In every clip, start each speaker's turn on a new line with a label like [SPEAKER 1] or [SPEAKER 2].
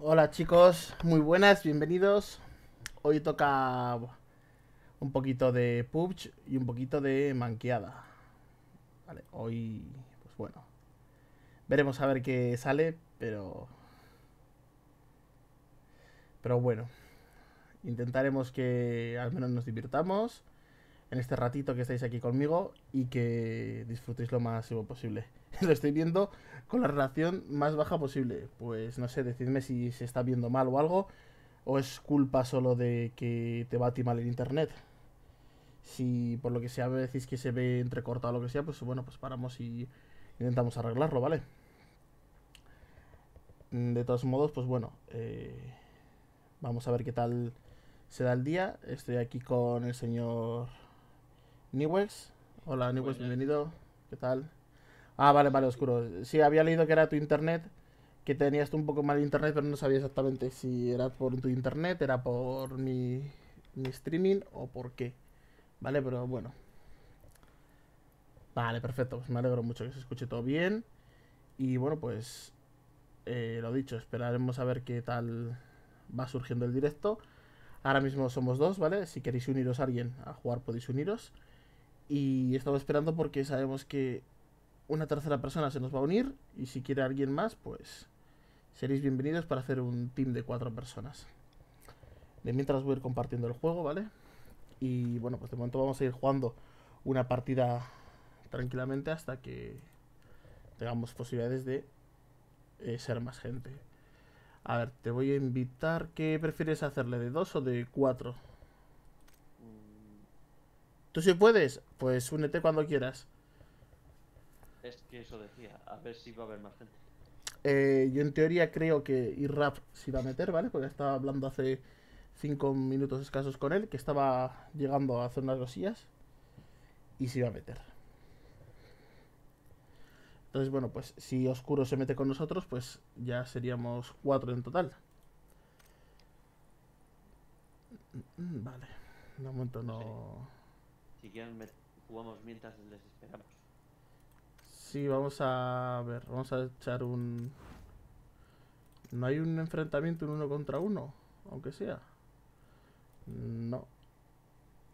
[SPEAKER 1] Hola chicos, muy buenas, bienvenidos. Hoy toca un poquito de PUBG y un poquito de manqueada. Vale, hoy, pues bueno, veremos a ver qué sale, pero... Pero bueno, intentaremos que al menos nos divirtamos en este ratito que estáis aquí conmigo y que disfrutéis lo máximo posible. Lo estoy viendo con la relación más baja posible. Pues no sé, decidme si se está viendo mal o algo. O es culpa solo de que te va a ti mal el internet. Si por lo que sea decís que se ve entrecortado o lo que sea, pues bueno, pues paramos y intentamos arreglarlo, ¿vale? De todos modos, pues bueno, eh, vamos a ver qué tal se da el día. Estoy aquí con el señor Niwex. Hola Niwex, bienvenido. ¿Qué tal? Ah, vale, vale, oscuro. Sí, había leído que era tu internet, que tenías tú un poco mal internet, pero no sabía exactamente si era por tu internet, era por mi, mi streaming o por qué. Vale, pero bueno. Vale, perfecto. Pues me alegro mucho que se escuche todo bien. Y bueno, pues eh, lo dicho, esperaremos a ver qué tal va surgiendo el directo. Ahora mismo somos dos, ¿vale? Si queréis uniros a alguien a jugar podéis uniros. Y estamos esperando porque sabemos que una tercera persona se nos va a unir y si quiere alguien más, pues seréis bienvenidos para hacer un team de cuatro personas. De mientras voy a ir compartiendo el juego, ¿vale? Y bueno, pues de momento vamos a ir jugando una partida tranquilamente hasta que tengamos posibilidades de eh, ser más gente. A ver, te voy a invitar. ¿Qué prefieres hacerle? ¿De dos o de cuatro? Mm. ¿Tú si puedes? Pues únete cuando quieras.
[SPEAKER 2] Es que eso decía, a ver si va a haber más gente.
[SPEAKER 1] Eh, yo en teoría creo que Irrap se iba a meter, ¿vale? Porque estaba hablando hace cinco minutos escasos con él, que estaba llegando a hacer unas cosillas y se iba a meter. Entonces, bueno, pues si Oscuro se mete con nosotros, pues ya seríamos cuatro en total. Mm, vale, de momento no.
[SPEAKER 2] Si quieren, jugamos mientras les esperamos.
[SPEAKER 1] Sí, vamos a ver, vamos a echar un... ¿No hay un enfrentamiento en uno contra uno? Aunque sea. No.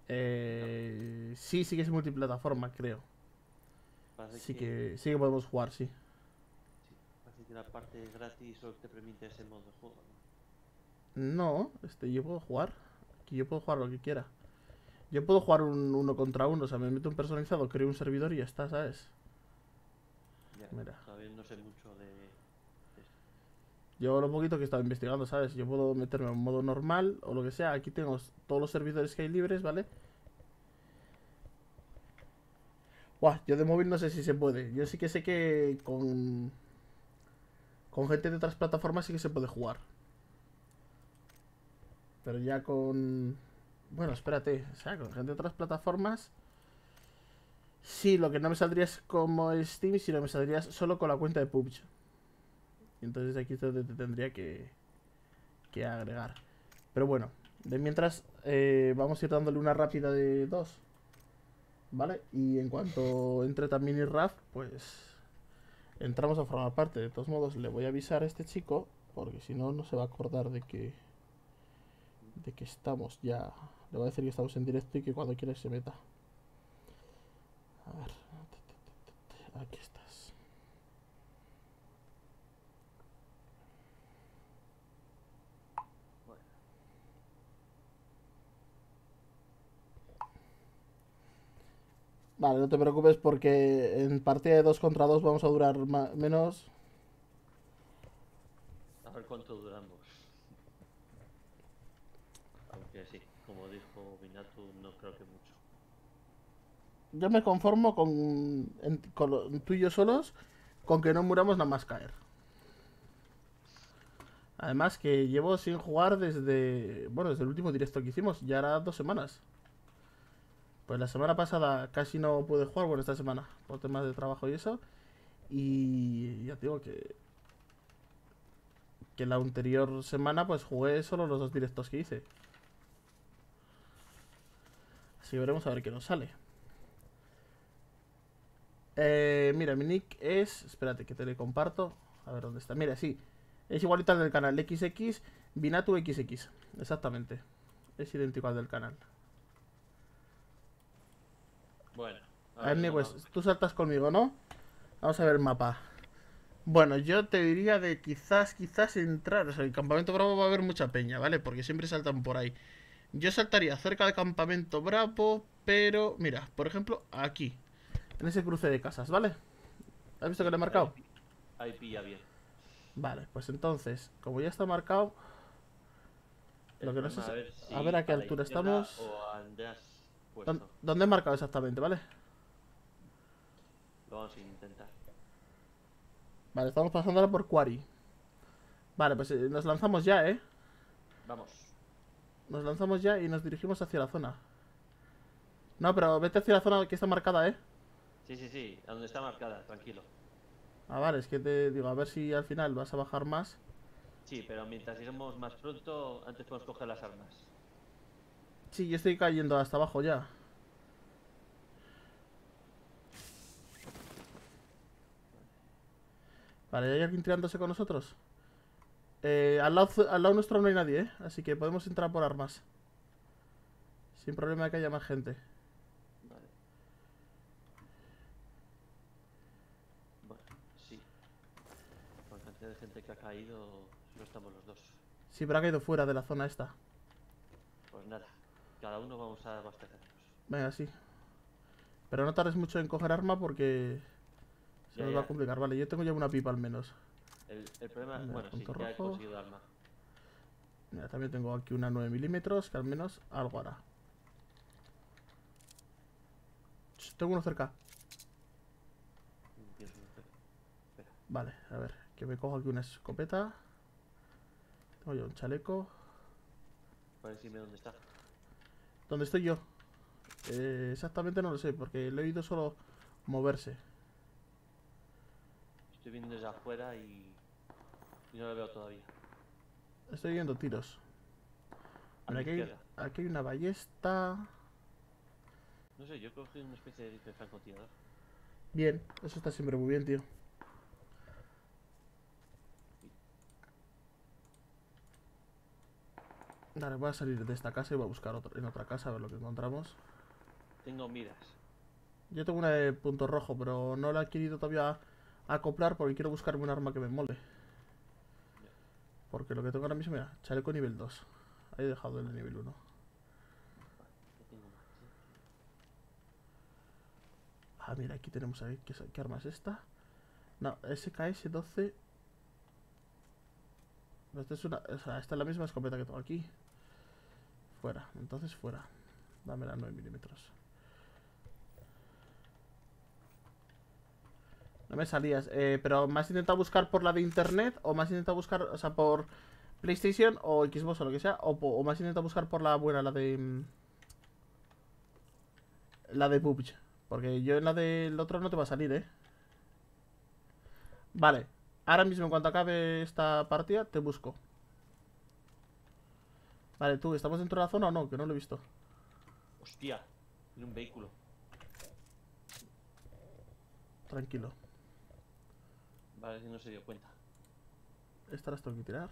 [SPEAKER 1] Eh, sí, sí que es multiplataforma, creo. sí que... sí que podemos jugar, sí.
[SPEAKER 2] sí. que la parte gratis solo te permite ese modo de juego.
[SPEAKER 1] ¿no? este, yo puedo jugar. Aquí yo puedo jugar lo que quiera. Yo puedo jugar un uno contra uno, o sea, me meto un personalizado, creo un servidor y ya está, ¿sabes?
[SPEAKER 2] Mira. no sé mucho de,
[SPEAKER 1] Yo lo poquito que he estado investigando, ¿sabes? Yo puedo meterme en modo normal o lo que sea. Aquí tengo todos los servidores que hay libres, ¿vale? Buah, yo de móvil no sé si se puede. Yo sí que sé que con... Con gente de otras plataformas sí que se puede jugar. Pero ya con... Bueno, espérate. O sea, con gente de otras plataformas... Sí, lo que no me saldría es como Steam, sino me saldría solo con la cuenta de PUBG. Entonces aquí es donde te tendría que, que agregar. Pero bueno, de mientras eh, vamos a ir dándole una rápida de dos. ¿Vale? Y en cuanto entre también Irraf, pues entramos a formar parte. De todos modos, le voy a avisar a este chico, porque si no, no se va a acordar de que, de que estamos ya. Le voy a decir que estamos en directo y que cuando quiera se meta. A ver. Aquí estás. Vale, no te preocupes porque en partida de 2 contra 2 vamos a durar menos.
[SPEAKER 2] A ver cuánto duramos. Aunque sí, como dijo Vinatu, no creo que mucho
[SPEAKER 1] yo me conformo con, tú y yo solos, con que no muramos nada más caer. Además que llevo sin jugar desde, bueno, desde el último directo que hicimos, ya era dos semanas. Pues la semana pasada casi no pude jugar, bueno, esta semana, por temas de trabajo y eso. Y ya digo que que la anterior semana pues jugué solo los dos directos que hice. Así veremos a ver qué nos sale. Eh, mira, mi nick es... Espérate que te le comparto. A ver dónde está. Mira, sí. Es igualito al del canal. XX Binatu XX. Exactamente. Es idéntico al del canal.
[SPEAKER 2] Bueno. a ver,
[SPEAKER 1] pues tú saltas conmigo, ¿no? Vamos a ver el mapa. Bueno, yo te diría de quizás, quizás entrar. O sea, el campamento bravo va a haber mucha peña, ¿vale? Porque siempre saltan por ahí. Yo saltaría cerca del campamento bravo, pero mira, por ejemplo, aquí. En ese cruce de casas, ¿vale? ¿Has visto que le he marcado?
[SPEAKER 2] Ahí pilla bien.
[SPEAKER 1] Vale, pues entonces, como ya está marcado,
[SPEAKER 2] El
[SPEAKER 1] Lo que no sé es-
[SPEAKER 2] si
[SPEAKER 1] a ver a qué altura estamos.
[SPEAKER 2] O Andrés
[SPEAKER 1] ¿dó-
[SPEAKER 2] puesto.
[SPEAKER 1] ¿dónde he marcado exactamente, vale?
[SPEAKER 2] Lo vamos a intentar.
[SPEAKER 1] Vale, estamos pasando ahora por Quarry. Vale, pues eh, nos lanzamos ya, ¿eh?
[SPEAKER 2] Vamos.
[SPEAKER 1] Nos lanzamos ya y nos dirigimos hacia la zona. No, pero vete hacia la zona que está marcada, ¿eh?
[SPEAKER 2] Sí, sí, sí. A donde está marcada, tranquilo.
[SPEAKER 1] Ah, vale, es que te digo, a ver si al final vas a bajar más.
[SPEAKER 2] Sí, pero mientras iremos más pronto, antes podemos coger las armas.
[SPEAKER 1] Sí, yo estoy cayendo hasta abajo ya. Vale, ¿hay alguien tirándose con nosotros? Eh, al, lado, al lado nuestro no hay nadie, ¿eh? Así que podemos entrar por armas. Sin problema que haya más gente.
[SPEAKER 2] Vale. Bueno, sí. La cantidad de gente que ha caído, solo estamos los dos.
[SPEAKER 1] Sí, pero ha caído fuera de la zona esta.
[SPEAKER 2] Pues nada, cada uno vamos a abastecernos.
[SPEAKER 1] Venga, sí. Pero no tardes mucho en coger arma porque se
[SPEAKER 2] Ya,
[SPEAKER 1] nos va a complicar. Vale, yo tengo ya una pipa al menos.
[SPEAKER 2] El, el problema,
[SPEAKER 1] Mira,
[SPEAKER 2] bueno, sí,
[SPEAKER 1] punto
[SPEAKER 2] ya he
[SPEAKER 1] rojo.
[SPEAKER 2] conseguido arma.
[SPEAKER 1] Mira, también tengo aquí una 9 milímetros que al menos algo hará. Tengo uno cerca. Vale, a ver, que me cojo aquí una escopeta. Tengo yo un chaleco.
[SPEAKER 2] para decirme dónde está.
[SPEAKER 1] ¿Dónde estoy yo? Eh, exactamente no lo sé, porque le he oído solo moverse.
[SPEAKER 2] Estoy viendo desde afuera y, y no lo veo todavía.
[SPEAKER 1] Estoy viendo tiros. Aquí, hay,
[SPEAKER 2] izquierda.
[SPEAKER 1] aquí hay una ballesta.
[SPEAKER 2] No sé, yo he cogido una especie de francotirador.
[SPEAKER 1] Bien, eso está siempre muy bien, tío. Vale, voy a salir de esta casa y voy a buscar otro, en otra casa a ver lo que encontramos.
[SPEAKER 2] Tengo miras.
[SPEAKER 1] Yo tengo una de punto rojo, pero no la he querido todavía acoplar porque quiero buscarme un arma que me mole. Porque lo que tengo ahora mismo, mira, chaleco nivel 2. Ahí he dejado el de nivel 1.
[SPEAKER 2] Ya tengo más.
[SPEAKER 1] Ah, mira, aquí tenemos ahí. ¿Qué, qué arma es esta? No, SKS 12. Esta es una. O sea, esta es la misma escopeta que tengo aquí. Fuera, entonces fuera. Dame la 9 milímetros. No me salías. Eh, pero ¿me has intentado buscar por la de internet? ¿O me has intentado buscar, o sea, por PlayStation o Xbox o lo que sea? ¿O, o me has intentado buscar por la buena, la de. mm, La de PUBG? Porque yo en la del otro no te va a salir, ¿eh? Vale. Ahora mismo, en cuanto acabe esta partida, te busco. Vale, tú, ¿estamos dentro de la zona o no? Que no lo he visto.
[SPEAKER 2] Hostia, en un vehículo.
[SPEAKER 1] Tranquilo.
[SPEAKER 2] No se dio cuenta.
[SPEAKER 1] Estas las tengo que tirar.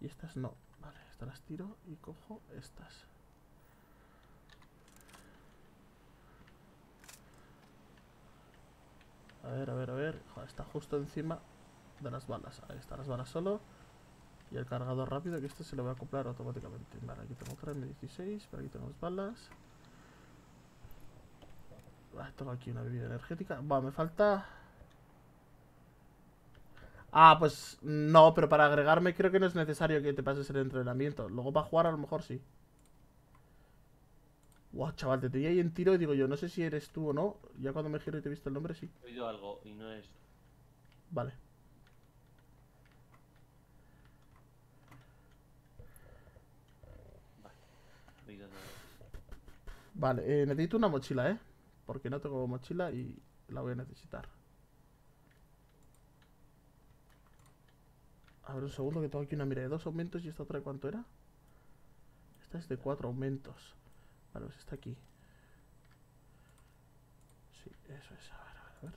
[SPEAKER 1] Y estas no. Vale, estas las tiro y cojo estas. A ver, a ver, a ver. Joder, está justo encima de las balas. Ahí están las balas solo. Y el cargador rápido, que este se le va a acoplar automáticamente. Vale, aquí tengo otra M16. Por aquí tenemos balas. Ah, tengo aquí una bebida energética. Va, me falta... Ah, pues no, pero para agregarme creo que no es necesario que te pases el entrenamiento. Luego para jugar a lo mejor sí. Guau, chaval, te tenía ahí en tiro y digo yo, no sé si eres tú o no. Ya cuando me giro y te he visto el nombre, sí.
[SPEAKER 2] He oído algo y no es.
[SPEAKER 1] Vale.
[SPEAKER 2] Vale,
[SPEAKER 1] eh, necesito una mochila, ¿eh? Porque no tengo mochila y la voy a necesitar. A ver, un segundo que tengo aquí una mira de dos aumentos y esta otra de cuánto era. Esta es de cuatro aumentos. Vale, pues está aquí. Sí, eso es. A ver, a ver, a ver.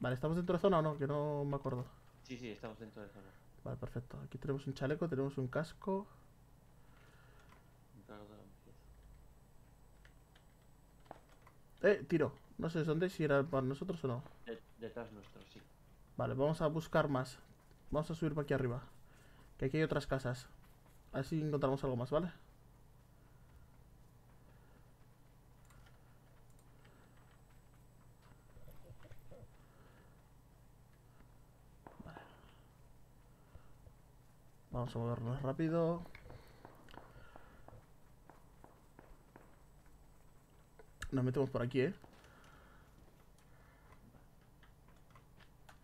[SPEAKER 1] Vale, ¿estamos dentro de zona o no? Que no me acuerdo.
[SPEAKER 2] Sí, sí, estamos dentro de zona.
[SPEAKER 1] Vale, perfecto. Aquí tenemos un chaleco, tenemos un casco. Eh, tiro. No sé dónde, si era para nosotros o no.
[SPEAKER 2] De- detrás nuestro, sí.
[SPEAKER 1] Vale, vamos a buscar más. Vamos a subir para aquí arriba. Que aquí hay otras casas. Así encontramos algo más, ¿vale? Vale. Vamos a movernos rápido. Nos metemos por aquí, ¿eh?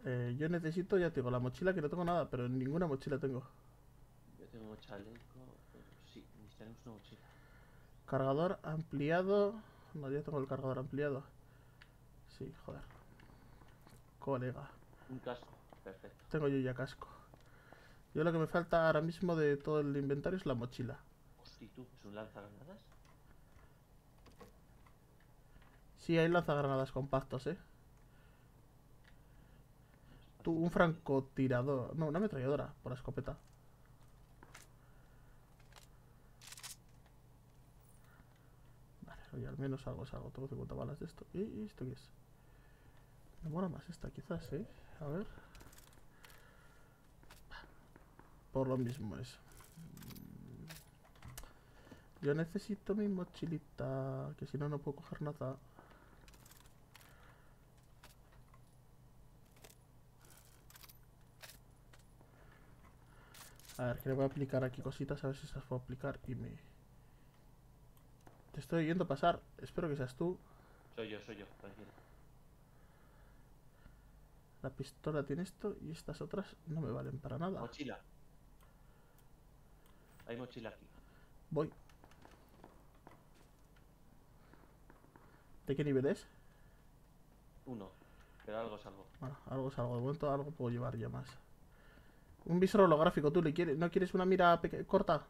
[SPEAKER 1] Eh, yo necesito, ya te digo, la mochila que no tengo nada, pero ninguna mochila tengo.
[SPEAKER 2] Yo tengo chaleco, pero sí, necesitaremos una mochila.
[SPEAKER 1] Cargador ampliado. No, ya tengo el cargador ampliado. Sí, joder. Colega.
[SPEAKER 2] Un casco, perfecto.
[SPEAKER 1] Tengo yo ya casco. Yo lo que me falta ahora mismo de todo el inventario es la mochila.
[SPEAKER 2] Hosti, tú, ¿es un lanzagranadas?
[SPEAKER 1] Sí, hay lanzagranadas compactos, eh. Un francotirador. No, una ametralladora por la escopeta. Vale, oye, al menos algo es algo. Tengo 50 balas de esto. ¿Y esto qué es? Me mola más esta, quizás, ¿eh? A ver. Por lo mismo es. Yo necesito mi mochilita, que si no, no puedo coger nada. A ver, que le voy a aplicar aquí cositas, a ver si se las puedo aplicar y me... Te estoy viendo pasar, espero que seas tú.
[SPEAKER 2] Soy yo, soy yo, tranquilo.
[SPEAKER 1] La pistola tiene esto y estas otras no me valen para nada.
[SPEAKER 2] Mochila. Hay mochila aquí.
[SPEAKER 1] Voy. ¿De qué nivel es?
[SPEAKER 2] Uno. Pero algo es algo.
[SPEAKER 1] Bueno, algo es algo. De momento algo puedo llevar ya más. Un visor holográfico, ¿tú le quieres? ¿No quieres una mira corta?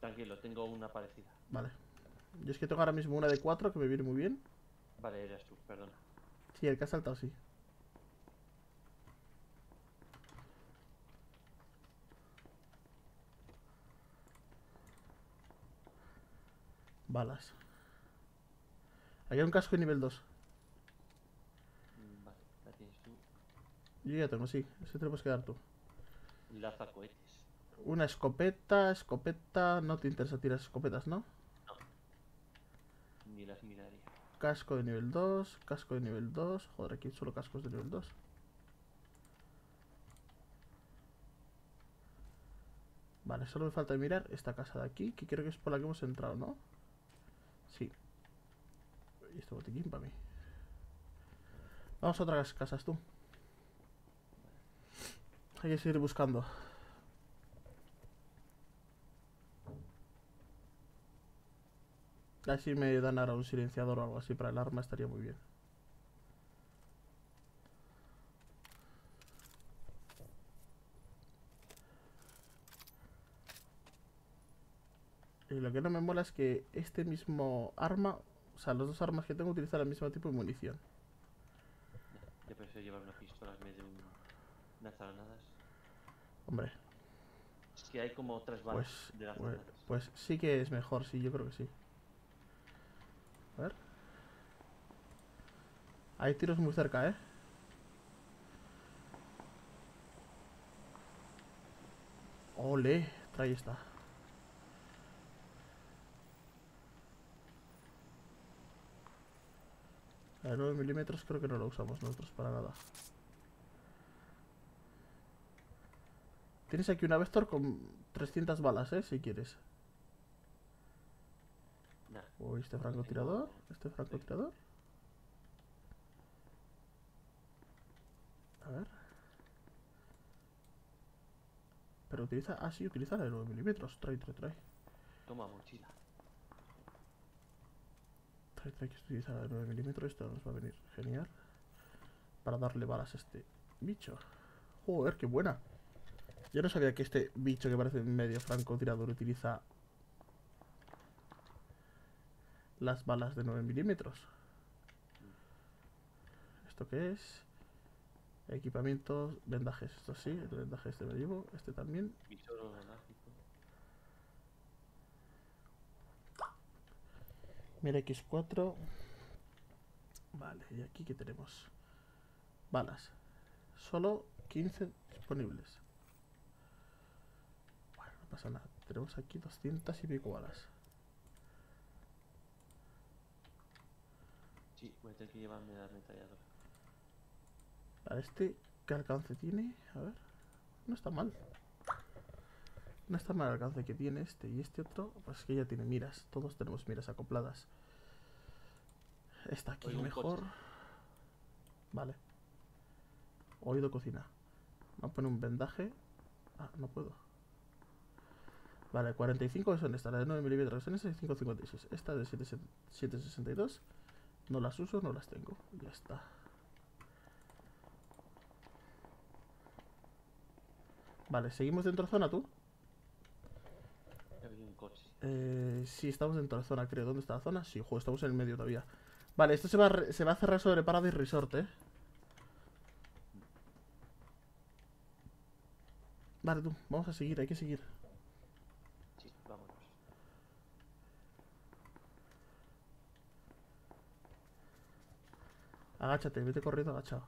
[SPEAKER 2] Tranquilo, tengo una parecida.
[SPEAKER 1] Vale. Yo es que tengo ahora mismo una de 4 que me viene muy bien.
[SPEAKER 2] Vale, eres tú, perdona.
[SPEAKER 1] Sí, el que ha saltado, sí. Balas. Aquí hay un casco de nivel 2.
[SPEAKER 2] Mm, Vale, la tienes tú.
[SPEAKER 1] Yo ya tengo, sí. Ese te lo puedes quedar tú.
[SPEAKER 2] Lanza cohetes.
[SPEAKER 1] Una escopeta, escopeta. No te interesa tirar escopetas, ¿no?
[SPEAKER 2] Ni las miraría.
[SPEAKER 1] Casco de nivel 2, casco de nivel 2. Joder, aquí solo cascos de nivel 2. Vale, solo me falta mirar esta casa de aquí, que creo que es por la que hemos entrado, ¿no? Sí. Y este botiquín para mí. Vamos a otras casas, tú. Hay que seguir buscando. Así me dan ahora un silenciador o algo así para el arma, estaría muy bien. Y lo que no me mola es que este mismo arma, o sea, los dos armas que tengo utilizan el mismo tipo de munición.
[SPEAKER 2] Yo prefiero llevar una pistola en vez de un lanzagranadas.
[SPEAKER 1] Hombre,
[SPEAKER 2] Es que hay como tres balas
[SPEAKER 1] pues,
[SPEAKER 2] de
[SPEAKER 1] pues,
[SPEAKER 2] lanzagranadas.
[SPEAKER 1] pues sí que es mejor, sí, yo creo que sí. A ver. Hay tiros muy cerca, ¿eh? Ole, trae esta. De 9 milímetros creo que no lo usamos nosotros para nada. Tienes aquí una Vector con 300 balas, ¿eh? Si quieres. Uy, este francotirador. Este francotirador. A ver. Pero utiliza. Ah, sí, utiliza la de 9 milímetros. Trae, trae, trae.
[SPEAKER 2] toma mochila.
[SPEAKER 1] Trae, trae que utiliza la de 9 milímetros. Esto nos va a venir genial. Para darle balas a este bicho. Joder, qué buena. Yo no sabía que este bicho que parece medio francotirador utiliza las balas de 9 milímetros. ¿Esto qué es? Equipamientos, vendajes, esto sí, el vendaje este me llevo, este también. Mira X4. Vale, y aquí que tenemos balas. Solo 15 disponibles. Pasa nada. Tenemos aquí 200 y pico balas.
[SPEAKER 2] Sí, voy a tener que llevarme la ametralladora.
[SPEAKER 1] Vale, este, ¿qué alcance tiene? A ver. No está mal. No está mal el alcance que tiene este y este otro. Pues que ya tiene miras. Todos tenemos miras acopladas. Está aquí
[SPEAKER 2] Oigo
[SPEAKER 1] mejor. Vale. Oído cocina. Vamos a poner un vendaje. Ah, no puedo. Vale, 45 son estas, la de 9 milímetros en esa y 556. Esta de 7, 762. No las uso, no las tengo. Ya está. Vale, ¿seguimos dentro de zona tú? Eh, sí, estamos dentro de zona, creo. ¿Dónde está la zona? Sí, juego, estamos en el medio todavía. Vale, esto se va, a se va a cerrar sobre Paradise Resort, ¿eh? Vale, tú, vamos a seguir, hay que seguir.
[SPEAKER 2] Sí, vámonos.
[SPEAKER 1] Agáchate, vete corriendo agachado.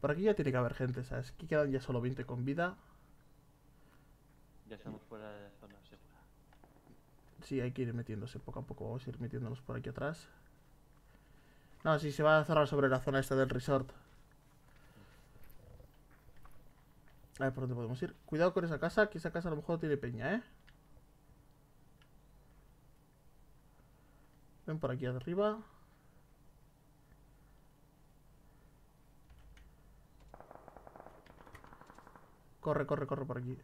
[SPEAKER 1] Por aquí ya tiene que haber gente, ¿sabes? Aquí quedan ya solo 20 con vida.
[SPEAKER 2] Ya estamos fuera de la zona segura.
[SPEAKER 1] Sí, hay que ir metiéndose poco a poco. Vamos a ir metiéndonos por aquí atrás. No, sí, se va a cerrar sobre la zona esta del resort. A ver por dónde podemos ir. Cuidado con esa casa, que esa casa a lo mejor tiene peña, ¿eh? Ven por aquí arriba. Corre, corre, corre por aquí.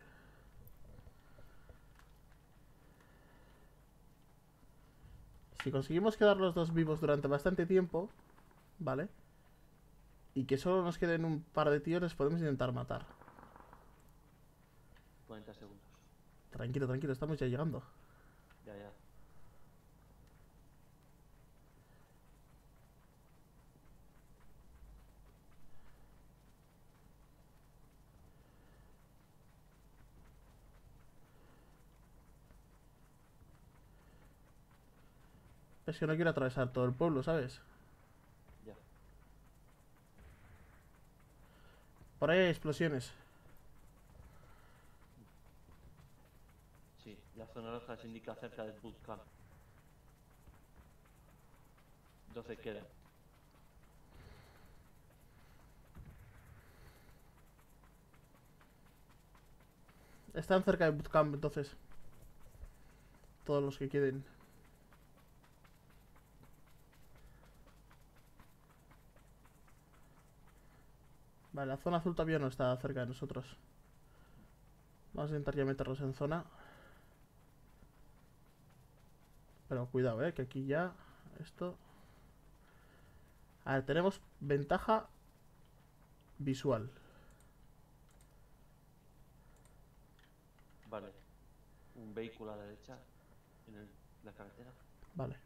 [SPEAKER 1] Si conseguimos quedar los dos vivos durante bastante tiempo, ¿vale? Y que solo nos queden un par de tíos, les podemos intentar matar.
[SPEAKER 2] 40 segundos.
[SPEAKER 1] Tranquilo, tranquilo, estamos ya llegando.
[SPEAKER 2] Ya, ya.
[SPEAKER 1] Es que no quiero atravesar todo el pueblo, ¿sabes?
[SPEAKER 2] Ya.
[SPEAKER 1] Por ahí hay explosiones.
[SPEAKER 2] Sí, la zona roja se indica cerca del bootcamp. 12 quedan.
[SPEAKER 1] Están cerca de bootcamp, entonces. Todos los que queden. Vale, la zona azul todavía no está cerca de nosotros. Vamos a intentar ya meterlos en zona. Pero cuidado, eh, que aquí ya esto... A ver, tenemos ventaja visual.
[SPEAKER 2] Vale. Un vehículo a la derecha en el- la carretera.
[SPEAKER 1] Vale.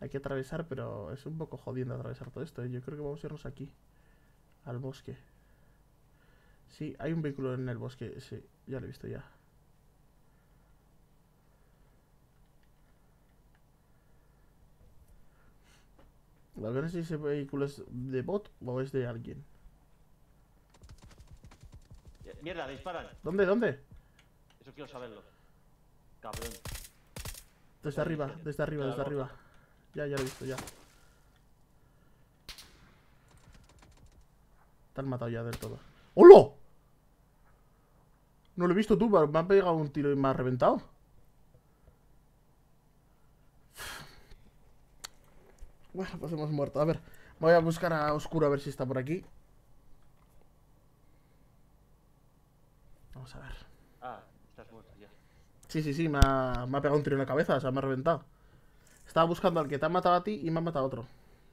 [SPEAKER 1] Hay que atravesar, pero es un poco jodiendo atravesar todo esto. ¿eh? Yo creo que vamos a irnos aquí. Al bosque. Sí, hay un vehículo en el bosque. Sí, ya lo he visto ya. Que no sé si ese vehículo es de bot o es de alguien.
[SPEAKER 2] Eh, ¡Mierda, disparan!
[SPEAKER 1] ¿Dónde? ¿Dónde?
[SPEAKER 2] Eso quiero saberlo. Cabrón.
[SPEAKER 1] Desde arriba, desde arriba,
[SPEAKER 2] la
[SPEAKER 1] desde arriba. Ya, ya lo he visto, ya. Te han matado ya del todo. ¡Hola! No lo he visto tú, me han pegado un tiro y me ha reventado. Bueno, pues hemos muerto. A ver, voy a buscar a Oscuro a ver si está por aquí. Vamos a ver.
[SPEAKER 2] Ah, estás muerto ya.
[SPEAKER 1] Sí, sí, sí, me ha, me ha pegado un tiro en la cabeza, o sea, me ha reventado. Estaba buscando al que te ha matado a ti y me ha matado a otro.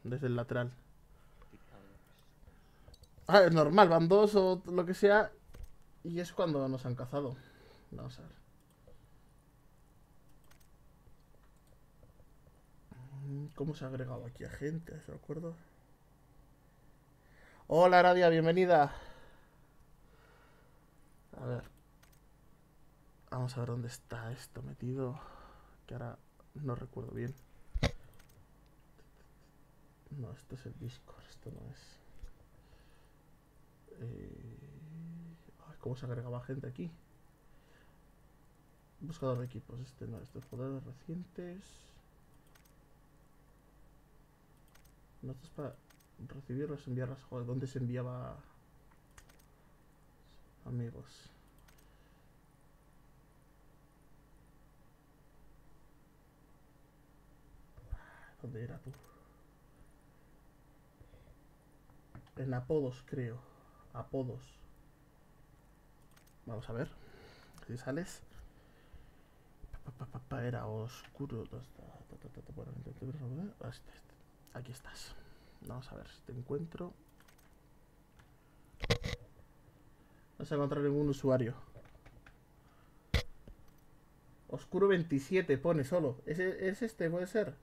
[SPEAKER 1] Desde el lateral. Ah, es normal, van dos o lo que sea. Y es cuando nos han cazado. Vamos a ver. ¿Cómo se ha agregado aquí a gente? ¿Se acuerdo? Hola, Aradia, bienvenida. A ver. Vamos a ver dónde está esto metido. Que ahora no recuerdo bien. No, esto es el Discord, esto no es. Eh, ay, ¿Cómo se agregaba gente aquí? Buscador de equipos, este no, estos poderes recientes. No, esto es para recibirlos, enviarlas. Joder, ¿dónde se enviaba? Amigos. ¿Dónde era tú? En apodos, creo. Apodos. Vamos a ver. Si sales. Era oscuro. bueno, intenté ah, este, este. Aquí estás. Vamos a ver si te encuentro. No se encontrar ningún usuario. Oscuro 27 pone solo. ¿Es, es este? ¿Puede ser?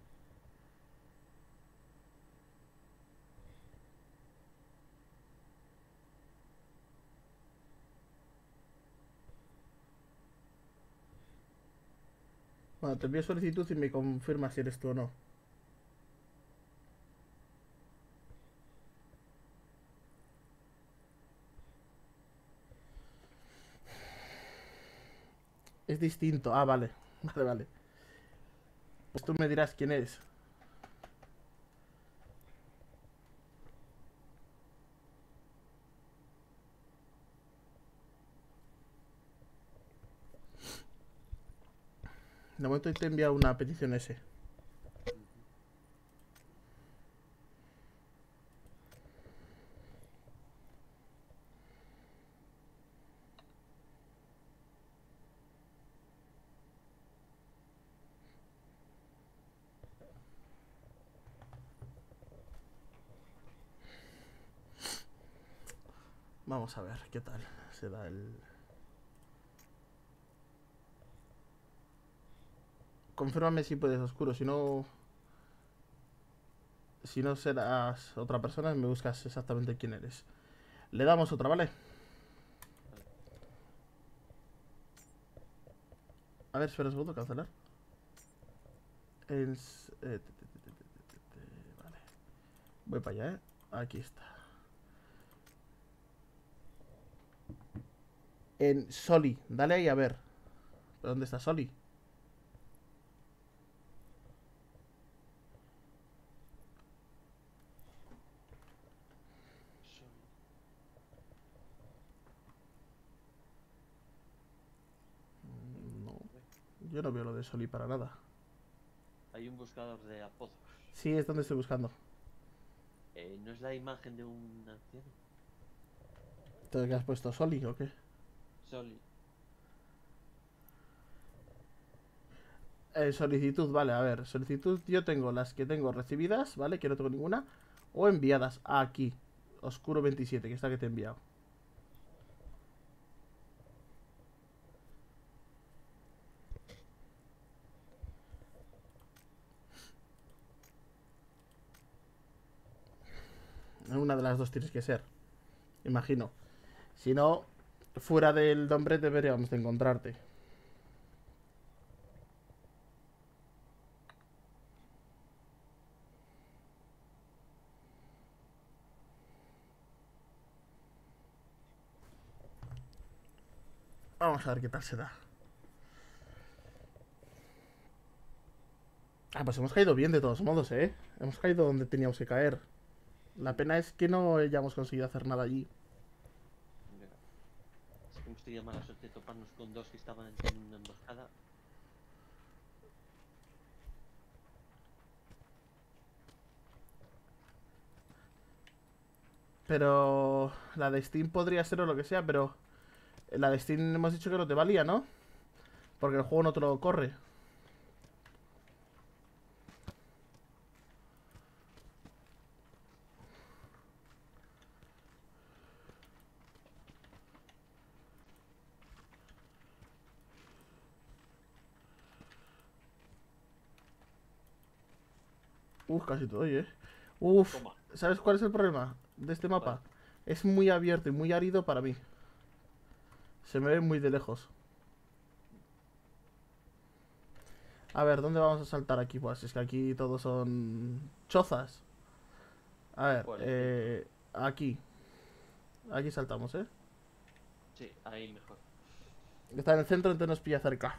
[SPEAKER 1] Bueno, te envío solicitud y me confirma si eres tú o no. Es distinto. Ah, vale. Vale, vale. Pues tú me dirás quién es. De momento te enviado una petición ese. Vamos a ver qué tal se da el... Confírmame si puedes oscuro, si no... Si no serás otra persona, me buscas exactamente quién eres. Le damos otra, ¿vale? A ver, espera un segundo, cancelar. Vale. Voy para allá, ¿eh? Aquí está. En Soli, dale ahí a ver. ¿Pero ¿Dónde está Soli? No, yo no veo lo de Soli para nada.
[SPEAKER 2] Hay un buscador de apodos.
[SPEAKER 1] Sí, es donde estoy buscando.
[SPEAKER 2] Eh, ¿No es la imagen de un anciano?
[SPEAKER 1] ¿Entonces has puesto Soli o qué?
[SPEAKER 2] Soli.
[SPEAKER 1] Eh, solicitud, vale, a ver, solicitud yo tengo las que tengo recibidas, ¿vale? Que no tengo ninguna. O enviadas aquí, Oscuro 27, que es la que te he enviado. Una de las dos tienes que ser, imagino. Si no, fuera del nombre deberíamos de encontrarte. Vamos a ver qué tal se da. Ah, pues hemos caído bien de todos modos, ¿eh? Hemos caído donde teníamos que caer. La pena es que no hayamos conseguido hacer nada allí.
[SPEAKER 2] Venga. Es que hemos tenido mala suerte de toparnos con dos que estaban en una emboscada.
[SPEAKER 1] Pero la de Steam podría ser o lo que sea, pero la de Steam hemos dicho que no te valía, ¿no? Porque el juego no te lo corre. Casi todo, eh. Uf,
[SPEAKER 2] Toma.
[SPEAKER 1] ¿sabes cuál es el problema de este mapa? Es muy abierto y muy árido para mí. Se me ve muy de lejos. A ver, ¿dónde vamos a saltar aquí? Pues es que aquí todos son chozas. A ver, eh, aquí. Aquí saltamos, ¿eh?
[SPEAKER 2] Sí, ahí mejor.
[SPEAKER 1] Está en el centro, entonces nos pilla cerca.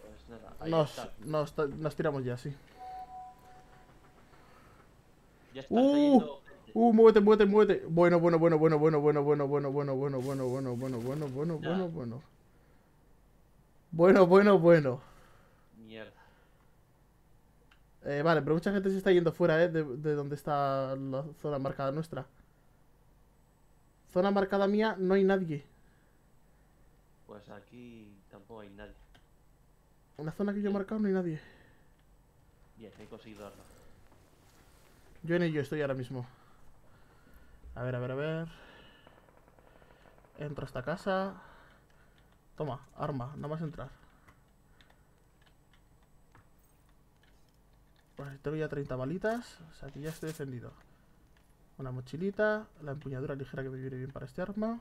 [SPEAKER 2] Pues nada, ahí
[SPEAKER 1] Nos, nos, nos tiramos ya, sí.
[SPEAKER 2] Ya está
[SPEAKER 1] Uh. Uh, muévete, muévete, muévete. Bueno, bueno, bueno, bueno, bueno, bueno, bueno, bueno, bueno, bueno, bueno, bueno, bueno, bueno, bueno, bueno, bueno. Bueno, bueno, bueno.
[SPEAKER 2] Mierda.
[SPEAKER 1] Eh, vale, pero mucha gente se está yendo fuera, ¿eh? De, de donde está la zona marcada nuestra. Zona marcada mía, no hay nadie.
[SPEAKER 2] Pues aquí tampoco hay nadie.
[SPEAKER 1] En la zona que yo he marcado no hay nadie.
[SPEAKER 2] Bien, he conseguido arma.
[SPEAKER 1] Yo en ello estoy ahora mismo. A ver, a ver, a ver. Entro a esta casa. Toma, arma, nada más entrar. Pues tengo ya 30 balitas, o sea que ya estoy defendido. Una mochilita, la empuñadura ligera que me viene bien para este arma.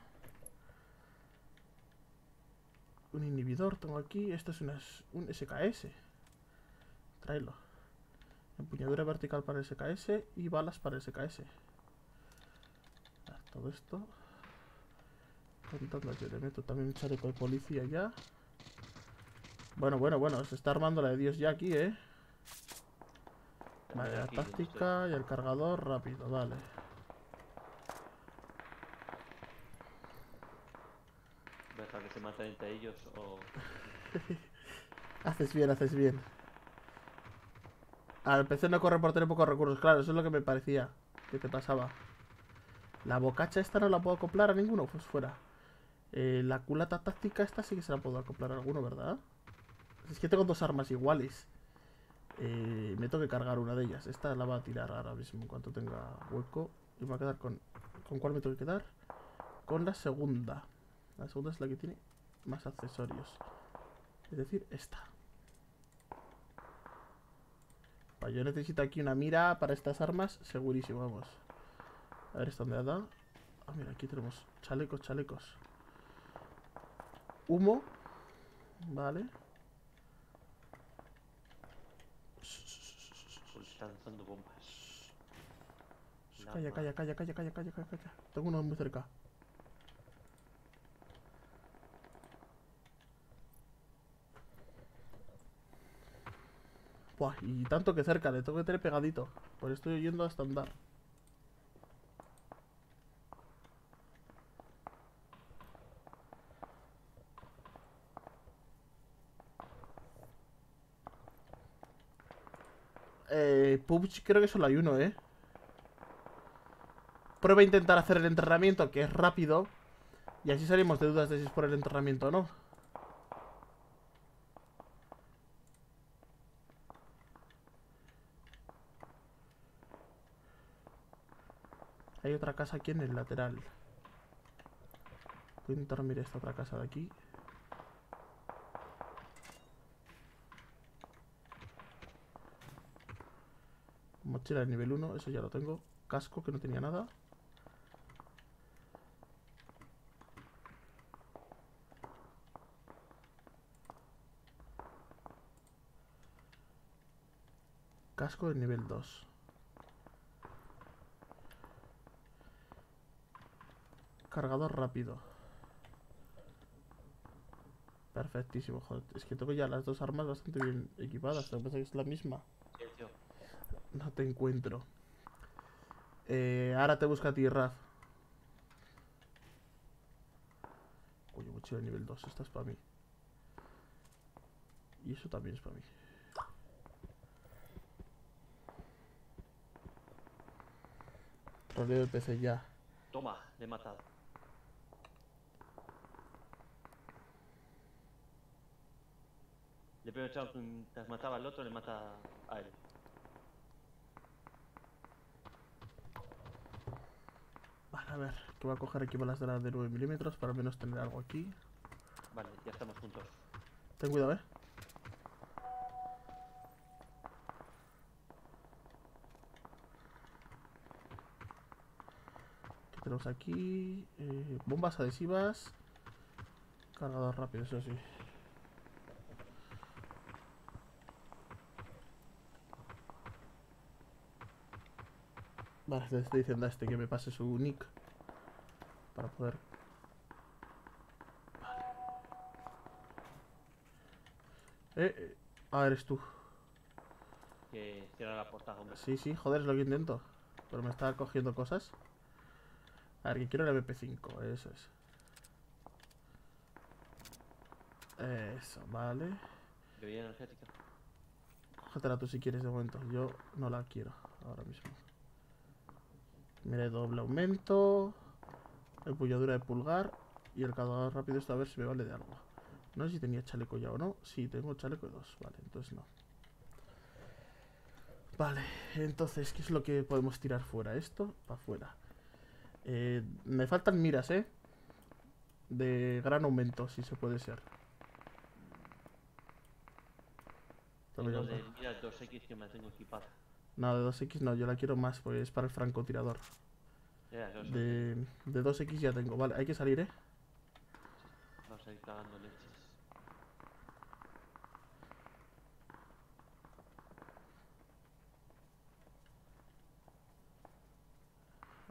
[SPEAKER 1] Un inhibidor tengo aquí, esto es una un SKS. Tráelo. Empuñadura vertical para el SKS y balas para el SKS. Todo esto. Contando que le meto también un chaleco de policía ya. Bueno, bueno, bueno, se está armando la de Dios ya aquí, ¿eh? Vale, la táctica y el cargador rápido, vale.
[SPEAKER 2] estoy. Voy a dejar que se maten entre ellos o...
[SPEAKER 1] Haces bien, haces bien. Al PC no corre por tener pocos recursos, claro, eso es lo que me parecía que te pasaba. La bocacha esta no la puedo acoplar a ninguno, pues fuera. Eh, la culata táctica esta sí que se la puedo acoplar a alguno, ¿verdad? Es que tengo dos armas iguales. Eh, me tengo que cargar una de ellas. Esta la va a tirar ahora mismo en cuanto tenga hueco. Y me voy a quedar con... ¿Con cuál me tengo que quedar? Con la segunda. La segunda es la que tiene más accesorios. Es decir, esta. Vale, yo necesito aquí una mira para estas armas, segurísimo, vamos. A ver, ¿esto dónde da? Ah, mira, aquí tenemos chalecos, chalecos. Humo. Vale.
[SPEAKER 2] Pues lanzando bombas.
[SPEAKER 1] Calla, calla, calla, calla, calla, calla, calla, calla. Tengo uno muy cerca. Y tanto que cerca, le tengo que tener pegadito. Por estoy oyendo hasta andar. Eh, PUBG creo que solo hay uno, ¿eh? Prueba a intentar hacer el entrenamiento, que es rápido. Y así salimos de dudas de si es por el entrenamiento o no. Hay otra casa aquí en el lateral. Voy a intentar mirar esta otra casa de aquí. Mochila de nivel 1, eso ya lo tengo. Casco, que no tenía nada. Casco de nivel 2. Cargador rápido. Perfectísimo, joder. Es que tengo ya las dos armas bastante bien equipadas. Pasa es que es la misma. No te encuentro. Eh, ahora te busca a ti, Raf. Coño, mochila de nivel 2. Esta es para mí. Y eso también es para mí. Troleo el PC ya.
[SPEAKER 2] Toma, le he matado. Le he echado mientras mataba al otro, le mata a él.
[SPEAKER 1] Vale. A ver, que voy a coger aquí balas de las de 9 milímetros para al menos tener algo aquí.
[SPEAKER 2] Vale, ya estamos juntos.
[SPEAKER 1] Ten cuidado, eh. ¿Qué tenemos aquí? Eh, bombas adhesivas. Cargador rápido, eso sí. Vale, le estoy diciendo a este que me pase su nick. Para poder... Vale. Eh, eh, ah, eres tú.
[SPEAKER 2] Que cierra la puerta, hombre.
[SPEAKER 1] Sí, sí, joder, es lo que intento. Pero me está cogiendo cosas. A ver, que quiero el MP5, eso es. Eso, vale.
[SPEAKER 2] Bebida energética.
[SPEAKER 1] Cógetela tú si quieres de momento. Yo no la quiero ahora mismo. Mire, doble aumento. Empuñadura de pulgar. Y el cargador rápido esto a ver si me vale de algo. No sé si tenía chaleco ya o no. Sí, tengo chaleco de dos. Vale, entonces no. Vale, entonces, ¿qué es lo que podemos tirar fuera? Esto, para afuera. Eh, me faltan miras, ¿eh? De gran aumento, si se puede ser. Tengo
[SPEAKER 2] de mira 2X que me tengo equipada.
[SPEAKER 1] No, de 2X no, yo la quiero más, porque es para el francotirador.
[SPEAKER 2] Eso
[SPEAKER 1] De, de 2X ya tengo. Vale, hay que salir, ¿eh?
[SPEAKER 2] Vamos a ir cagando leches.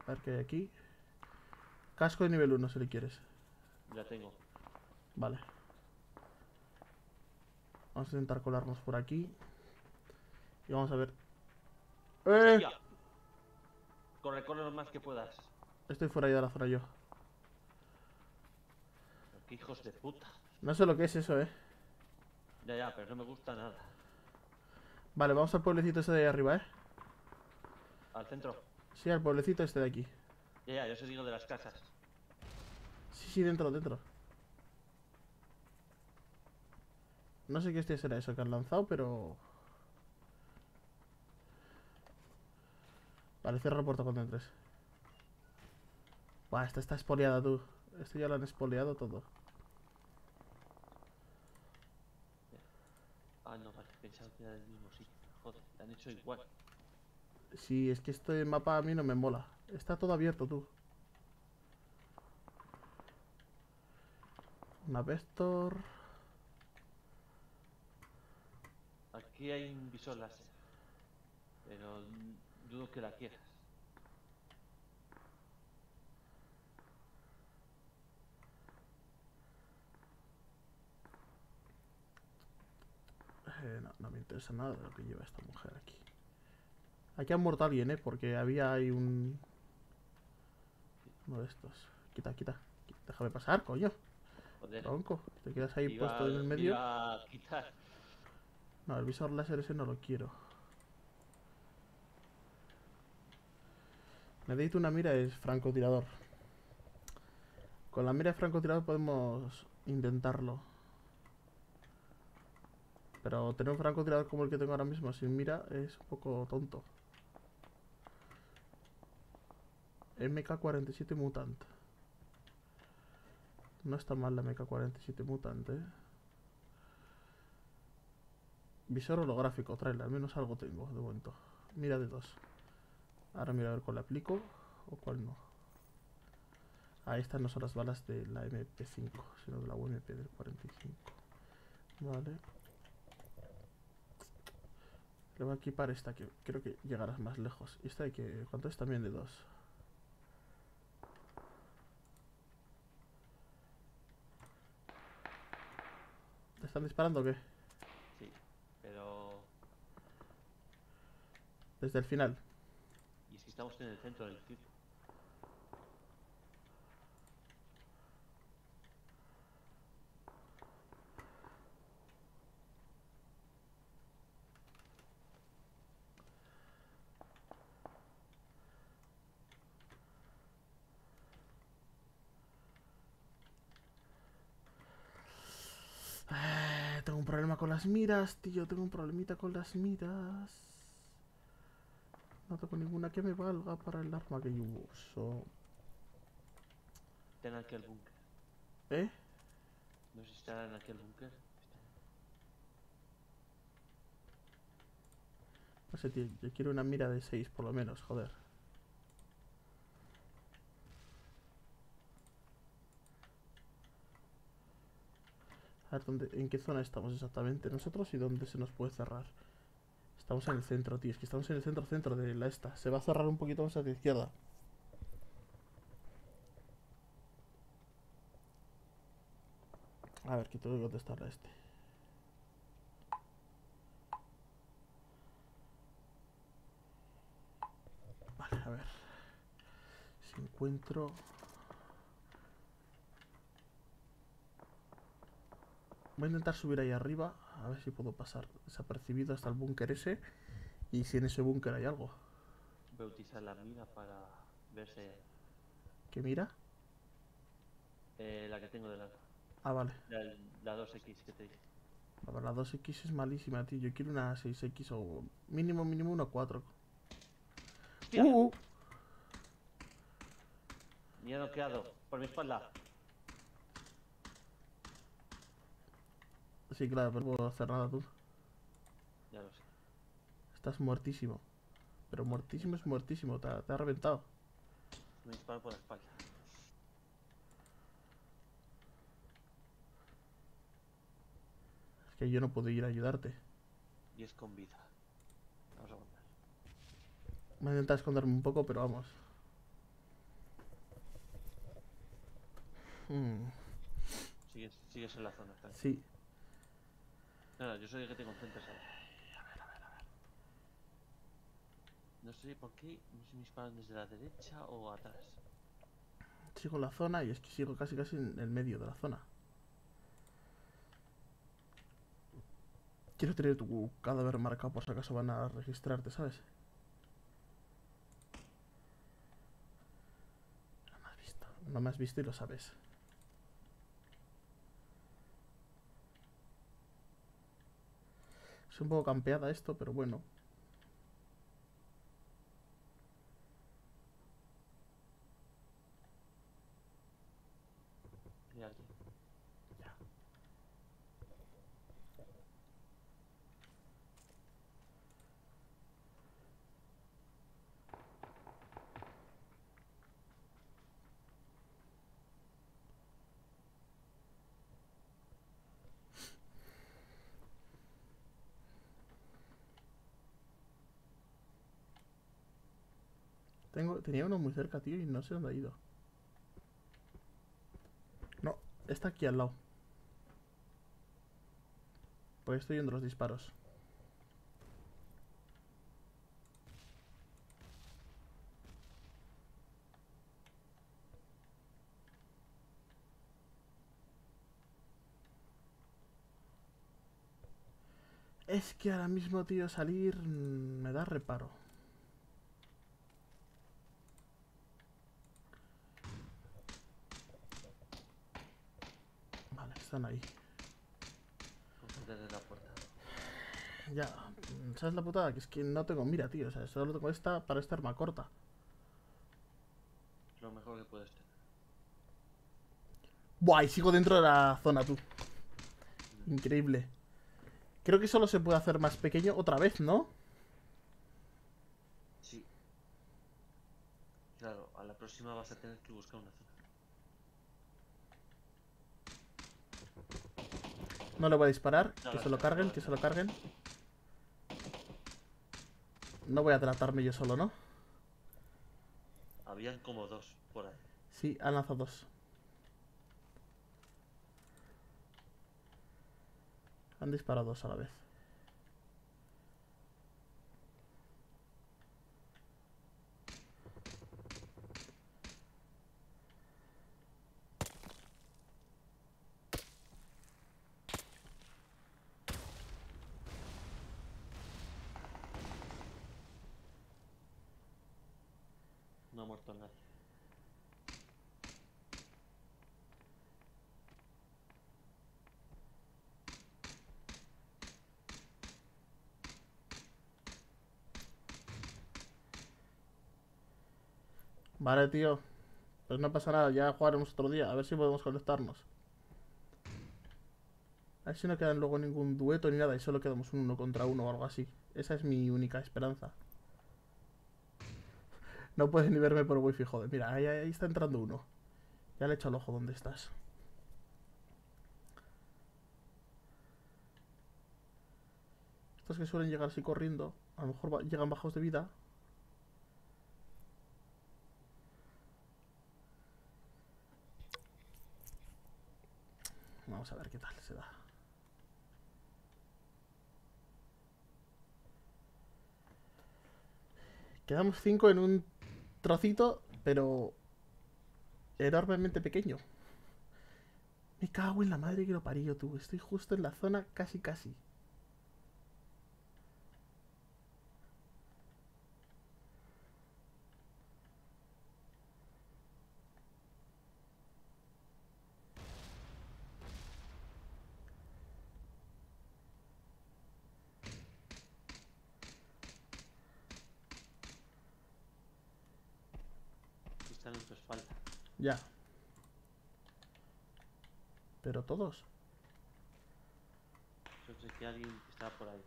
[SPEAKER 1] A ver qué hay aquí. Casco de nivel 1, si le quieres.
[SPEAKER 2] Ya tengo.
[SPEAKER 1] Vale. Vamos a intentar colarnos por aquí. Y vamos a ver. ¡Eh!
[SPEAKER 2] ¡Ya! Corre, corre lo más que puedas.
[SPEAKER 1] Estoy fuera ya de la zona yo.
[SPEAKER 2] Qué hijos de puta.
[SPEAKER 1] No sé lo que es eso, ¿eh?
[SPEAKER 2] Ya, ya, pero no me gusta nada.
[SPEAKER 1] Vale, vamos al pueblecito ese de ahí arriba, ¿eh?
[SPEAKER 2] Al centro.
[SPEAKER 1] Sí, al pueblecito este de aquí.
[SPEAKER 2] Ya, ya, yo os digo de las casas.
[SPEAKER 1] Sí, sí, dentro, dentro. No sé qué este será eso que han lanzado, pero... Vale, cierra la puerta cuando entres. Buah, esta está espoleada, tú. Esto ya lo han espoleado todo.
[SPEAKER 2] Ah, no, vale, pensaba que era del mismo sitio. Joder, le han hecho igual.
[SPEAKER 1] Sí, es que este mapa a mí no me mola. Está todo abierto, tú. Una Vector...
[SPEAKER 2] Aquí hay un visor láser. Pero dudo que la quieras.
[SPEAKER 1] Eh, no, no me interesa nada de lo que lleva esta mujer aquí. Aquí ha muerto alguien, ¿eh? Porque había ahí un... Uno de estos. Quita, quita. qui- Déjame pasar, coño.
[SPEAKER 2] Joder.
[SPEAKER 1] Tronco. Te quedas ahí
[SPEAKER 2] iba-
[SPEAKER 1] puesto en el
[SPEAKER 2] me
[SPEAKER 1] medio.
[SPEAKER 2] a quitar.
[SPEAKER 1] No, el visor láser ese no lo quiero. Necesito una mira de francotirador. Con la mira de francotirador podemos intentarlo. Pero tener un francotirador como el que tengo ahora mismo sin mira es un poco tonto. MK47 Mutant. No está mal la MK47 Mutant, eh. Visor holográfico, tráela, al menos algo tengo de momento. Mira de dos. Ahora mira a ver cuál aplico o cuál no. Ah, estas no son las balas de la MP5, sino de la UMP del 45. Vale. Le voy a equipar esta que creo que llegarás más lejos. Y esta hay que. ¿Cuánto es también de dos? ¿Te están disparando o qué?
[SPEAKER 2] Sí, pero.
[SPEAKER 1] Desde el final.
[SPEAKER 2] Estamos en el centro del circo.
[SPEAKER 1] Eh, tengo un problema con las miras, tío. Tengo un problemita con las miras. No tengo ninguna que me valga para el arma que yo uso.
[SPEAKER 2] Está en aquel búnker.
[SPEAKER 1] ¿Eh?
[SPEAKER 2] No sé si estará en aquel búnker.
[SPEAKER 1] No sé, tío. Yo quiero una mira de 6 por lo menos, joder. A ver, ¿dónde, ¿en qué zona estamos exactamente nosotros y dónde se nos puede cerrar? Estamos en el centro, tío. Es que estamos en el centro, centro de la esta. Se va a cerrar un poquito más a la izquierda. A ver, que tengo que contestarle a este. Vale, a ver. Si encuentro... Voy a intentar subir ahí arriba. A ver si puedo pasar desapercibido hasta el búnker ese. Y si en ese búnker hay algo.
[SPEAKER 2] Voy a utilizar la mira para verse
[SPEAKER 1] ¿Qué mira?
[SPEAKER 2] eh, la que tengo delante.
[SPEAKER 1] Ah, vale.
[SPEAKER 2] La, la 2X que te dije.
[SPEAKER 1] A ver, la 2X es malísima, tío. Yo quiero una 6X o mínimo, mínimo una 4.
[SPEAKER 2] ¡Hostia!
[SPEAKER 1] Uh.
[SPEAKER 2] Me ha noqueado por mi espalda.
[SPEAKER 1] Sí, claro, pero no puedo hacer nada tú.
[SPEAKER 2] Ya lo sé.
[SPEAKER 1] Estás muertísimo. Pero muertísimo es muertísimo. Te, ha- te ha reventado.
[SPEAKER 2] Me disparo por la espalda.
[SPEAKER 1] Es que yo no puedo ir a ayudarte.
[SPEAKER 2] Y es con vida. Vamos a aguantar.
[SPEAKER 1] Voy a intentar esconderme un poco, pero vamos. Hmm,
[SPEAKER 2] Sigues, sigues en la zona. tranquilo.
[SPEAKER 1] sí.
[SPEAKER 2] Nada, yo soy el que te concentras ahora. No sé por qué, no sé me disparan desde la derecha o atrás.
[SPEAKER 1] Sigo en la zona y es que sigo casi casi en el medio de la zona. Quiero tener tu cadáver marcado por si acaso van a registrarte, ¿sabes? No. No me has visto y lo sabes. Es un poco campeada esto, pero bueno.
[SPEAKER 2] Y aquí.
[SPEAKER 1] Tengo, tenía uno muy cerca, tío, y no sé dónde ha ido. No, está aquí al lado. Pues estoy oyendo los disparos. Es que ahora mismo, tío, salir me da reparo. Vale, están ahí.
[SPEAKER 2] La puerta.
[SPEAKER 1] Ya, ¿sabes la putada? Que es que no tengo mira, tío. O sea, solo tengo esta para esta arma corta.
[SPEAKER 2] Lo mejor que puedes tener.
[SPEAKER 1] Buah, y sigo dentro de la zona, tú. Increíble. Creo que solo se puede hacer más pequeño otra vez, ¿no?
[SPEAKER 2] Sí. Claro, a la próxima vas a tener que buscar una zona.
[SPEAKER 1] No le voy a disparar.
[SPEAKER 2] No,
[SPEAKER 1] Que
[SPEAKER 2] no,
[SPEAKER 1] se lo carguen,
[SPEAKER 2] no,
[SPEAKER 1] que se lo carguen. No voy a tratarme yo solo, ¿no?
[SPEAKER 2] Habían como dos por ahí.
[SPEAKER 1] Sí, han lanzado dos. Han disparado dos a la vez.
[SPEAKER 2] No ha muerto nadie.
[SPEAKER 1] Vale, tío. Pues no pasa nada, ya jugaremos otro día. A ver si podemos conectarnos. A ver si no quedan luego ningún dueto ni nada y solo quedamos un uno contra uno o algo así. Esa es mi única esperanza. No puedes ni verme por wifi, joder. Mira, ahí, ahí está entrando uno. Ya le he echado el ojo dónde estás. Estos que suelen llegar así corriendo, a lo mejor llegan bajos de vida. Vamos a ver qué tal se da. Quedamos 5 en un trocito, pero enormemente pequeño. Me cago en la madre que lo parió, tú. Estoy justo en la zona casi casi.
[SPEAKER 2] Están en tu espalda.
[SPEAKER 1] Ya. Pero todos.
[SPEAKER 2] Yo sé que alguien está por ahí.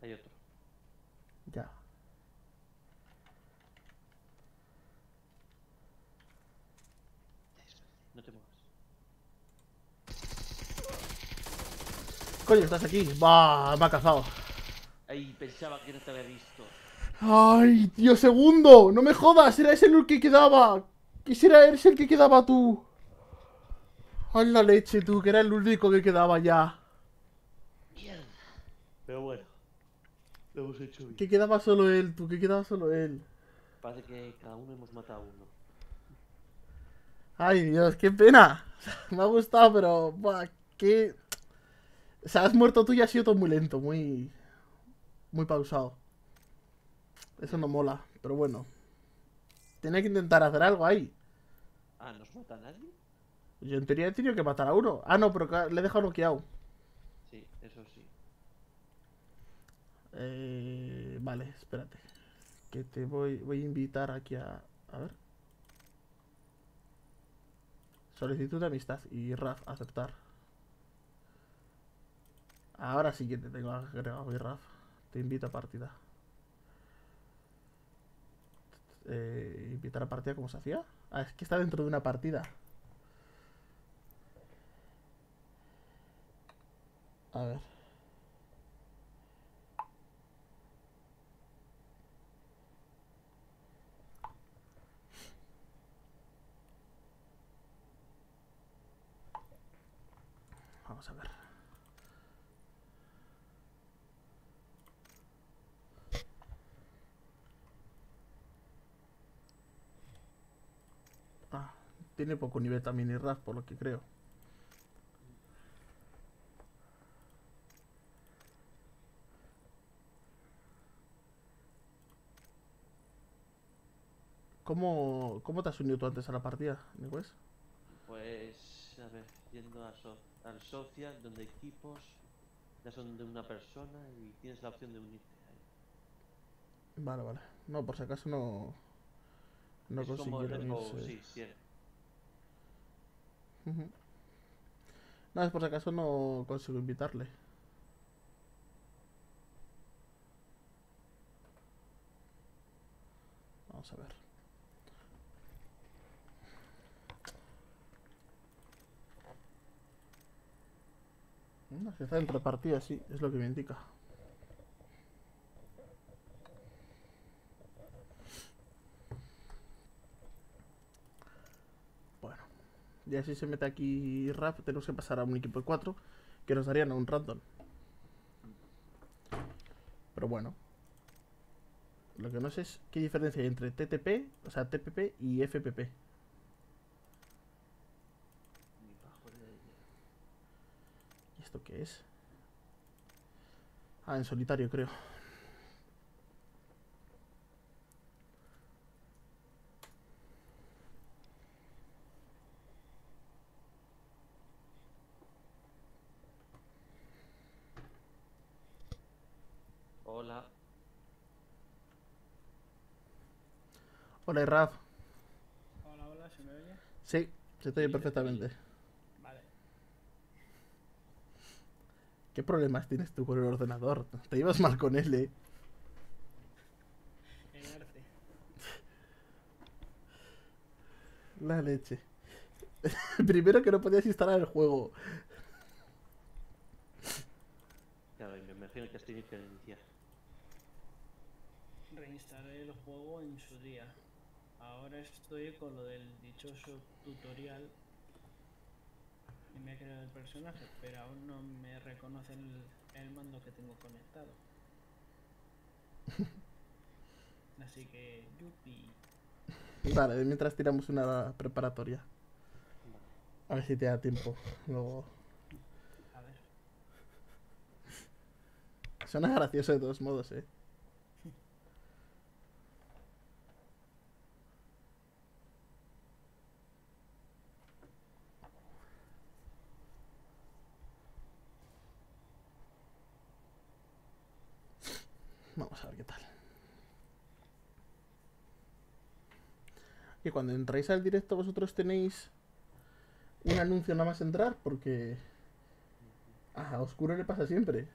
[SPEAKER 2] Hay otro.
[SPEAKER 1] Ya.
[SPEAKER 2] No te muevas.
[SPEAKER 1] Coño, estás aquí. Bah, me ha cazado.
[SPEAKER 2] Ay, pensaba que no te había visto.
[SPEAKER 1] Ay, tío, segundo. No me jodas, era ese el que quedaba. Quisiera ese el que quedaba tú. Ay, la leche, tú, que era el único que quedaba ya.
[SPEAKER 2] Mierda. Pero bueno. Lo hemos hecho bien.
[SPEAKER 1] Que quedaba solo él, tú, que quedaba solo él.
[SPEAKER 2] Parece que cada uno hemos matado a uno.
[SPEAKER 1] Ay, Dios, qué pena. Me ha gustado, pero. Buah, qué. O sea, has muerto tú y ha sido todo muy lento, muy. Muy pausado. Eso no mola, pero bueno. Tenía que intentar hacer algo ahí.
[SPEAKER 2] Ah, ¿nos mata a nadie?
[SPEAKER 1] Yo en teoría he tenido que matar a uno. Ah, no, pero le he dejado noqueado.
[SPEAKER 2] Sí, eso sí.
[SPEAKER 1] Eh, vale, espérate. Que te voy, voy a invitar aquí a. A ver. Solicitud de amistad y Raf, aceptar. Ahora sí que te tengo agregado, y Raf. Te invito a partida. Eh, invitar a partida, ¿cómo se hacía? Ah, es que está dentro de una partida. A ver. Vamos a ver. Ah, tiene poco nivel también Irraf, por lo que creo. ¿Cómo, ¿Cómo te has unido tú antes a la partida, Niwes?
[SPEAKER 2] Pues, a ver, yendo a so- al social, donde equipos ya son de una persona y tienes la opción de unirte ahí.
[SPEAKER 1] Vale, vale. No, por si acaso no. No
[SPEAKER 2] es como el. Six, sí,
[SPEAKER 1] No, es por si acaso no consigo invitarle. Vamos a ver. No, está entre partidas, sí, es lo que me indica. Bueno, ya si se mete aquí Rap, tenemos que pasar a un equipo de 4 que nos darían a un random. Pero bueno. Lo que no sé es qué diferencia hay entre TTP, o sea, TPP y FPP. ¿Y esto qué es? Ah, en solitario, creo.
[SPEAKER 2] Hola.
[SPEAKER 1] Hola, Raf.
[SPEAKER 3] Hola, hola, ¿se me oye?
[SPEAKER 1] Sí, se te oye perfectamente.
[SPEAKER 3] Vale.
[SPEAKER 1] ¿Qué problemas tienes tú con el ordenador? Te llevas mal con él, eh.
[SPEAKER 3] En arte.
[SPEAKER 1] La leche. Primero que no podías instalar el juego.
[SPEAKER 2] Claro, y me imagino que has tenido que iniciar.
[SPEAKER 3] Reinstalé el juego en su día. Ahora estoy con lo del dichoso tutorial. Y me he creado el personaje, pero aún no me reconoce el, el mando que tengo conectado. Así que, yupi.
[SPEAKER 1] Vale, mientras tiramos una preparatoria. A ver si te da tiempo. Luego.
[SPEAKER 3] A ver.
[SPEAKER 1] Suena gracioso de todos modos, eh. Vamos a ver qué tal. Y cuando entráis al directo vosotros tenéis un anuncio nada más entrar porque a Oscuro le pasa siempre.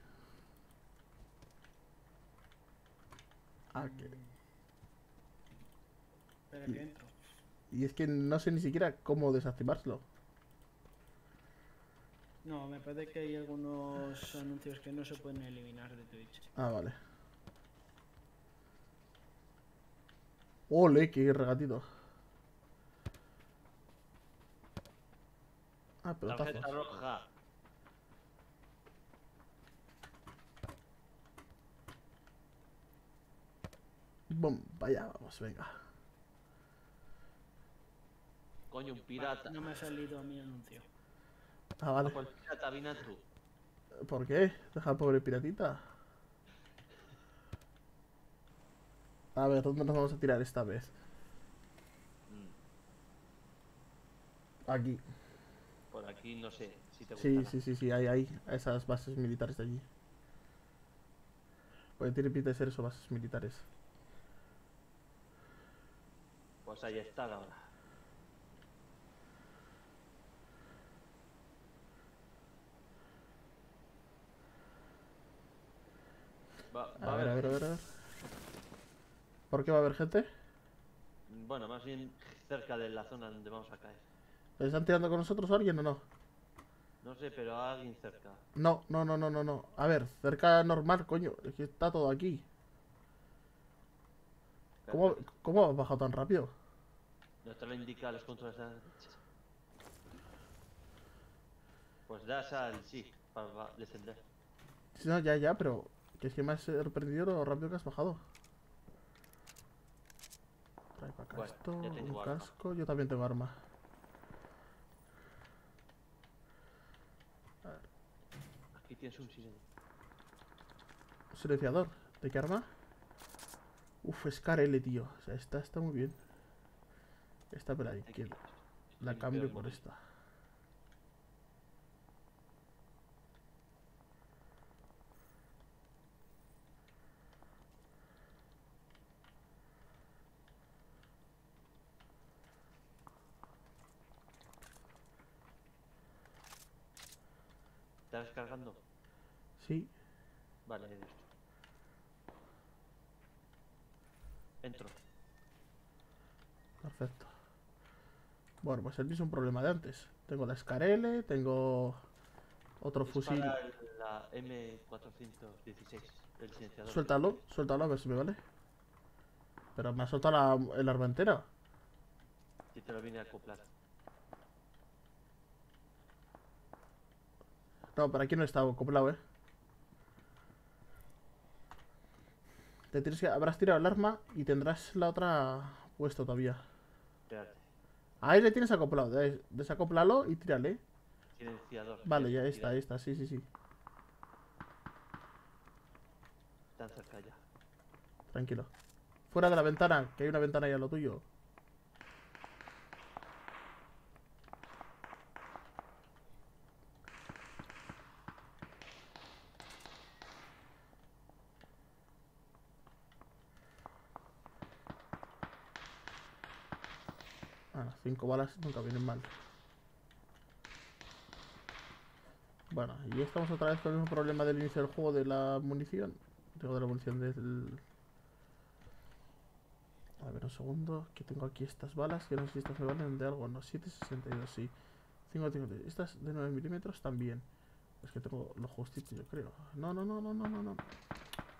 [SPEAKER 1] Ah, que-
[SPEAKER 3] que entro.
[SPEAKER 1] Y es que no sé ni siquiera cómo desactivárselo.
[SPEAKER 3] No, me parece que hay algunos anuncios que no se pueden eliminar de Twitch.
[SPEAKER 1] Ah, vale. Ole, qué regatito. Ah,
[SPEAKER 2] Tarjeta
[SPEAKER 1] pelotazos.
[SPEAKER 2] roja.
[SPEAKER 1] Bum, vaya, vamos, venga.
[SPEAKER 2] Coño, un pirata.
[SPEAKER 3] No me ha salido a mi anuncio.
[SPEAKER 1] Ah, vale.
[SPEAKER 2] Pirata, vine tú.
[SPEAKER 1] ¿Por qué? Deja al pobre piratita. A ver, ¿dónde nos vamos a tirar esta vez?
[SPEAKER 2] Mm,
[SPEAKER 1] Aquí.
[SPEAKER 2] Por aquí no sé si te
[SPEAKER 1] Sí, sí, sí, sí, ahí. A esas bases militares de allí. Pues tiene pinta de ser eso, bases militares.
[SPEAKER 2] Pues ahí está ahora. Va, va
[SPEAKER 1] A ver, a ver, a ver, a ver. ¿Por qué va a haber gente?
[SPEAKER 2] Bueno, más bien cerca de la zona donde vamos a caer.
[SPEAKER 1] ¿Están tirando con nosotros alguien o no?
[SPEAKER 2] No sé, pero alguien cerca.
[SPEAKER 1] No, no, no, no, no, no. A ver, cerca normal, coño. Es que está todo aquí. ¿Cómo, cómo has bajado tan rápido?
[SPEAKER 2] No te lo indica los controles de la derecha. Pues das al sí para descender.
[SPEAKER 1] Sí, no, ya, ya, pero que es que me has sorprendido lo rápido que has bajado. Trae para acá
[SPEAKER 2] Bueno,
[SPEAKER 1] esto, un
[SPEAKER 2] arma.
[SPEAKER 1] casco. Yo también tengo arma.
[SPEAKER 2] Tienes un silencio.
[SPEAKER 1] Un silenciador. ¿De qué arma? Uf, es L, tío. O sea, esta está muy bien. Esta, pero ahí, que la cambio por esta.
[SPEAKER 2] ¿Estás cargando?
[SPEAKER 1] Sí,
[SPEAKER 2] Vale. Entro.
[SPEAKER 1] perfecto. Bueno, pues el mismo problema de antes. Tengo la Scarelle, tengo otro fusil.
[SPEAKER 2] La M416, el silenciador.
[SPEAKER 1] Suéltalo, suéltalo a ver si me vale. Pero me ha soltado la, el arma entera.
[SPEAKER 2] Si te lo vine a acoplar.
[SPEAKER 1] No, pero aquí no está acoplado, eh. Te tienes que, habrás tirado el arma y tendrás la otra puesta todavía.
[SPEAKER 2] Espérate.
[SPEAKER 1] Ahí le tienes acoplado, des- desacóplalo y tírale.
[SPEAKER 2] Silenciador.
[SPEAKER 1] Vale, ya está, ahí está, sí, sí, sí.
[SPEAKER 2] cerca ya.
[SPEAKER 1] Tranquilo. Fuera de la ventana, que hay una ventana ahí a lo tuyo. Ah, cinco balas nunca vienen mal. Bueno, y estamos otra vez con el mismo problema del inicio del juego de la munición. Digo, de la munición del... A ver, un segundo. Que tengo aquí estas balas. Que no sé si estas me valen de algo. No, 7.62, sí. 5, 5, Estas de 9 milímetros también. Es que tengo lo justito, yo creo. No, no, no, no, no, no, no.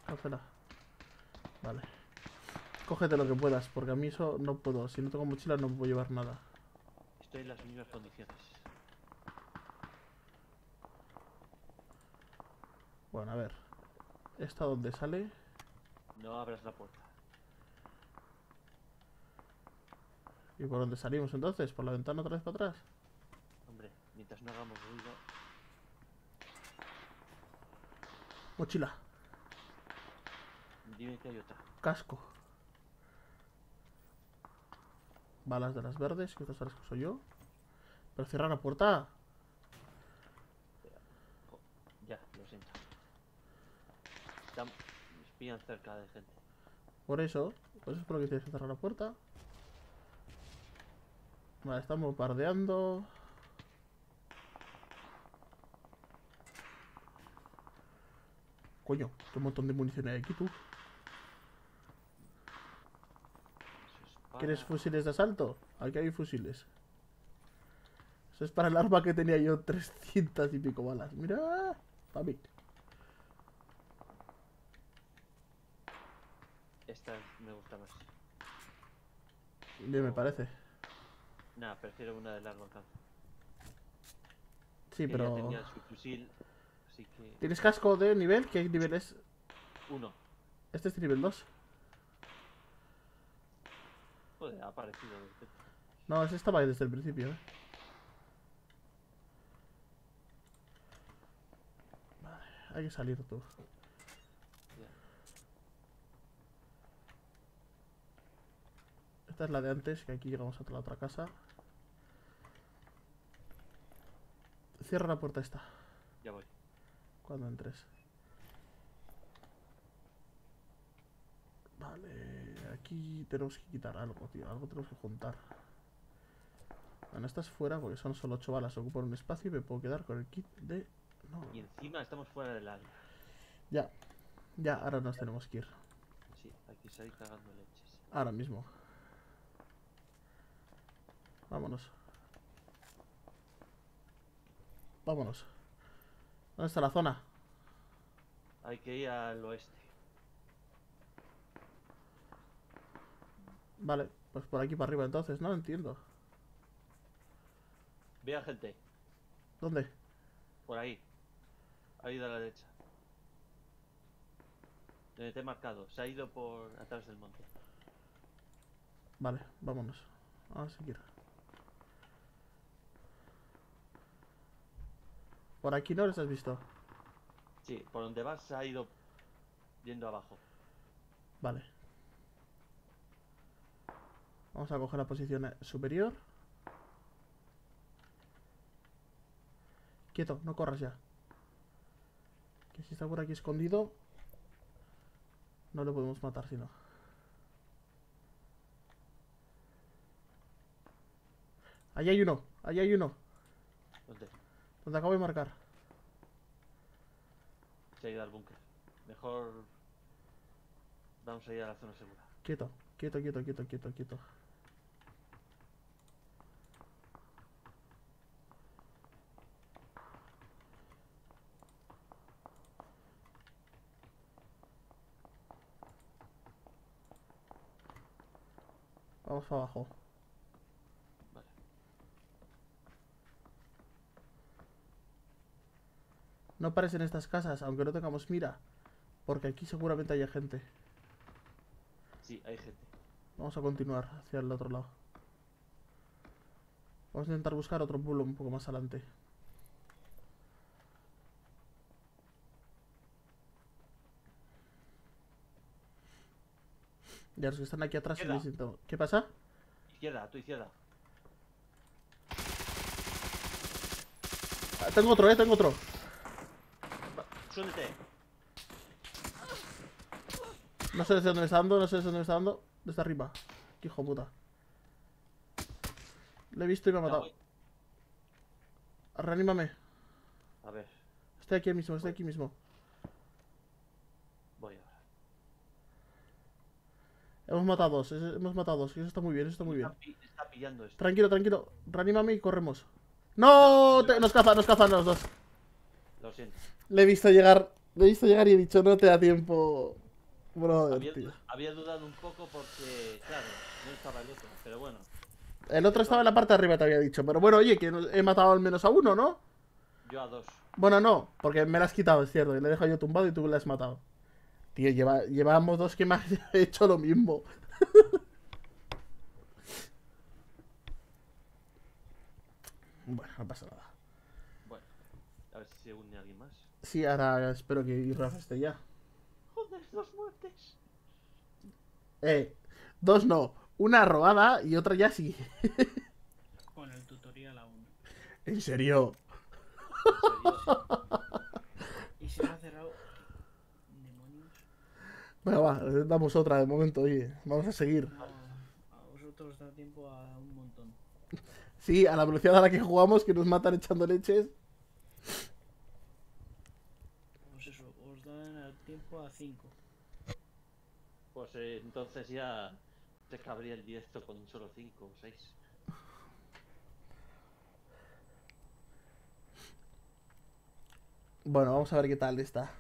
[SPEAKER 1] Cancela. Vale. Cógete lo que puedas, porque a mí eso no puedo. Si no tengo mochila no puedo llevar nada.
[SPEAKER 2] Estoy en las mismas condiciones.
[SPEAKER 1] Bueno, a ver. ¿Esta dónde sale?
[SPEAKER 2] No abras la puerta.
[SPEAKER 1] ¿Y por dónde salimos entonces? ¿Por la ventana otra vez para atrás?
[SPEAKER 2] Hombre, mientras no hagamos ruido.
[SPEAKER 1] Mochila,
[SPEAKER 2] Dime que hay otra.
[SPEAKER 1] casco. Balas de las verdes, que estas sabes que soy yo. Pero cierra la puerta.
[SPEAKER 2] Ya, lo siento. Están, pillan cerca de gente.
[SPEAKER 1] Por eso, por eso es por lo que tienes que cerrar la puerta. Vale, estamos bombardeando. Coño, qué montón de munición hay aquí tú.
[SPEAKER 2] Eso es para...
[SPEAKER 1] ¿Quieres fusiles de asalto? Aquí hay fusiles. Eso es para el arma que tenía yo 300 y pico balas. Mira, mí.
[SPEAKER 2] Esta me gusta más.
[SPEAKER 1] Bien, me parece.
[SPEAKER 2] Nada, prefiero una de largo alcance.
[SPEAKER 1] Sí,
[SPEAKER 2] Que ya
[SPEAKER 1] pero...
[SPEAKER 2] tenía su fusil, así que...
[SPEAKER 1] ¿Tienes casco de nivel? ¿Qué nivel es?
[SPEAKER 2] Uno.
[SPEAKER 1] Este es nivel 2.
[SPEAKER 2] Joder, ha aparecido.
[SPEAKER 1] No, ese estaba ahí desde el principio, ¿eh? Vale, hay que salir tú. Esta es la de antes, que aquí llegamos a la otra casa. Cierra la puerta esta,
[SPEAKER 2] Ya voy.
[SPEAKER 1] cuando entres. Vale, tenemos que quitar algo, tío. Algo tenemos que juntar. Bueno, estas fuera porque son solo 8 balas. Ocupan un espacio y me puedo quedar con el kit de... No,
[SPEAKER 2] Y encima estamos fuera del área.
[SPEAKER 1] ya. Ya, ahora nos tenemos que ir.
[SPEAKER 2] Sí, cagando leches.
[SPEAKER 1] Ahora mismo. Vámonos. Vámonos. ¿Dónde está la zona?
[SPEAKER 2] Hay que ir al oeste.
[SPEAKER 1] Vale, pues por aquí para arriba entonces, no entiendo.
[SPEAKER 2] Vea gente,
[SPEAKER 1] ¿Dónde?
[SPEAKER 2] por ahí. Ha ido a la derecha. Donde te he marcado. Se ha ido por atrás del monte.
[SPEAKER 1] Vale, vámonos. Vamos a seguir. Por aquí no les has visto.
[SPEAKER 2] Sí, por donde vas se ha ido yendo abajo.
[SPEAKER 1] Vale. Vamos a coger la posición superior. Quieto, no corras ya. Que si está por aquí escondido, no le podemos matar si no. Allí hay uno, allí hay uno.
[SPEAKER 2] ¿Dónde?
[SPEAKER 1] Donde acabo de marcar.
[SPEAKER 2] Se ha ido al búnker. Mejor vamos a ir a la zona segura.
[SPEAKER 1] Quieto, quieto, quieto, quieto, quieto, quieto. Vamos para abajo.
[SPEAKER 2] Vale.
[SPEAKER 1] No pares en estas casas, aunque no tengamos mira. Porque aquí seguramente haya gente.
[SPEAKER 2] Sí, hay gente.
[SPEAKER 1] Vamos a continuar hacia el otro lado. Vamos a intentar buscar otro pueblo un poco más adelante. Ya los que están aquí atrás. ¿Qué pasa?
[SPEAKER 2] Izquierda, a tu izquierda.
[SPEAKER 1] Ah, tengo otro, eh, tengo otro.
[SPEAKER 2] Suéltate.
[SPEAKER 1] No sé desde dónde me está dando, no sé desde dónde me está dando. Desde arriba. Qué hijo de puta. Le he visto y me ha matado. Reanímame.
[SPEAKER 2] A ver,
[SPEAKER 1] Estoy aquí mismo, estoy aquí mismo.
[SPEAKER 2] voy ahora.
[SPEAKER 1] Hemos matado dos, hemos matado dos. Eso está muy bien, eso está muy bien.
[SPEAKER 2] Está, pi- está pillando esto.
[SPEAKER 1] Tranquilo, tranquilo. Reanímame y corremos. ¡No! Te- nos cazan, nos cazan los dos.
[SPEAKER 2] Lo siento.
[SPEAKER 1] Le he visto llegar. Le he visto llegar y he dicho, no te da tiempo. Brother,
[SPEAKER 2] Había,
[SPEAKER 1] tío.
[SPEAKER 2] había dudado un poco porque, claro, no estaba el otro. Pero bueno,
[SPEAKER 1] El otro estaba en la parte de arriba, te había dicho. Pero bueno, oye, que he matado al menos a uno, ¿no?
[SPEAKER 2] yo a dos.
[SPEAKER 1] Bueno, no, porque me la has quitado, es cierto. Y le he dejado yo tumbado y tú le has matado. Tío, lleva, llevamos dos que me has hecho lo mismo. bueno, no pasa nada.
[SPEAKER 2] Bueno, a ver si se une alguien más.
[SPEAKER 1] Sí, ahora espero que Irraf esté ya.
[SPEAKER 2] Joder, dos muertes.
[SPEAKER 1] Eh, dos no. Una robada y otra ya sí.
[SPEAKER 3] Con el tutorial aún.
[SPEAKER 1] ¿En serio?
[SPEAKER 2] En serio.
[SPEAKER 3] Y se me ha cerrado.
[SPEAKER 1] Venga, va, damos otra de momento, oye. Vamos a seguir.
[SPEAKER 3] No, a vosotros da tiempo a un montón.
[SPEAKER 1] Sí, a la velocidad a la que jugamos, que nos matan echando leches.
[SPEAKER 3] Pues eso, os dan el tiempo a 5.
[SPEAKER 2] Pues eh, entonces ya te cabría el directo con solo cinco o seis.
[SPEAKER 1] Bueno, vamos a ver qué tal está.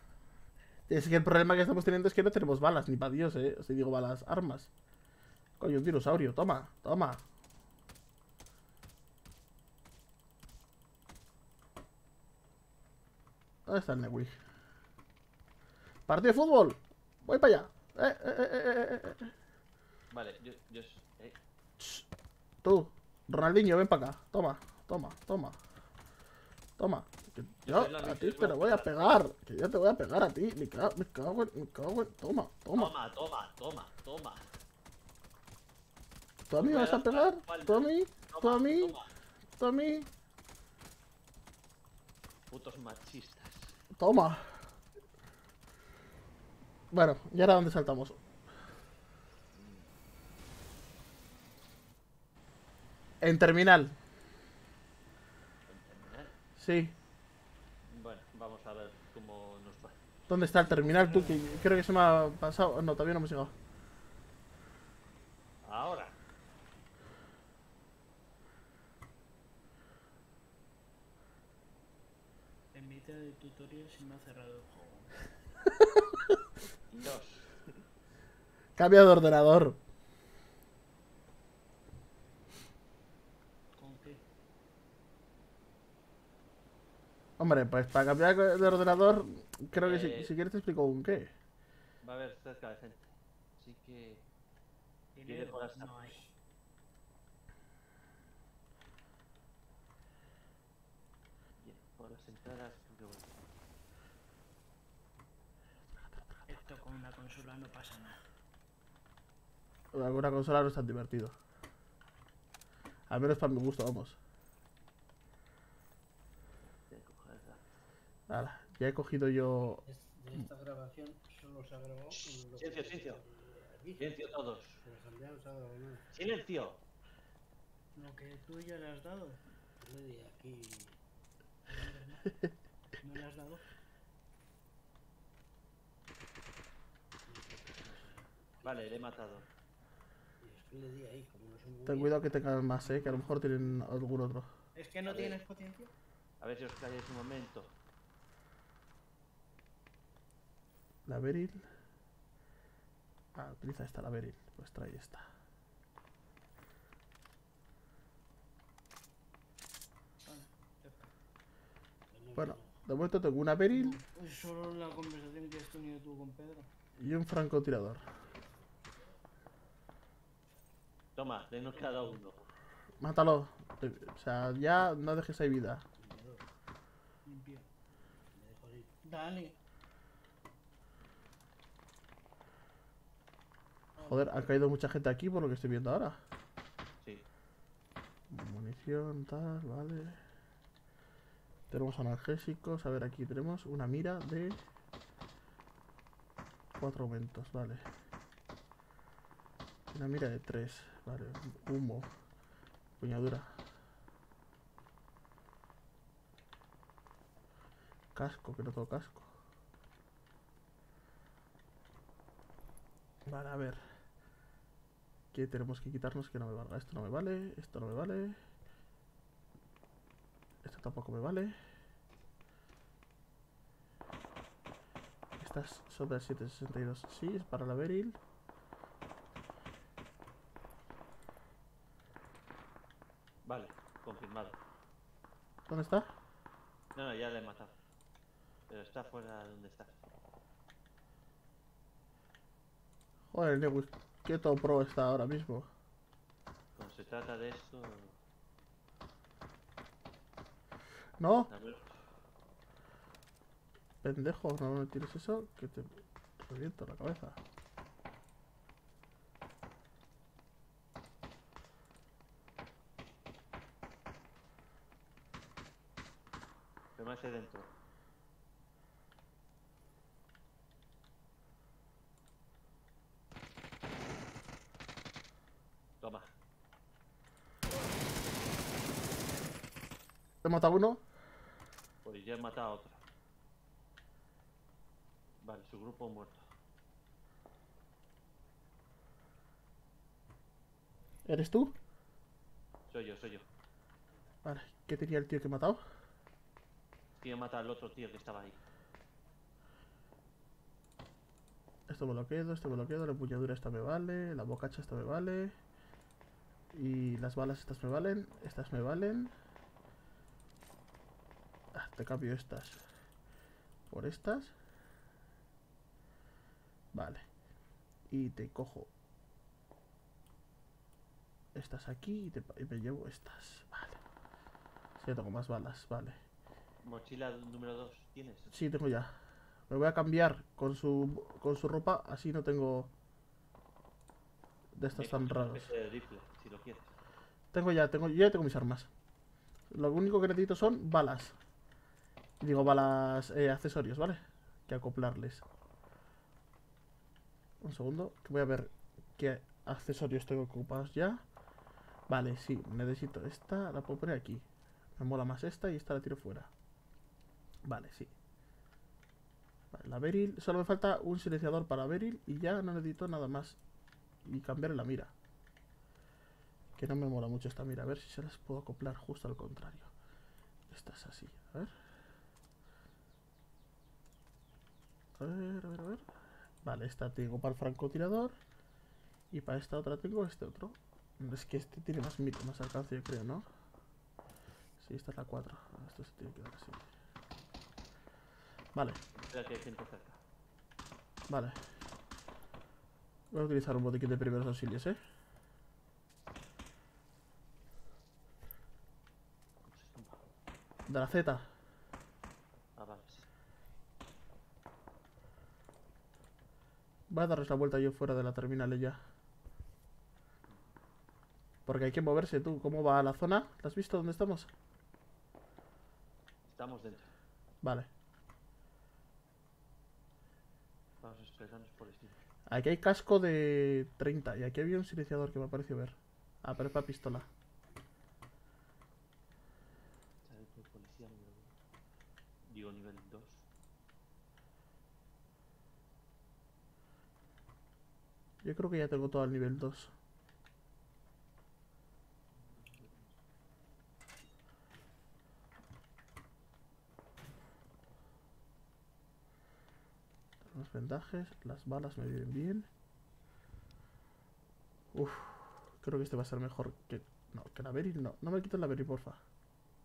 [SPEAKER 1] Es que el problema que estamos teniendo es que no tenemos balas, ni para Dios, eh. Si digo balas, armas. Coño, un dinosaurio, toma, toma. ¿Dónde está el Newig? Partido de fútbol. Voy para allá. Eh, eh, eh, eh, eh, eh.
[SPEAKER 2] Vale, yo, yo eh,
[SPEAKER 1] Tú, Ronaldinho, ven para acá. Toma, toma, toma. Toma.
[SPEAKER 2] Yo
[SPEAKER 1] a ti te lo voy a pegar. Que yo te voy a pegar a ti. Me cago, me cago, en- me cago en... Toma, toma.
[SPEAKER 2] toma, toma, toma, toma.
[SPEAKER 1] ¿Tú a mí vas a pegar?
[SPEAKER 2] la espalda.
[SPEAKER 1] ¿Tú a mí? ¿Tú a
[SPEAKER 2] Toma,
[SPEAKER 1] mí?
[SPEAKER 2] toma.
[SPEAKER 1] ¿Tú a mí?
[SPEAKER 2] Putos machistas.
[SPEAKER 1] Toma. Bueno, ¿y ahora dónde saltamos? En terminal. Sí.
[SPEAKER 2] Bueno, vamos a ver cómo nos va.
[SPEAKER 1] ¿Dónde está el terminal? Tú, que creo que se me ha pasado. No, todavía no hemos llegado.
[SPEAKER 2] Ahora.
[SPEAKER 3] En mitad del tutorial se me ha cerrado el juego.
[SPEAKER 2] Dos.
[SPEAKER 1] Cambia de ordenador.
[SPEAKER 3] ¿Con qué?
[SPEAKER 1] Hombre, pues para cambiar de ordenador, creo que si,
[SPEAKER 2] Eh.
[SPEAKER 1] si quieres te explico un qué.
[SPEAKER 2] Va a haber cerca de gente. Así que.
[SPEAKER 3] Dinero
[SPEAKER 2] por las
[SPEAKER 3] no hay.
[SPEAKER 2] Bien, por las entradas. creo que.
[SPEAKER 3] Esto con una consola no pasa nada.
[SPEAKER 1] Alguna consola no es tan divertido. Al menos para mi gusto, vamos.
[SPEAKER 2] Voy a cogerla.
[SPEAKER 1] Ahora, ya he cogido yo.
[SPEAKER 4] De esta grabación solo se ha grabado lo que
[SPEAKER 2] Silencio, silencio. Silencio todos. ¡Silencio!
[SPEAKER 3] Lo que tú ya le has dado.
[SPEAKER 4] Yo le di aquí.
[SPEAKER 3] ¿No le has dado?
[SPEAKER 2] Vale, le he matado.
[SPEAKER 1] Ten cuidado que tengan más, eh, que a lo mejor tienen algún otro.
[SPEAKER 3] ¿Es que no
[SPEAKER 2] A ver.
[SPEAKER 3] tienes potencia?
[SPEAKER 2] A ver si os calláis un momento.
[SPEAKER 1] La Beryl. Ah, utiliza esta la Beryl. Pues trae esta. Bueno, de momento tengo una Beryl
[SPEAKER 3] Es solo la conversación que has tenido tú con Pedro.
[SPEAKER 1] y un francotirador.
[SPEAKER 2] Toma, denos cada uno.
[SPEAKER 1] Mátalo. O sea, ya no dejes ahí vida.
[SPEAKER 3] Limpio.
[SPEAKER 4] Me dejo ir.
[SPEAKER 3] Dale.
[SPEAKER 1] Joder, ha caído mucha gente aquí por lo que estoy viendo ahora.
[SPEAKER 2] Sí.
[SPEAKER 1] Munición, tal, vale. Tenemos analgésicos. A ver, aquí tenemos una mira de... Cuatro aumentos, vale. Una mira de tres, vale. Humo. Puñadura. Casco, que no tengo casco. Vale, a ver. ¿Qué tenemos que quitarnos que no me valga? Esto no me vale, esto no me vale. Esto tampoco me vale. Estas son del 762. Sí, es para la Beryl.
[SPEAKER 2] Vale, confirmado.
[SPEAKER 1] ¿Dónde está?
[SPEAKER 2] No, no, ya le he matado. Pero está fuera de donde está.
[SPEAKER 1] Joder, Lewis, qué top pro está ahora mismo.
[SPEAKER 2] Cuando se trata de esto,
[SPEAKER 1] No, pendejo, no me tires eso, que te reviento la cabeza.
[SPEAKER 2] permanece dentro. Toma.
[SPEAKER 1] He matado uno.
[SPEAKER 2] Pues ya he matado a otro. Vale, su grupo muerto.
[SPEAKER 1] ¿Eres tú?
[SPEAKER 2] Soy yo, soy yo.
[SPEAKER 1] Vale, ¿qué tenía el tío que he matado?
[SPEAKER 2] Tío, mata al otro tío que estaba ahí.
[SPEAKER 1] Esto me lo quedo, esto me lo quedo, la empuñadura esta me vale, la bocacha esta me vale. Y las balas estas me valen, estas me valen. Ah, te cambio estas por estas. Vale. Y te cojo estas aquí y, te y me llevo estas. Vale. Sí, ya tengo más balas, vale.
[SPEAKER 2] Mochila número 2, ¿tienes?
[SPEAKER 1] Sí, tengo ya. Me voy a cambiar con su, con su ropa, así no tengo de estos
[SPEAKER 2] He
[SPEAKER 1] tan raros.
[SPEAKER 2] rifle, si lo.
[SPEAKER 1] Tengo ya, tengo, yo ya tengo mis armas. Lo único que necesito son balas. Digo, balas, eh, accesorios, ¿vale? Que acoplarles. Un segundo, que voy a ver qué accesorios tengo ocupados ya. Vale, sí, necesito esta, la puedo poner aquí. Me mola más esta y esta la tiro fuera. Vale, sí. Vale, la Beryl, solo me falta un silenciador para Beryl y ya no necesito nada más. Y cambiar la mira. Que no me mola mucho esta mira. A ver si se las puedo acoplar justo al contrario. Esta es así. A ver. A ver, a ver, a ver. Vale, esta tengo para el francotirador. Y para esta otra tengo este otro. Es que este tiene más, mira, más alcance, yo creo, ¿no? Sí, esta es la 4. Esto se tiene que dar así. Vale,
[SPEAKER 2] que cerca.
[SPEAKER 1] vale. Voy a utilizar un botiquín de primeros auxilios, ¿eh? De la Z.
[SPEAKER 2] Ah, vale. sí.
[SPEAKER 1] Voy a darles la vuelta yo fuera de la terminal ya. Porque hay que moverse tú. ¿Cómo va la zona? ¿La has visto dónde estamos?
[SPEAKER 2] Estamos dentro.
[SPEAKER 1] Vale.
[SPEAKER 2] Vamos a expresarnos por destino.
[SPEAKER 1] Aquí hay casco de 30 y aquí había un silenciador que me pareció ver. Ah, pero es para pistola.
[SPEAKER 2] Chaleco de policía número 1. Digo nivel 2.
[SPEAKER 1] Yo creo que ya tengo todo al nivel 2. Los vendajes, las balas me vienen bien. Uf, creo que este va a ser mejor que... No, que la Beryl no. No me quites la Beryl, porfa.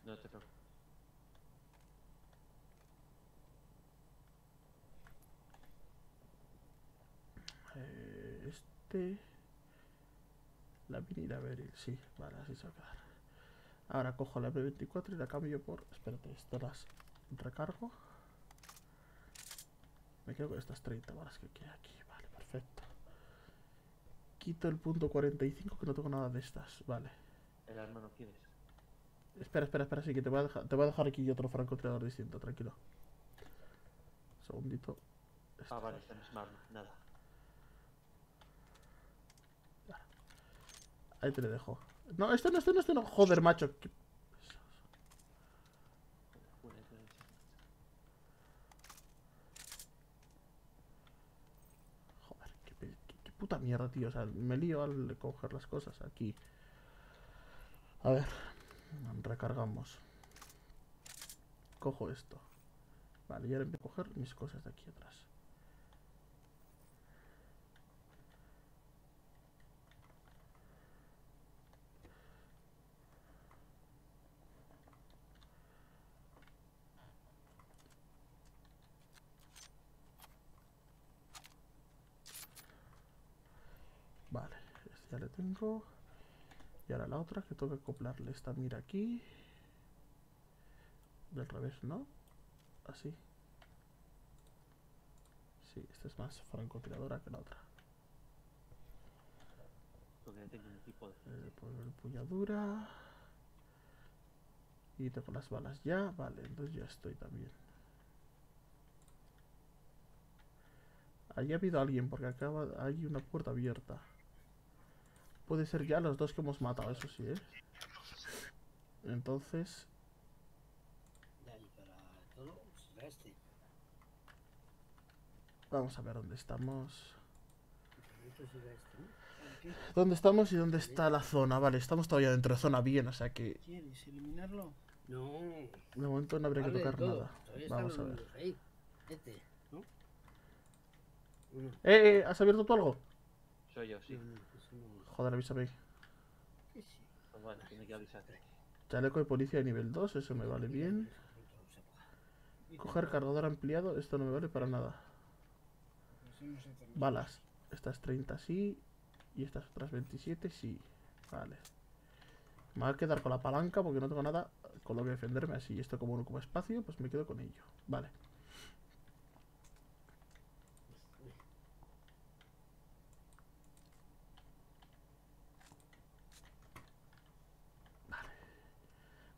[SPEAKER 2] No te preocupes.
[SPEAKER 1] Eh, este... La mini y la Beryl, sí, vale, así se va a quedar. Ahora cojo la B24 y la cambio por... Espérate, estas las recargo. Me quedo con estas 30 balas que queda aquí, vale, perfecto. quito el punto 45 que no tengo nada de estas. Vale.
[SPEAKER 2] El arma no quieres.
[SPEAKER 1] Espera, espera, espera, sí que te voy a dejar, te voy a dejar aquí otro francotirador distinto, tranquilo. Segundito.
[SPEAKER 2] Ah,
[SPEAKER 1] Esto.
[SPEAKER 2] vale, esta misma arma. Nada.
[SPEAKER 1] Ahí te le dejo. No, este no, este no, este no. Joder, macho.
[SPEAKER 2] Joder,
[SPEAKER 1] qué, qué- puta mierda, tío. O sea, me lío al coger las cosas aquí. A ver. Recargamos. Cojo esto. Vale, y ahora empiezo a coger mis cosas de aquí atrás. y ahora la otra que tengo que acoplarle esta mira aquí. Del revés no así. Sí esta es más francotiradora que la otra. Eh, poner empuñadura. Y tengo las balas ya. Vale entonces ya estoy también. Ahí ha habido alguien porque acaba hay una puerta abierta. Puede ser ya los dos que hemos matado, eso sí, ¿eh? Entonces, vamos a ver dónde estamos.
[SPEAKER 4] Esto será este, ¿no?
[SPEAKER 3] ¿Por qué
[SPEAKER 1] ¿Dónde estamos y dónde está la zona? Vale, estamos todavía dentro de zona bien, o sea que
[SPEAKER 3] quieres? ¿Eliminarlo?
[SPEAKER 4] No.
[SPEAKER 1] de momento no habría que tocar nada. Vamos a ver.
[SPEAKER 4] Este.
[SPEAKER 1] ¡Eh, eh! ¿Has abierto tú algo?
[SPEAKER 2] Soy yo, sí.
[SPEAKER 4] No, no, eso no.
[SPEAKER 1] Joder, avísame.
[SPEAKER 4] ¿Qué sí?
[SPEAKER 2] Tiene que avisarte.
[SPEAKER 1] Chaleco de policía de nivel 2, eso me vale bien. Coger cargador ampliado, esto no me vale para nada. Balas. Estas 30 sí. Y estas otras 27 sí. Vale. Me va a quedar con la palanca porque no tengo nada con lo que defenderme así. Esto como no ocupa espacio, pues me quedo con ello. Vale.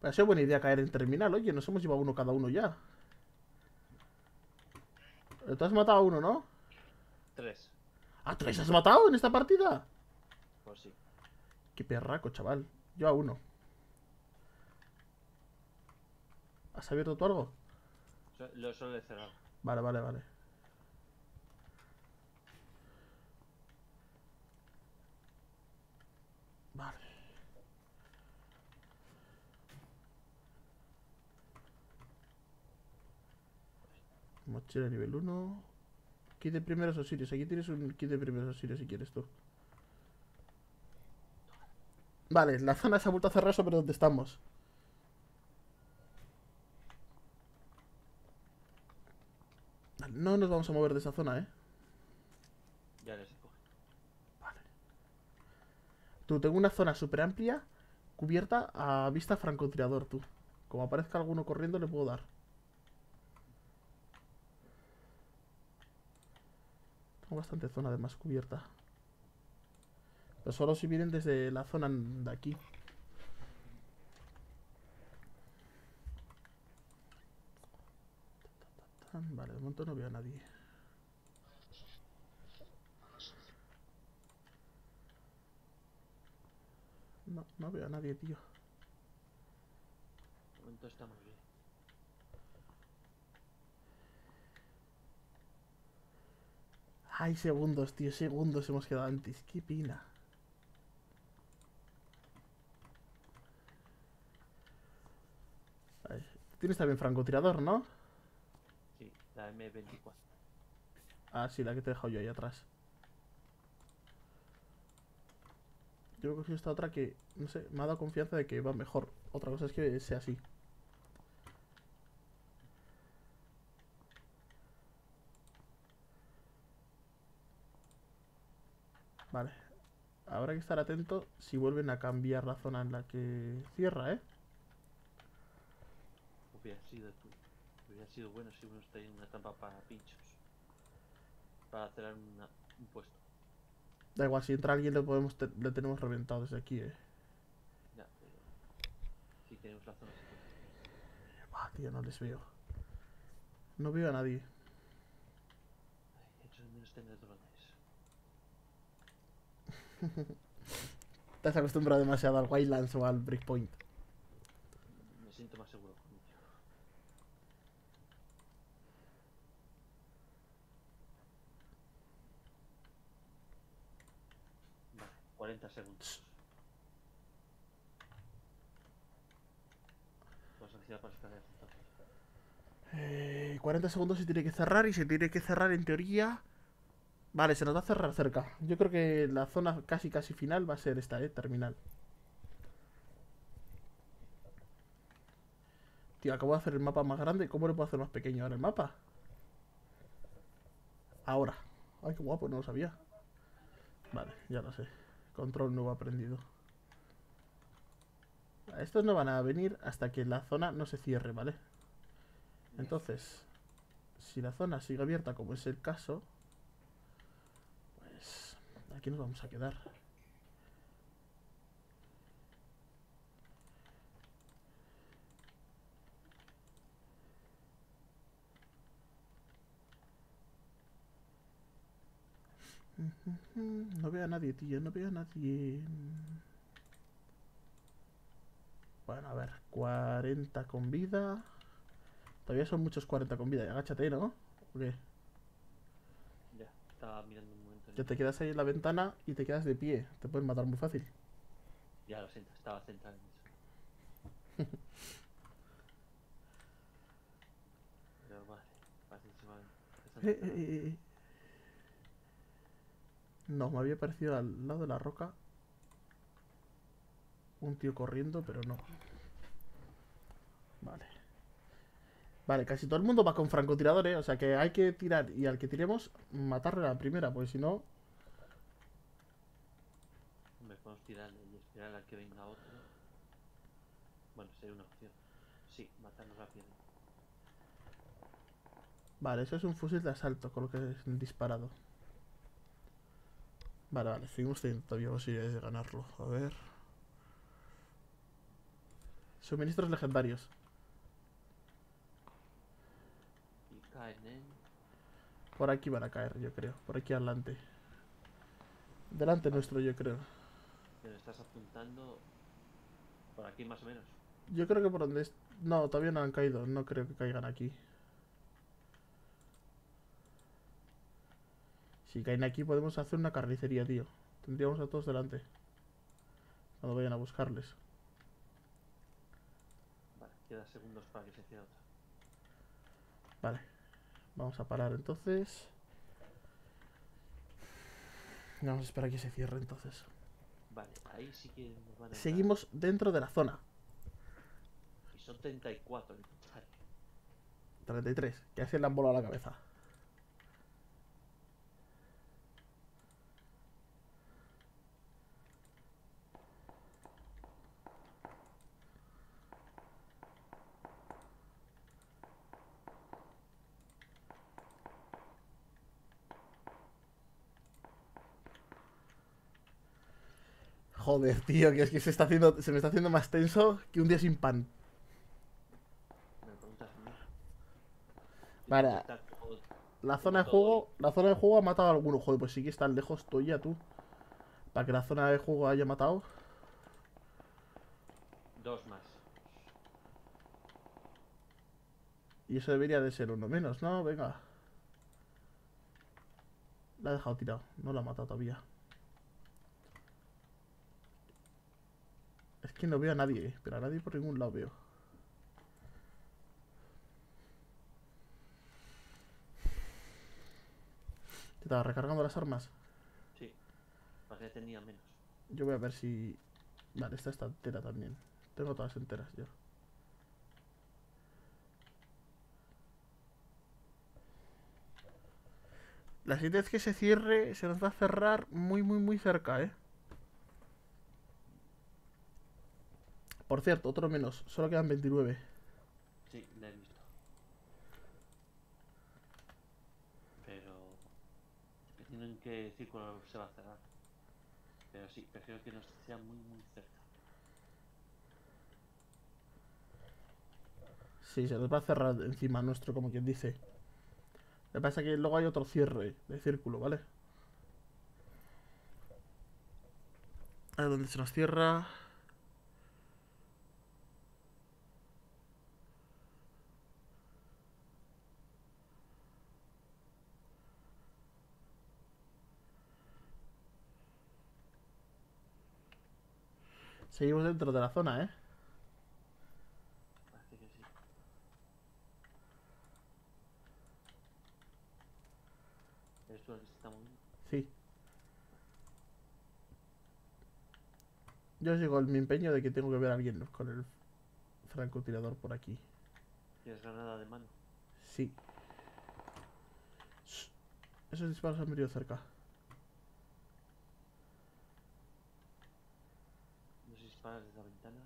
[SPEAKER 1] Ha sido buena idea caer en terminal. Oye, nos hemos llevado uno cada uno ya. Tú has matado a uno, ¿no?
[SPEAKER 2] Tres.
[SPEAKER 1] ¿A tres has matado en esta partida?
[SPEAKER 2] Pues sí.
[SPEAKER 1] Qué perraco, chaval. Yo a uno. ¿Has abierto tú algo?
[SPEAKER 2] Lo solo he cerrado.
[SPEAKER 1] Vale, vale. Vale. Mochila nivel 1. Kit de primeros auxilios. Aquí tienes un kit de primeros auxilios si quieres tú. Vale, la zona se ha vuelto a cerrar sobre donde estamos. No nos vamos a mover de esa zona, ¿eh?
[SPEAKER 2] Ya les.
[SPEAKER 1] Vale. Tú, tengo una zona súper amplia, cubierta a vista francotirador, tú. Como aparezca alguno corriendo, le puedo dar. Bastante zona además cubierta. Pero solo si vienen desde la zona de aquí. Vale, de momento no veo a nadie. No, no veo a nadie, tío.
[SPEAKER 2] De momento estamos bien.
[SPEAKER 1] Ay, segundos, tío, segundos hemos quedado antes. Qué pina. Ay, Tienes también francotirador, ¿no?
[SPEAKER 2] Sí, la M24.
[SPEAKER 1] Ah, sí, la que te he dejado yo ahí atrás. Yo he cogido esta otra que, no sé, me ha dado confianza de que va mejor. Otra cosa es que sea así. Vale. Habrá que estar atento si vuelven a cambiar la zona en la que cierra, ¿eh?
[SPEAKER 2] Hubiera sido, hubiera sido bueno si uno está en una trampa para pinchos. Para hacer una- un puesto.
[SPEAKER 1] Da igual, si entra alguien le, podemos te- le tenemos reventado desde aquí, eh.
[SPEAKER 2] Ya, pero. Sí tenemos la zona. sí.
[SPEAKER 1] Ah, tío, no les veo. No veo a nadie.
[SPEAKER 2] Ay, hecho de menos tener drones.
[SPEAKER 1] Te has acostumbrado demasiado al Wildlands o al Breakpoint.
[SPEAKER 2] Me siento más seguro con ello. Vale, 40 segundos. Para.
[SPEAKER 1] Eh, 40 segundos se tiene que cerrar y se tiene que cerrar en teoría. Vale, se nos va a cerrar cerca. Yo creo que la zona casi casi final va a ser esta, eh, terminal. Tío, acabo de hacer el mapa más grande. ¿Cómo lo puedo hacer más pequeño ahora el mapa? Ahora. Ay, qué guapo, no lo sabía. Vale, ya lo sé. Control nuevo aprendido. Estos no van a venir hasta que la zona no se cierre, ¿vale? Entonces, si la zona sigue abierta como es el caso, aquí nos vamos a quedar. No veo a nadie, tío, no veo a nadie. Bueno, a ver, 40 con vida. Todavía son muchos 40 con vida. Agáchate, ¿no? ¿O qué?
[SPEAKER 2] Ya, estaba mirando un.
[SPEAKER 1] Que te quedas ahí en la ventana y te quedas de pie. Te pueden matar muy fácil.
[SPEAKER 2] Ya lo siento, estaba centrado en eso. Pero van. están
[SPEAKER 1] Eh, eh, eh, eh. No, me había parecido al lado de la roca un tío corriendo, pero no. Vale. Vale, casi todo el mundo va con francotirador, ¿eh? O sea que hay que tirar y al que tiremos, matarle a la primera, porque si no...
[SPEAKER 2] Hombre, podemos tirar y esperar a que venga otro. Bueno, sería una opción. Sí, matarlo rápido.
[SPEAKER 1] Vale, eso es un fusil de asalto, con lo que es disparado. Vale, vale, seguimos teniendo todavía posibilidades de ganarlo. A ver. Suministros legendarios.
[SPEAKER 2] Y caen en.
[SPEAKER 1] Por aquí van a caer, yo creo. Por aquí adelante. Delante nuestro, yo creo.
[SPEAKER 2] Pero estás apuntando. Por aquí más o menos.
[SPEAKER 1] Yo creo que por donde... es- No, todavía no han caído. No creo que caigan aquí. Si caen aquí podemos hacer una carnicería, tío. Tendríamos a todos delante. Cuando vayan a buscarles.
[SPEAKER 2] Vale, queda segundos para que se cierre otra.
[SPEAKER 1] Vale. Vamos a parar entonces. Vamos a esperar a que se cierre entonces.
[SPEAKER 2] Vale, ahí sí que nos van a. entrar.
[SPEAKER 1] Seguimos dentro de la zona.
[SPEAKER 2] Y son 34 en total.
[SPEAKER 1] 33. Que así le han volado la cabeza. Joder, tío, que es que se está haciendo, se me está haciendo más tenso que un día sin pan. Vale. La zona de juego, la zona de juego ha matado a alguno. Joder, pues sí que están lejos tú ya tú. Para que la zona de juego haya matado.
[SPEAKER 2] Dos más.
[SPEAKER 1] Y eso debería de ser uno menos, ¿no? Venga. La ha dejado tirado. No la ha matado todavía. Que no veo a nadie, eh, pero a nadie por ningún lado veo. ¿Te estaba recargando las armas?
[SPEAKER 2] Sí. Para que tenía menos.
[SPEAKER 1] Yo voy a ver si... Vale, esta está entera también. Tengo todas enteras yo. La siguiente vez que se cierre, se nos va a cerrar muy, muy, muy cerca, ¿eh? Por cierto, otro menos. Solo quedan 29.
[SPEAKER 2] Sí, la he visto. Pero. Dependiendo en qué círculo se va a cerrar. Pero sí, prefiero que no sea muy, muy cerca.
[SPEAKER 1] Sí, se nos va a cerrar encima nuestro, como quien dice. Lo que pasa es que luego hay otro cierre de círculo, ¿vale? A ver dónde se nos cierra. Seguimos dentro de la zona, ¿eh?
[SPEAKER 2] Parece que sí. ¿Eres tú el que se está moviendo?
[SPEAKER 1] Sí. Yo sigo en mi empeño de que tengo que ver a alguien con el francotirador por aquí.
[SPEAKER 2] ¿Tienes granada de mano?
[SPEAKER 1] Sí. Esos disparos han venido cerca.
[SPEAKER 2] No sé si disparas desde la ventana.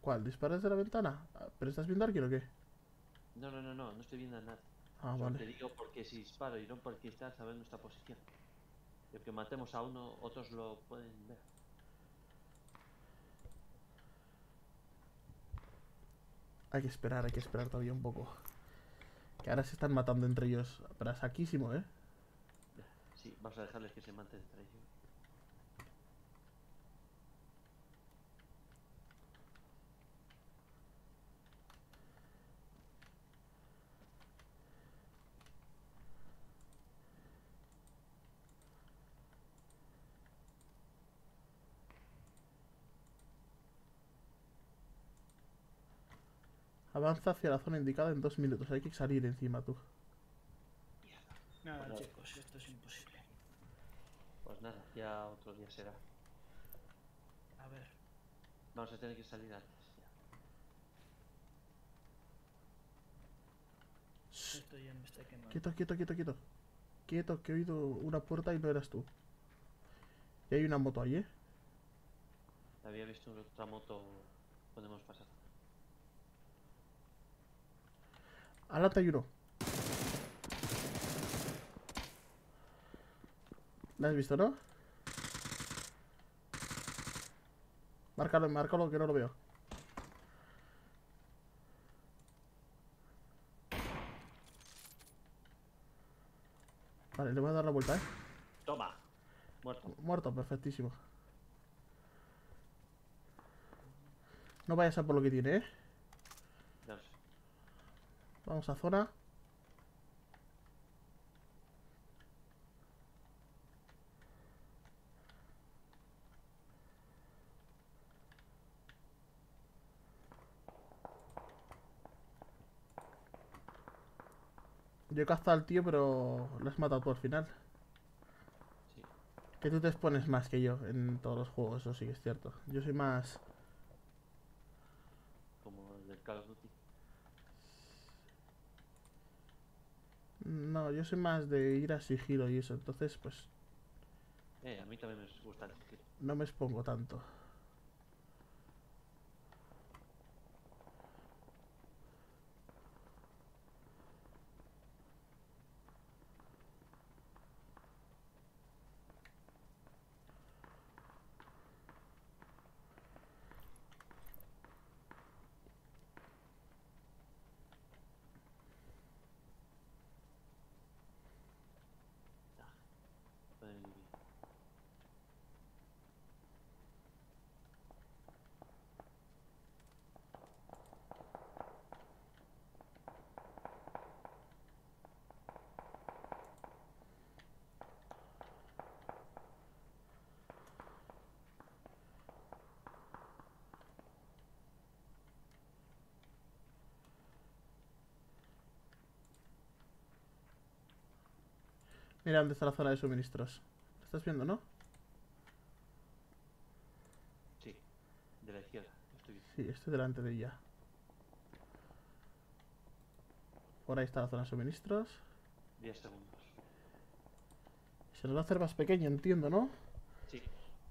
[SPEAKER 1] ¿Cuál? ¿Disparas de la ventana? ¿Pero estás viendo a alguien o qué?
[SPEAKER 2] No, no, no, no, no estoy viendo a nadie.
[SPEAKER 1] Ah,
[SPEAKER 2] Solo Te
[SPEAKER 1] vale.
[SPEAKER 2] digo porque si disparo y no porque está saber nuestra posición. Y aunque matemos a uno, otros lo pueden ver.
[SPEAKER 1] Hay que esperar, hay que esperar todavía un poco. Que ahora se están matando entre ellos. Pero saquísimo, ¿eh?
[SPEAKER 2] Sí, vamos a dejarles que se maten entre ellos.
[SPEAKER 1] Avanza hacia la zona indicada en dos minutos. Hay que salir encima tú.
[SPEAKER 3] Nada,
[SPEAKER 2] Bueno.
[SPEAKER 3] chicos.
[SPEAKER 2] Pues nada, ya otro día será.
[SPEAKER 3] A ver,
[SPEAKER 2] Vamos a tener que salir antes. Ya.
[SPEAKER 3] Esto ya me está quemando.
[SPEAKER 1] Quieto, quieto, quieto, quieto. Quieto, que he oído una puerta y no eras tú. Y hay una moto ahí, ¿eh?
[SPEAKER 2] Había visto otra moto podemos pasar.
[SPEAKER 1] Adelante hay uno. ¿La has visto, no? Márcalo, márcalo que no lo veo. Vale, le voy a dar la vuelta, ¿eh?
[SPEAKER 2] ¡Toma! Muerto.
[SPEAKER 1] Muerto, perfectísimo. No vayas a por lo que tiene, ¿eh? Vamos a zona. Yo he cazado al tío, pero lo has matado tú al final.
[SPEAKER 2] Sí.
[SPEAKER 1] Que tú te expones más que yo en todos los juegos, eso sí que es cierto. Yo soy más...
[SPEAKER 2] Como el del Call of Duty.
[SPEAKER 1] No, yo soy más de ir a sigilo y eso, entonces pues
[SPEAKER 2] Eh, a mí también me gusta el sigilo.
[SPEAKER 1] no me expongo tanto.
[SPEAKER 2] Pueden vivir.
[SPEAKER 1] Mira dónde está la zona de suministros. ¿Lo estás viendo, no?
[SPEAKER 2] Sí, de la izquierda. Estoy.
[SPEAKER 1] Sí, estoy delante de ella. Por ahí está la zona de suministros.
[SPEAKER 2] 10 segundos.
[SPEAKER 1] Se nos va a hacer más pequeño, entiendo, ¿no?
[SPEAKER 2] Sí,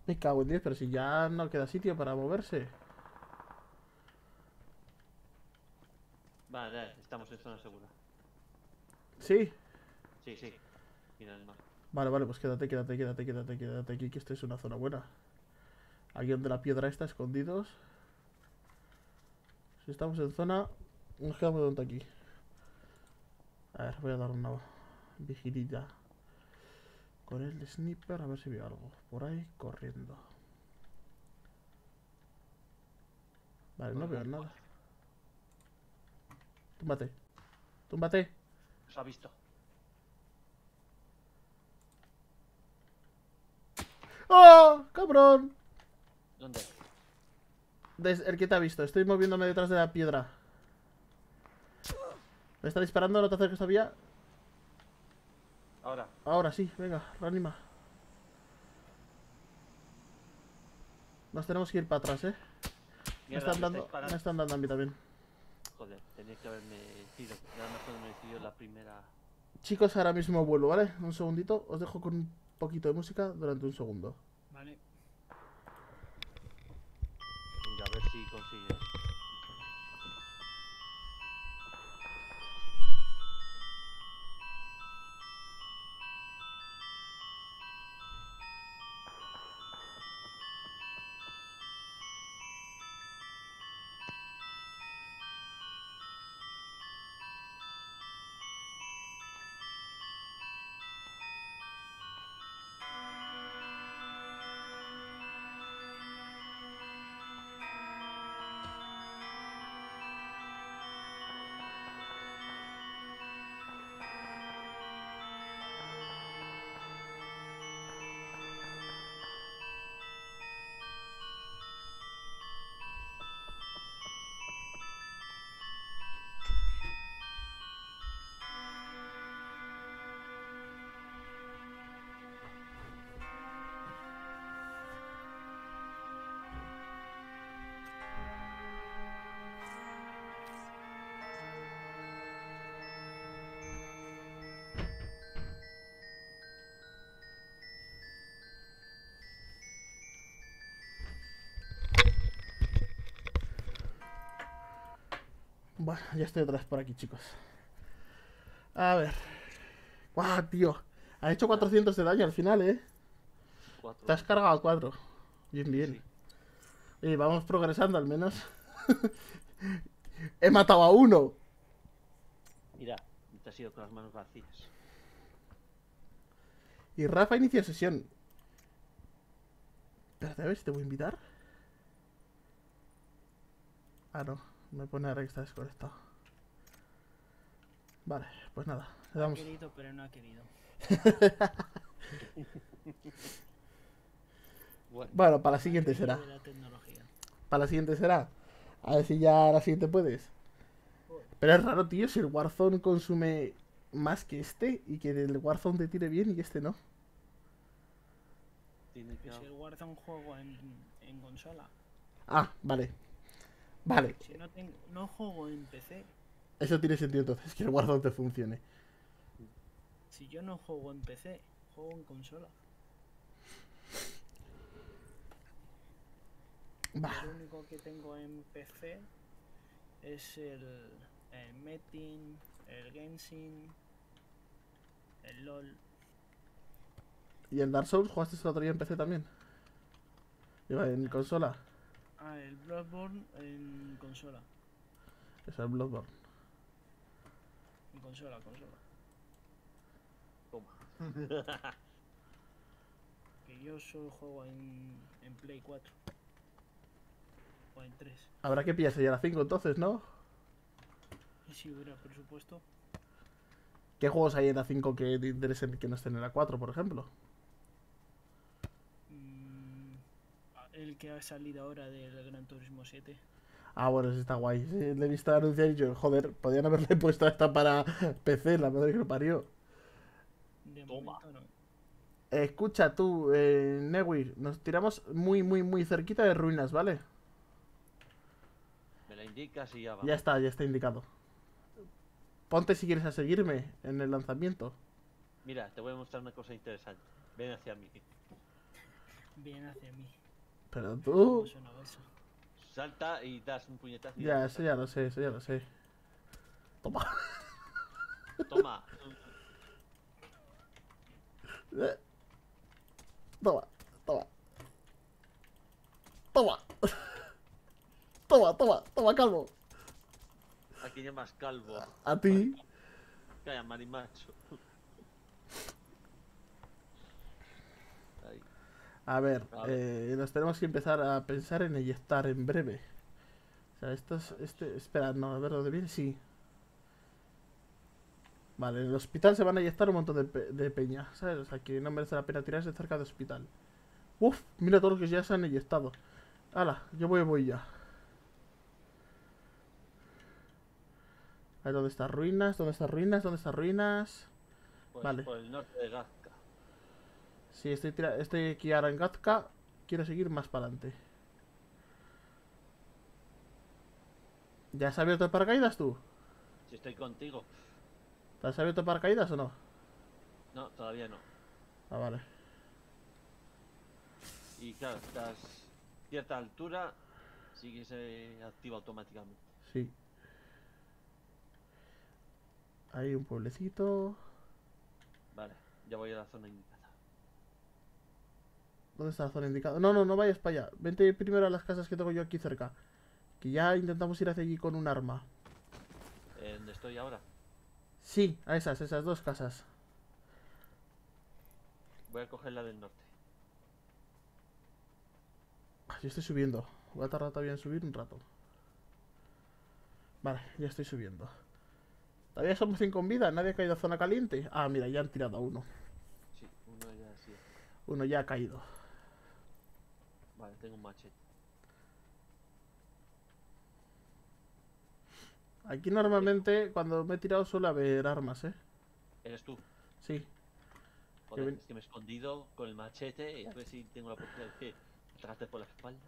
[SPEAKER 1] Me cago en 10, pero si ya no queda sitio para moverse.
[SPEAKER 2] vale, estamos en zona segura.
[SPEAKER 1] Sí,
[SPEAKER 2] Sí, sí. Mira el mar.
[SPEAKER 1] Vale, vale, pues quédate, quédate, quédate, quédate, quédate aquí, que esta es una zona buena. Aquí donde la piedra está, escondidos. Si estamos en zona, nos quedamos donde aquí. A ver, voy a dar una vigililla. Con el sniper, a ver si veo algo. Por ahí, corriendo. Vale, no veo nada. Túmbate. Túmbate.
[SPEAKER 2] Os ha visto.
[SPEAKER 1] ¡Oh! ¡Cabrón!
[SPEAKER 2] ¿Dónde?
[SPEAKER 1] Des- el que te ha visto. Estoy moviéndome detrás de la piedra. ¿Me está disparando? ¿No te acerques todavía?
[SPEAKER 2] Ahora.
[SPEAKER 1] Ahora sí, venga, reanima. Nos tenemos que ir para atrás, ¿eh? Me están dando, me están dando a mí también.
[SPEAKER 2] Joder, tenía que haberme ido. Más cuando me decidió la primera.
[SPEAKER 1] Chicos, ahora mismo vuelvo, ¿vale? Un segundito. Os dejo con un poquito de música durante un segundo. Bueno, ya estoy otra vez por aquí, chicos. A ver. ¡Guau, tío! Ha hecho 400 de daño al final, ¿eh?
[SPEAKER 2] Cuatro.
[SPEAKER 1] Te has cargado 4. Bien, bien.
[SPEAKER 2] Sí.
[SPEAKER 1] Y vamos progresando al menos. He matado a uno.
[SPEAKER 2] Mira, te has ido con las manos vacías.
[SPEAKER 1] Y Rafa inicia sesión. Espérate, a ver si te voy a invitar. Ah, no. Me pone ahora que está desconectado. Vale, pues nada. Le
[SPEAKER 3] Ha
[SPEAKER 1] damos.
[SPEAKER 3] querido, pero no ha querido.
[SPEAKER 2] Bueno,
[SPEAKER 1] Bueno, para la siguiente será.
[SPEAKER 3] La.
[SPEAKER 1] Para la siguiente será. A ver si ya la siguiente puedes. Pero es raro, tío, si el Warzone consume más que este y que el Warzone te tire bien y este no.
[SPEAKER 2] tiene que.
[SPEAKER 3] Que si el Warzone juego en, en consola.
[SPEAKER 1] Ah, vale. Vale,
[SPEAKER 3] Si no, tengo, no juego en PC.
[SPEAKER 1] eso tiene sentido entonces, que el Warzone te funcione.
[SPEAKER 3] Si yo no juego en PC, juego en consola.
[SPEAKER 1] Va.
[SPEAKER 3] Lo único que tengo en PC es el, el Metin, el Genshin, el LOL.
[SPEAKER 1] ¿Y el Dark Souls jugaste el otro día en PC también? En consola.
[SPEAKER 3] Ah, el Bloodborne en consola.
[SPEAKER 1] Eso es el Bloodborne.
[SPEAKER 3] En consola, consola.
[SPEAKER 2] Toma.
[SPEAKER 3] Que yo solo juego en, en Play 4. O en 3.
[SPEAKER 1] Habrá que pillarse ya la 5 entonces, ¿no?
[SPEAKER 3] Y si hubiera presupuesto,
[SPEAKER 1] ¿Qué juegos hay en la 5 que te interesen que no estén en la 4, por ejemplo?
[SPEAKER 3] El que ha salido ahora del Gran Turismo 7.
[SPEAKER 1] Ah, bueno, ese está guay. Sí, le he visto anunciar y yo, joder, podían haberle puesto esta para PC, la madre que lo parió.
[SPEAKER 3] De
[SPEAKER 2] Toma.
[SPEAKER 3] momento no.
[SPEAKER 1] Escucha tú, eh, Newir, nos tiramos muy, muy, muy cerquita de ruinas, ¿vale?
[SPEAKER 2] Me la indicas y ya va.
[SPEAKER 1] Ya está, ya está indicado. Ponte si quieres a seguirme en el lanzamiento.
[SPEAKER 2] Mira, te voy a mostrar una cosa interesante. Ven hacia mí.
[SPEAKER 3] Viene hacia mí.
[SPEAKER 1] Pero
[SPEAKER 3] ¿Cómo
[SPEAKER 1] tú...
[SPEAKER 2] Salta y das un puñetazo.
[SPEAKER 1] Ya, eso ya lo sé, eso ya lo sé. Toma.
[SPEAKER 2] Toma.
[SPEAKER 1] Toma, toma. Toma. Toma, toma, toma, calvo.
[SPEAKER 2] Aquí llamas calvo.
[SPEAKER 1] A ti.
[SPEAKER 2] Calla, marimacho. Ahí.
[SPEAKER 1] A ver,
[SPEAKER 2] A ver.
[SPEAKER 1] eh, nos tenemos que empezar a pensar en eyectar en breve. O sea, esto es, este, espera, no, a ver dónde viene, sí. Vale, en el hospital se van a eyectar un montón de, pe- de peña, ¿sabes? O sea, que no merece la pena tirarse cerca del hospital. Uf, mira todos los que ya se han eyectado. Hala, yo voy, voy ya. A ver, ¿dónde están ruinas? ¿Dónde están ruinas? ¿Dónde están ruinas?
[SPEAKER 2] Pues
[SPEAKER 1] Vale.
[SPEAKER 2] por el norte de Gazka.
[SPEAKER 1] Sí, estoy, tira- estoy aquí ahora en Gazka. Quiero seguir más para adelante. ¿Ya has abierto el paracaídas tú?
[SPEAKER 2] Si estoy contigo.
[SPEAKER 1] ¿Te has abierto el paracaídas o no?
[SPEAKER 2] No, todavía no.
[SPEAKER 1] Ah, vale.
[SPEAKER 2] Y claro, estás cierta altura, sí que se activa automáticamente.
[SPEAKER 1] Sí. Hay un pueblecito.
[SPEAKER 2] Vale, ya voy a la zona.
[SPEAKER 1] ¿Dónde está la zona indicada? No, no, no vayas para allá. Vente primero a las casas que tengo yo aquí cerca. Que ya intentamos ir hacia allí con un arma.
[SPEAKER 2] Eh, ¿Dónde estoy ahora?
[SPEAKER 1] Sí, a esas, esas dos casas.
[SPEAKER 2] Voy a coger la del norte.
[SPEAKER 1] Yo estoy subiendo. Voy a tardar todavía en subir un rato. Vale, ya estoy subiendo. Todavía somos 5 en vida. Nadie ha caído a zona caliente. Ah, mira, ya han tirado a uno.
[SPEAKER 2] Sí, uno ya sí.
[SPEAKER 1] Uno ya ha caído.
[SPEAKER 2] Tengo un machete.
[SPEAKER 1] Aquí normalmente cuando me he tirado suele haber armas, ¿eh?
[SPEAKER 2] ¿Eres tú?
[SPEAKER 1] Sí.
[SPEAKER 2] Joder,
[SPEAKER 1] ven-
[SPEAKER 2] es que me he escondido con el machete y a ver si tengo la oportunidad de atacarte por la espalda.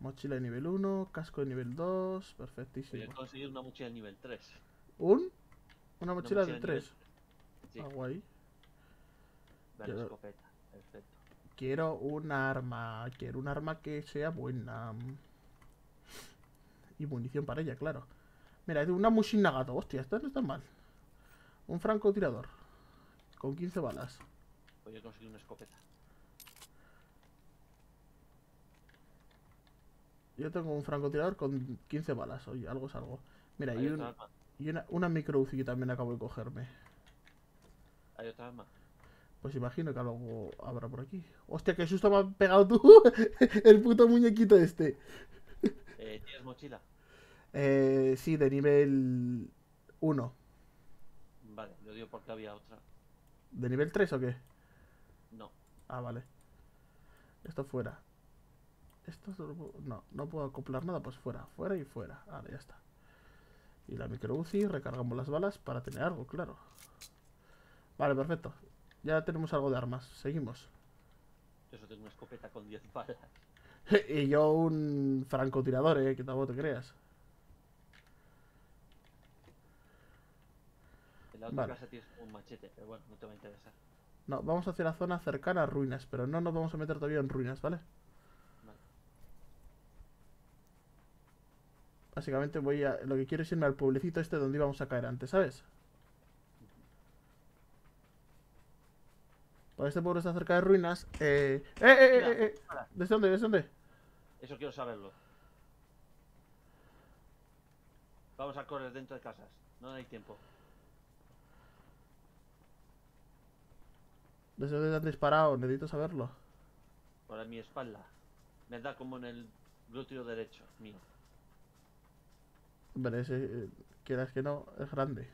[SPEAKER 1] Mochila de nivel 1, casco de nivel 2.
[SPEAKER 2] Voy a
[SPEAKER 1] Perfectísimo.
[SPEAKER 2] conseguir una mochila de nivel 3.
[SPEAKER 1] ¿Un? Una
[SPEAKER 2] Una
[SPEAKER 1] mochila de
[SPEAKER 2] nivel
[SPEAKER 1] 3.
[SPEAKER 2] Sí,
[SPEAKER 1] Ah, guay.
[SPEAKER 2] vale,
[SPEAKER 1] yo-
[SPEAKER 2] escopeta. Perfecto.
[SPEAKER 1] Quiero un arma. Quiero un arma que sea buena. Y munición para ella, claro. Mira, es una Mushin Nagato. Hostia, esto no está mal. Un francotirador. Con 15 balas.
[SPEAKER 2] Voy a conseguir una escopeta.
[SPEAKER 1] Yo tengo un francotirador con 15 balas. Oye, algo es algo. Mira,
[SPEAKER 2] ¿Hay
[SPEAKER 1] y, un- y una, una micro Uzi que también acabo de cogerme.
[SPEAKER 2] ¿Hay otra arma?
[SPEAKER 1] Pues imagino que algo habrá por aquí. Hostia, qué susto me has pegado tú. El puto muñequito este.
[SPEAKER 2] Eh, ¿Tienes mochila?
[SPEAKER 1] Eh, sí, de nivel 1.
[SPEAKER 2] Vale, lo digo porque había otra.
[SPEAKER 1] ¿De nivel 3 o qué?
[SPEAKER 2] No.
[SPEAKER 1] Ah, vale. Esto fuera. Esto no, no, puedo acoplar nada, pues fuera, fuera y fuera. Ahora ya está. Y la micro UCI, recargamos las balas para tener algo, claro. Vale, perfecto. Ya tenemos algo de armas. Seguimos.
[SPEAKER 2] Yo solo tengo una escopeta con 10 balas.
[SPEAKER 1] y yo un francotirador, eh, que tampoco te creas.
[SPEAKER 2] En la otra
[SPEAKER 1] Vale.
[SPEAKER 2] casa tienes un machete, pero bueno, no te va a interesar.
[SPEAKER 1] No, vamos hacia la zona cercana a ruinas, pero no nos vamos a meter todavía en ruinas, ¿vale?
[SPEAKER 2] Vale.
[SPEAKER 1] Básicamente voy a... Lo que quiero es irme al pueblecito este donde íbamos a caer antes, ¿sabes? Pues este pueblo está cerca de ruinas. Eh... ¡Eh, eh, eh,
[SPEAKER 2] Mira,
[SPEAKER 1] eh, eh!
[SPEAKER 2] para.
[SPEAKER 1] ¿Desde dónde? ¿Desde dónde?
[SPEAKER 2] Eso quiero saberlo. Vamos a correr dentro de casas. No hay tiempo.
[SPEAKER 1] ¿Desde dónde han disparado? Necesito saberlo.
[SPEAKER 2] Por mi espalda. Me da como en el glúteo derecho mío.
[SPEAKER 1] Hombre, ese, eh, quieras que no, es grande.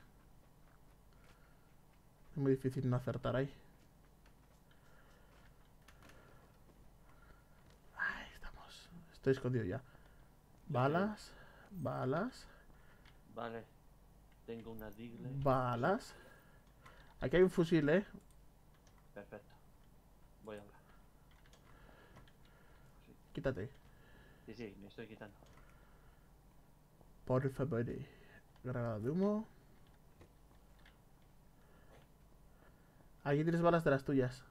[SPEAKER 1] Es muy difícil no acertar. Ahí estamos. Estoy escondido ya. Balas, balas,
[SPEAKER 2] Vale. Tengo una digle.
[SPEAKER 1] balas. Aquí hay un fusil, ¿eh?
[SPEAKER 2] Perfecto. Voy a hablar.
[SPEAKER 1] Quítate.
[SPEAKER 2] Sí, sí, me estoy quitando.
[SPEAKER 1] Por favor. Granada de humo. Aquí tienes balas de las tuyas.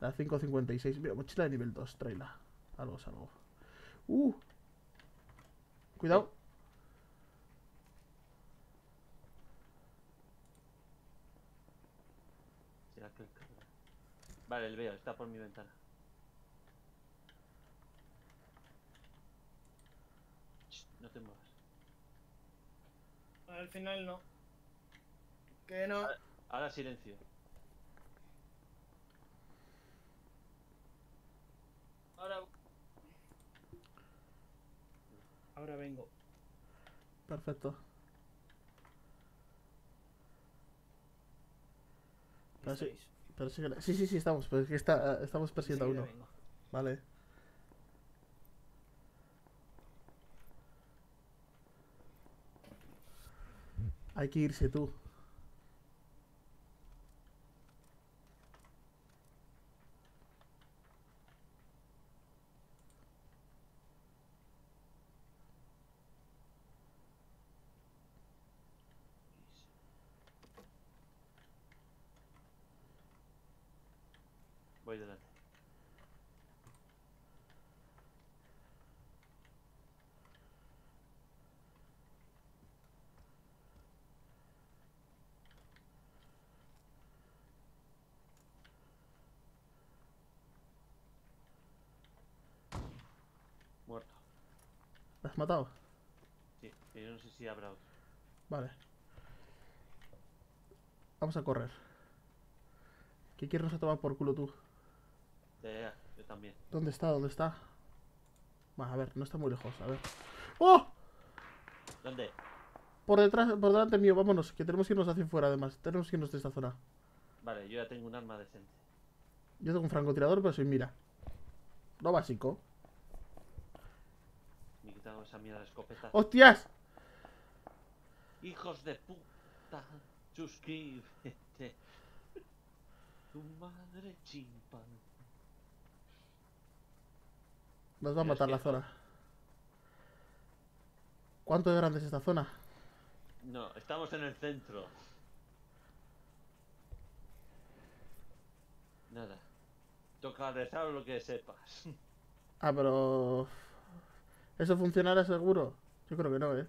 [SPEAKER 1] La 5.56. Mira, mochila de nivel 2. Tráela. Algo es algo. Uh. Cuidado.
[SPEAKER 2] Vale, le veo, está por mi ventana. Ch, no te muevas.
[SPEAKER 3] Al final no. Que no.
[SPEAKER 2] Ahora silencio.
[SPEAKER 3] Ahora. Ahora vengo.
[SPEAKER 1] Perfecto. Pero sí, que- sí, sí, sí, estamos. Pero es que está, estamos persiguiendo a uno. Vale. Hay que irse tú.
[SPEAKER 2] Voy delante. Muerto.
[SPEAKER 1] ¿Me has matado?
[SPEAKER 2] Sí, que yo no sé si habrá otro.
[SPEAKER 1] Vale. Vamos a correr. ¿Qué quieres a tomar por culo tú?
[SPEAKER 2] Allá, yo también.
[SPEAKER 1] ¿Dónde está? ¿Dónde está? Va, a ver, no está muy lejos, a ver. ¡Oh!
[SPEAKER 2] ¿Dónde?
[SPEAKER 1] Por detrás, por delante mío, vámonos, que tenemos que irnos hacia afuera además. Tenemos que irnos de esta zona.
[SPEAKER 2] Vale, yo ya tengo un arma decente.
[SPEAKER 1] Yo tengo un francotirador, pero soy mira. No básico.
[SPEAKER 2] Esa mierda de escopeta.
[SPEAKER 1] ¡Hostias!
[SPEAKER 2] Hijos de puta, suscríbete. Tu madre chimpan.
[SPEAKER 1] Nos va a matar la zona. ¿Cuánto de grande es esta zona?
[SPEAKER 2] No, estamos en el centro. Nada. Toca rezar lo que sepas.
[SPEAKER 1] Ah, pero... ¿Eso funcionará seguro? Yo creo que no, ¿eh?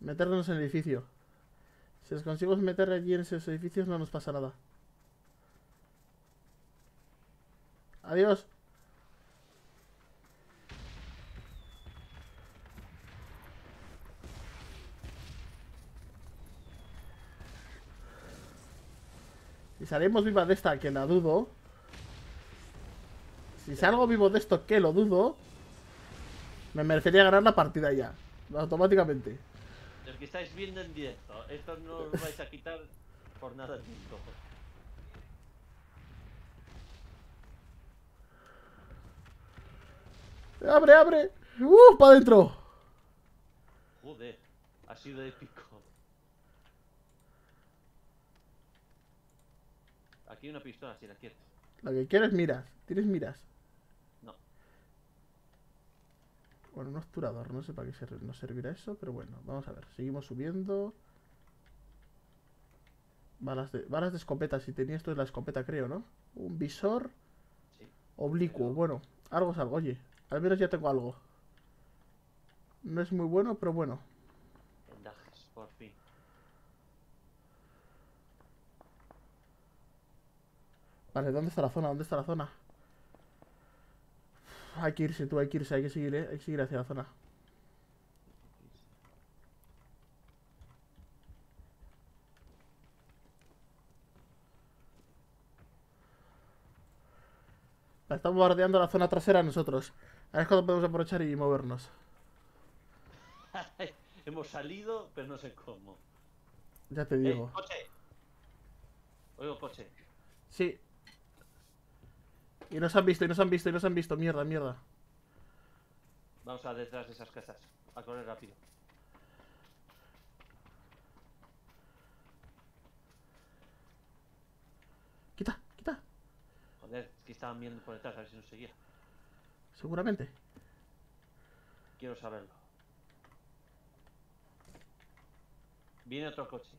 [SPEAKER 1] Meternos en el edificio. Si os consigo meter allí en esos edificios no nos pasa nada. Adiós. Si salimos vivas de esta, que la dudo. Si salgo vivo de esto, que lo dudo. Me merecería ganar la partida ya. Automáticamente.
[SPEAKER 2] Los que estáis viendo en directo, esto no os vais a quitar por nada del mundo.
[SPEAKER 1] ¡Abre, abre! ¡Uh! ¡Para adentro!
[SPEAKER 2] Joder, ha sido épico. Una pistola si la quieres.
[SPEAKER 1] Lo que quieres miras. ¿Tienes miras?
[SPEAKER 2] No.
[SPEAKER 1] Bueno, un obturador. No sé para qué nos servirá eso, pero bueno. Vamos a ver. Seguimos subiendo. Balas de, balas de escopeta. Si tenía esto es la escopeta, creo, ¿no? Un visor
[SPEAKER 2] Sí.
[SPEAKER 1] oblicuo.
[SPEAKER 2] Pero-
[SPEAKER 1] Bueno, algo es algo. Oye, al menos ya tengo algo. No es muy bueno, pero bueno.
[SPEAKER 2] Vendajes, por fin.
[SPEAKER 1] Vale, ¿dónde está la zona? ¿Dónde está la zona? Hay que irse, tú, hay que irse, hay que seguir, ¿eh? Hay que seguir hacia la zona. Estamos bombardeando la zona trasera nosotros. A ver cuándo podemos aprovechar y movernos.
[SPEAKER 2] Hemos salido, pero no sé cómo.
[SPEAKER 1] Ya te
[SPEAKER 2] ¡Eh,
[SPEAKER 1] digo.
[SPEAKER 2] coche! Oigo, coche.
[SPEAKER 1] Sí. Y nos han visto, y nos han visto, y nos han visto. Mierda, mierda.
[SPEAKER 2] Vamos a detrás de esas casas. A correr rápido.
[SPEAKER 1] Quita, quita.
[SPEAKER 2] Joder, es que estaban viendo por detrás a ver si nos seguía.
[SPEAKER 1] Seguramente.
[SPEAKER 2] Quiero saberlo. Viene otro coche.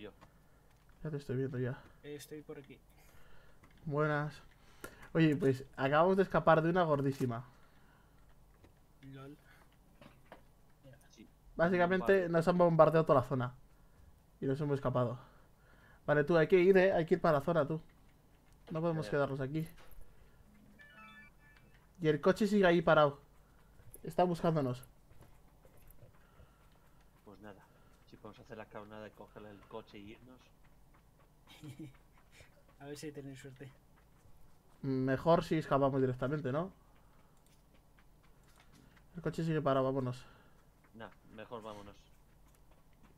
[SPEAKER 2] Yo.
[SPEAKER 1] Ya te estoy viendo ya.
[SPEAKER 3] Estoy por aquí.
[SPEAKER 1] Buenas. Oye, pues acabamos de escapar de una gordísima.
[SPEAKER 3] LOL.
[SPEAKER 2] Sí.
[SPEAKER 1] Básicamente nos han bombardeado toda la zona. Y nos hemos escapado. Vale, tú, hay que ir, ¿eh? Hay que ir para la zona, tú. No podemos quedarnos aquí. Y el coche sigue ahí parado. Está buscándonos.
[SPEAKER 2] Pues nada. Si podemos hacer la cabronada de coger el coche y irnos.
[SPEAKER 3] A ver si tenéis suerte.
[SPEAKER 1] Mejor si escapamos directamente, ¿no? El coche sigue parado, vámonos.
[SPEAKER 2] Nah, mejor vámonos.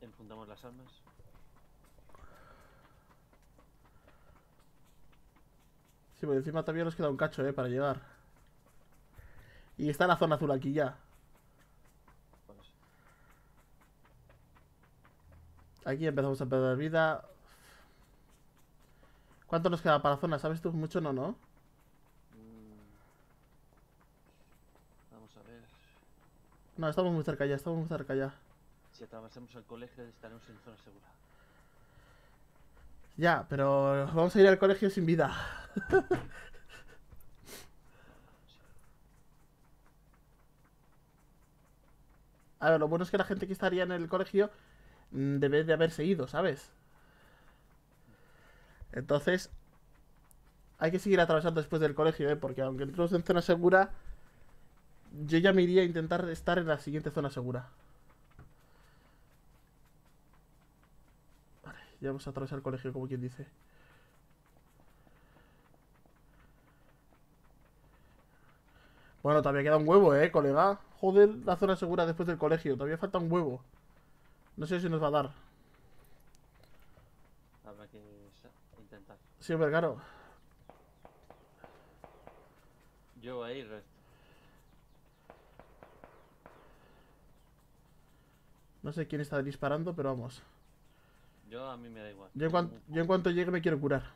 [SPEAKER 2] Enfundamos las armas.
[SPEAKER 1] Sí, por encima todavía nos queda un cacho, ¿eh? Para llegar. Y está la zona azul aquí ya.
[SPEAKER 2] Pues
[SPEAKER 1] Aquí empezamos a perder vida. ¿Cuánto nos queda para la zona? ¿Sabes tú? Mucho no, ¿no?
[SPEAKER 2] mm, vamos a ver.
[SPEAKER 1] No, estamos muy cerca ya, estamos muy cerca ya.
[SPEAKER 2] Si atravesamos el colegio estaremos en zona segura.
[SPEAKER 1] Ya, pero vamos a ir al colegio sin vida. A ver, lo bueno es que la gente que estaría en el colegio debe de haberse ido, ¿sabes? Entonces, hay que seguir atravesando después del colegio, ¿eh? Porque aunque entremos en zona segura, yo ya me iría a intentar estar en la siguiente zona segura. Vale, ya vamos a atravesar el colegio, como quien dice. Bueno, todavía queda un huevo, eh, colega. Joder, la zona segura después del colegio. Todavía falta un huevo. No sé si nos va a dar.
[SPEAKER 2] Habrá que intentar.
[SPEAKER 1] Sí, hombre, claro.
[SPEAKER 2] Yo ahí resto.
[SPEAKER 1] No sé quién está disparando, pero vamos.
[SPEAKER 2] Yo a mí me da igual.
[SPEAKER 1] Yo en, cuan- yo en cuanto llegue me quiero curar.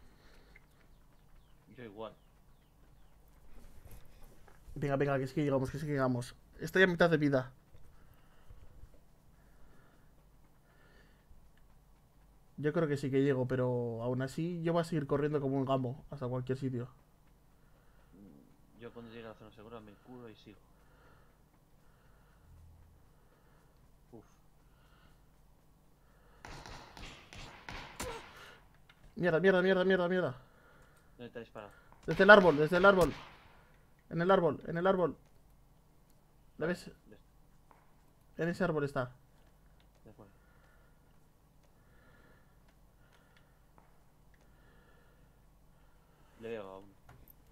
[SPEAKER 2] Yo igual.
[SPEAKER 1] Venga, venga, que es que llegamos, que es que llegamos. Estoy a mitad de vida. Yo creo que sí que llego, pero aún así yo voy a seguir corriendo como un gamo hasta cualquier sitio.
[SPEAKER 2] Yo cuando llegue a la zona segura me curo y sigo. Uf.
[SPEAKER 1] Mierda, mierda, mierda, mierda, mierda.
[SPEAKER 2] ¿Dónde te disparado?
[SPEAKER 1] Desde el árbol, desde el árbol. En el árbol, en el árbol. ¿La ves? En ese árbol está.
[SPEAKER 2] de acuerdo. Le veo a uno.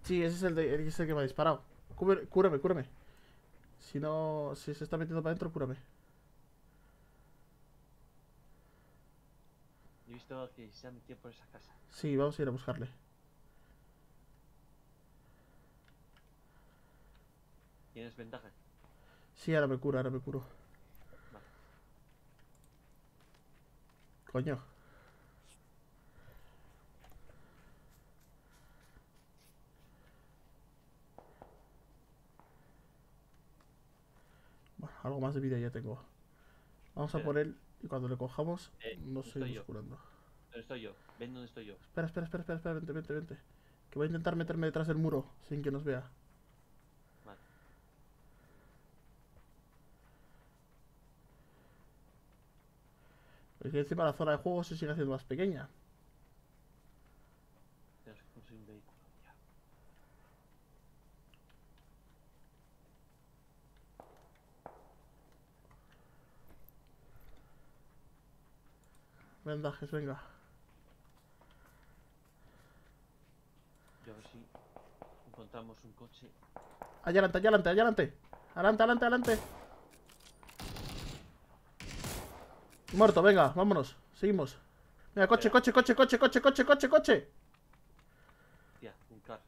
[SPEAKER 1] Sí, ese es el, de, ese es el que me ha disparado. Cúbre- cúrame, cúrame. Si no, si se está metiendo para adentro, cúrame.
[SPEAKER 2] He visto que se ha metido por esa casa.
[SPEAKER 1] Sí, vamos a ir a buscarle.
[SPEAKER 2] ¿Tienes ventaja?
[SPEAKER 1] Sí, ahora me curo, ahora me curo.
[SPEAKER 2] Vale.
[SPEAKER 1] Coño. Bueno, algo más de vida ya tengo. Vamos a
[SPEAKER 2] Espera.
[SPEAKER 1] por él y cuando le cojamos
[SPEAKER 2] Eh,
[SPEAKER 1] nos
[SPEAKER 2] estoy
[SPEAKER 1] seguimos curando.
[SPEAKER 2] ¿Dónde estoy yo? Ven dónde estoy yo.
[SPEAKER 1] Espera, espera, espera, espera, espera, vente, vente, vente. Que voy a intentar meterme detrás del muro sin que nos vea.
[SPEAKER 2] Vale.
[SPEAKER 1] Porque encima la zona de juego se sigue haciendo más pequeña.
[SPEAKER 2] Tenemos que conseguir un vehículo.
[SPEAKER 1] Vendajes, venga.
[SPEAKER 2] Yo a ver si encontramos un coche.
[SPEAKER 1] Allá adelante, allá adelante, allá adelante. Adelante, adelante, adelante. Muerto, venga, vámonos. Seguimos. Venga, coche, coche, coche, coche, coche, coche, coche, coche.
[SPEAKER 2] Tía, un car.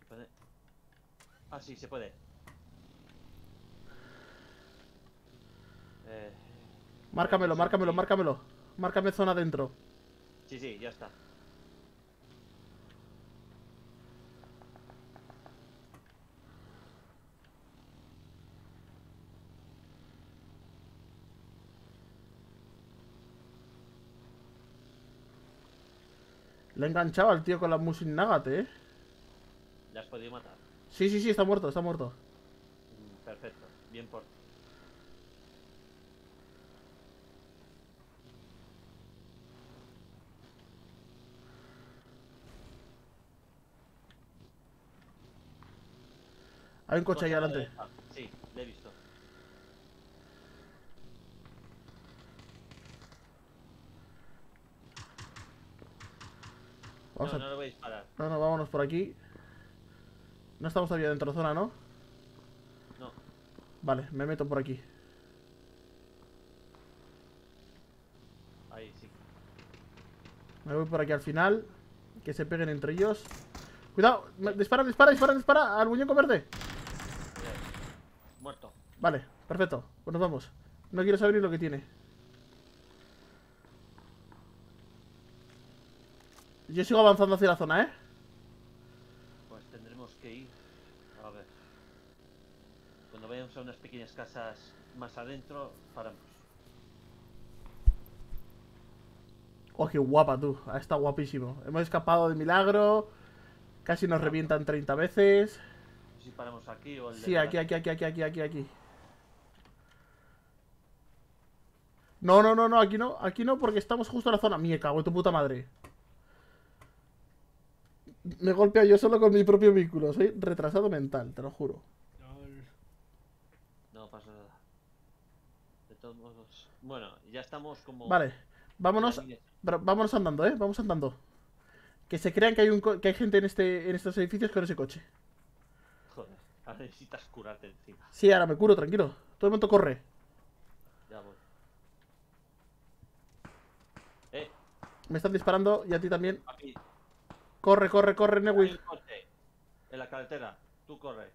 [SPEAKER 2] ¿Se puede? Ah, sí, se puede. Eh,
[SPEAKER 1] Márcamelo, márcamelo, márcamelo. Márcame zona adentro.
[SPEAKER 2] Sí, sí, ya está.
[SPEAKER 1] Le he enganchado al tío con la Musin Nagate, ¿eh?
[SPEAKER 2] ¿Le has podido matar?
[SPEAKER 1] Sí, sí, sí, está muerto, está muerto.
[SPEAKER 2] Mm, perfecto, bien por.
[SPEAKER 1] Hay un coche ahí adelante.
[SPEAKER 2] Sí, le he visto.
[SPEAKER 1] Vamos
[SPEAKER 2] no,
[SPEAKER 1] a...
[SPEAKER 2] no le voy a disparar.
[SPEAKER 1] No, no, vámonos por aquí. No estamos todavía dentro de la zona, ¿no?
[SPEAKER 2] No.
[SPEAKER 1] Vale, me meto por aquí.
[SPEAKER 2] Ahí sí.
[SPEAKER 1] Me voy por aquí al final. Que se peguen entre ellos. Cuidado, dispara, dispara, dispara, dispara al muñeco verde. Vale, perfecto. Pues nos vamos. No quiero saber ni lo que tiene. Yo sigo avanzando hacia la zona, ¿eh?
[SPEAKER 2] Pues tendremos que ir. A ver. Cuando vayamos a unas pequeñas casas más adentro, paramos.
[SPEAKER 1] Oh, qué guapa tú. Ha estado guapísimo. Hemos escapado de milagro. Casi nos revientan 30 veces.
[SPEAKER 2] Si paramos aquí o el
[SPEAKER 1] Sí, aquí, aquí, aquí, aquí, aquí, aquí, aquí. No, no, no, no, aquí no, aquí no, porque estamos justo en la zona. Me cago en tu puta madre. Me he golpeado yo solo con mi propio vehículo. Soy retrasado mental, te lo juro.
[SPEAKER 2] No pasa nada. De todos modos. Bueno, ya estamos como.
[SPEAKER 1] Vale, vámonos, pero vámonos andando, ¿eh? Vamos andando. Que se crean que hay, un co- que hay gente en, este, en estos edificios con ese coche.
[SPEAKER 2] Joder, ahora necesitas curarte encima.
[SPEAKER 1] Sí, ahora me curo, tranquilo. Todo el mundo corre.
[SPEAKER 2] Ya voy. Eh,
[SPEAKER 1] Me están disparando y a ti también.
[SPEAKER 2] papi.
[SPEAKER 1] Corre, corre, corre,
[SPEAKER 2] hay
[SPEAKER 1] Newi.
[SPEAKER 2] un coche En la carretera. Tú corre.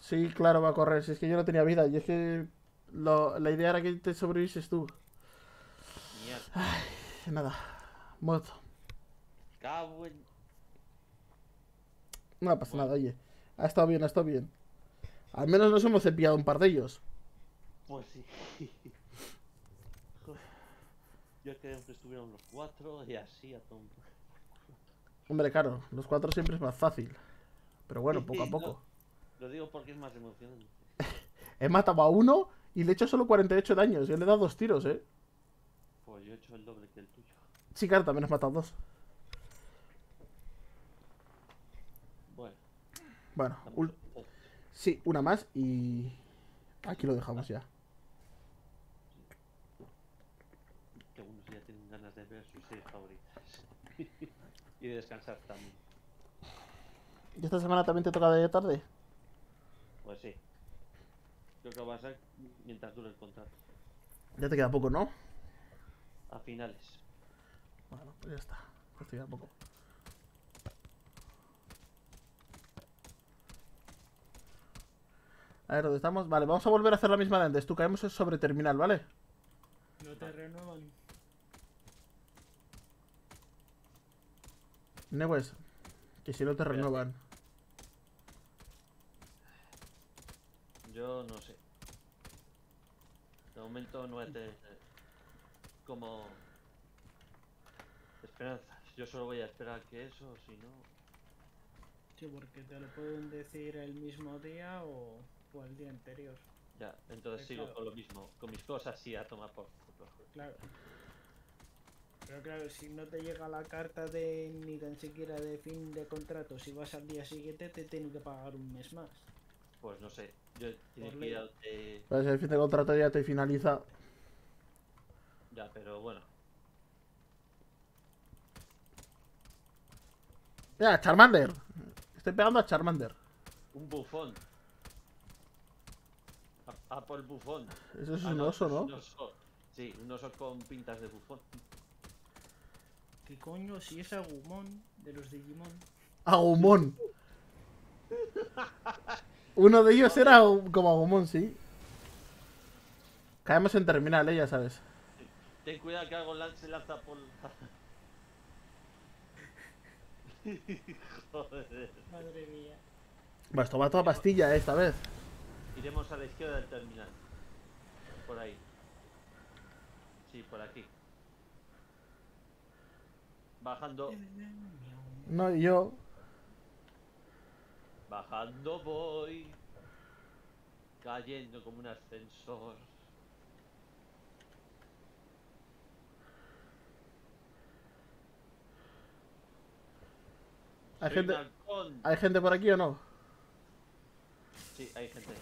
[SPEAKER 1] Sí, claro, va a correr. Si es que yo no tenía vida. Y es que lo- la idea era que te sobrevivises tú.
[SPEAKER 2] Mierda.
[SPEAKER 1] Nada, muerto.
[SPEAKER 2] Cago en.
[SPEAKER 1] No pasa
[SPEAKER 2] Bueno.
[SPEAKER 1] nada, oye. Ha estado bien, ha estado bien. Al menos nos hemos cepillado un par de ellos.
[SPEAKER 2] Pues sí. Yo quería que estuvieran los cuatro y así a todo.
[SPEAKER 1] Hombre, claro, los cuatro siempre es más fácil. Pero bueno, poco a poco.
[SPEAKER 2] Lo digo porque es más emocionante.
[SPEAKER 1] He matado a uno y le he hecho solo 48 daños. Yo le he dado dos tiros, eh.
[SPEAKER 2] Pues yo he hecho el doble que el tuyo.
[SPEAKER 1] Sí, claro, también has matado dos.
[SPEAKER 2] Bueno,
[SPEAKER 1] Bueno, ul- sí, una más y. Aquí lo dejamos ya.
[SPEAKER 2] que algunos ya tienen ganas de ver sus series favoritas. y de descansar también.
[SPEAKER 1] ¿Y esta semana también te toca de tarde?
[SPEAKER 2] Pues sí. Creo que va a ser mientras dure el contrato.
[SPEAKER 1] Ya te queda poco, ¿no?
[SPEAKER 2] A finales.
[SPEAKER 1] Bueno, pues ya está. Pues te queda poco. A ver, ¿dónde estamos? Vale, vamos a volver a hacer la misma de antes. Tú caemos sobre terminal, ¿vale?
[SPEAKER 3] No te renuevan.
[SPEAKER 1] Newes, que si no te renuevan.
[SPEAKER 2] Yo no sé. De momento no he tenido como esperanzas. Yo solo voy a esperar que eso, si no.
[SPEAKER 3] Sí, porque te lo pueden decir el mismo día o, o el día anterior.
[SPEAKER 2] Ya, entonces
[SPEAKER 3] Sí,
[SPEAKER 2] sigo
[SPEAKER 3] claro.
[SPEAKER 2] con lo mismo. Con mis cosas y a tomar por culo.
[SPEAKER 3] Claro. Pero claro, si no te llega la carta de ni tan siquiera de fin de contrato, si vas al día siguiente te tienen que pagar un mes más.
[SPEAKER 2] Pues no sé. Yo tiene
[SPEAKER 3] Por
[SPEAKER 2] que ir a donde-
[SPEAKER 1] Pues el fin de contrato ya te finaliza.
[SPEAKER 2] Ya, pero bueno.
[SPEAKER 1] Mira, Charmander. Estoy pegando a Charmander.
[SPEAKER 2] Un bufón. A, a por bufón.
[SPEAKER 1] Eso es
[SPEAKER 2] Ah,
[SPEAKER 1] un
[SPEAKER 2] no,
[SPEAKER 1] oso, ¿no?
[SPEAKER 2] un oso. Sí, un oso con pintas de bufón.
[SPEAKER 3] ¿Qué coño? Si es Agumon de los Digimon.
[SPEAKER 1] Agumon. Uno de ellos era como Agumon, sí. Caemos en terminal, eh, ya sabes.
[SPEAKER 2] Ten cuidado que algo se lanza por. Joder.
[SPEAKER 3] Madre mía.
[SPEAKER 1] Va, esto va toda pastilla, eh, esta vez.
[SPEAKER 2] Iremos a la izquierda del terminal. Por ahí. Sí, por aquí. Bajando.
[SPEAKER 1] No, yo.
[SPEAKER 2] Bajando voy. Cayendo como un ascensor.
[SPEAKER 1] Hay
[SPEAKER 2] Soy
[SPEAKER 1] gente-. ¿Hay gente por aquí o no?
[SPEAKER 2] Sí, hay gente.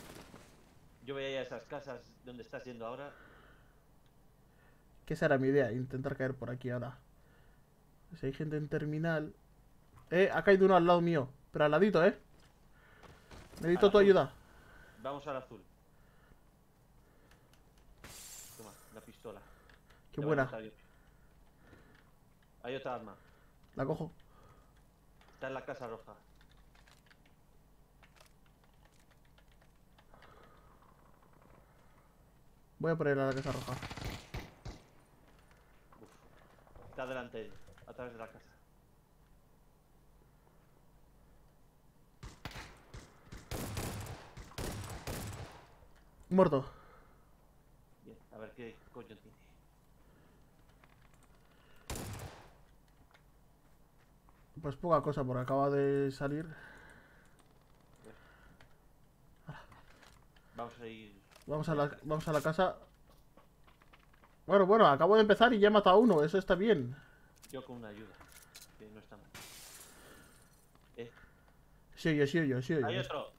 [SPEAKER 2] Yo voy a ir a esas casas donde estás yendo ahora.
[SPEAKER 1] Que esa era mi idea, intentar caer por aquí ahora. Si hay gente en terminal. Eh, ha caído uno al lado mío. Pero al ladito, eh. Necesito
[SPEAKER 2] Al
[SPEAKER 1] tu
[SPEAKER 2] azul.
[SPEAKER 1] ayuda.
[SPEAKER 2] Vamos al azul. Toma, la pistola.
[SPEAKER 1] Qué
[SPEAKER 2] Te
[SPEAKER 1] buena.
[SPEAKER 2] Hay otra arma.
[SPEAKER 1] La cojo.
[SPEAKER 2] Está en la casa roja.
[SPEAKER 1] Voy a poner a la casa roja.
[SPEAKER 2] Está delante de él, a través de la casa.
[SPEAKER 1] Muerto.
[SPEAKER 2] Bien, a ver qué coño tiene.
[SPEAKER 1] Pues poca cosa, porque acaba de salir.
[SPEAKER 2] Vamos a ir.
[SPEAKER 1] Vamos a la, vamos a la casa. Bueno, bueno, acabo de empezar y ya he matado a uno. Eso está bien.
[SPEAKER 2] Yo con una ayuda. Que no está mal. Eh,
[SPEAKER 1] Sí, yo, sí, yo, sí, yo.
[SPEAKER 2] hay otro.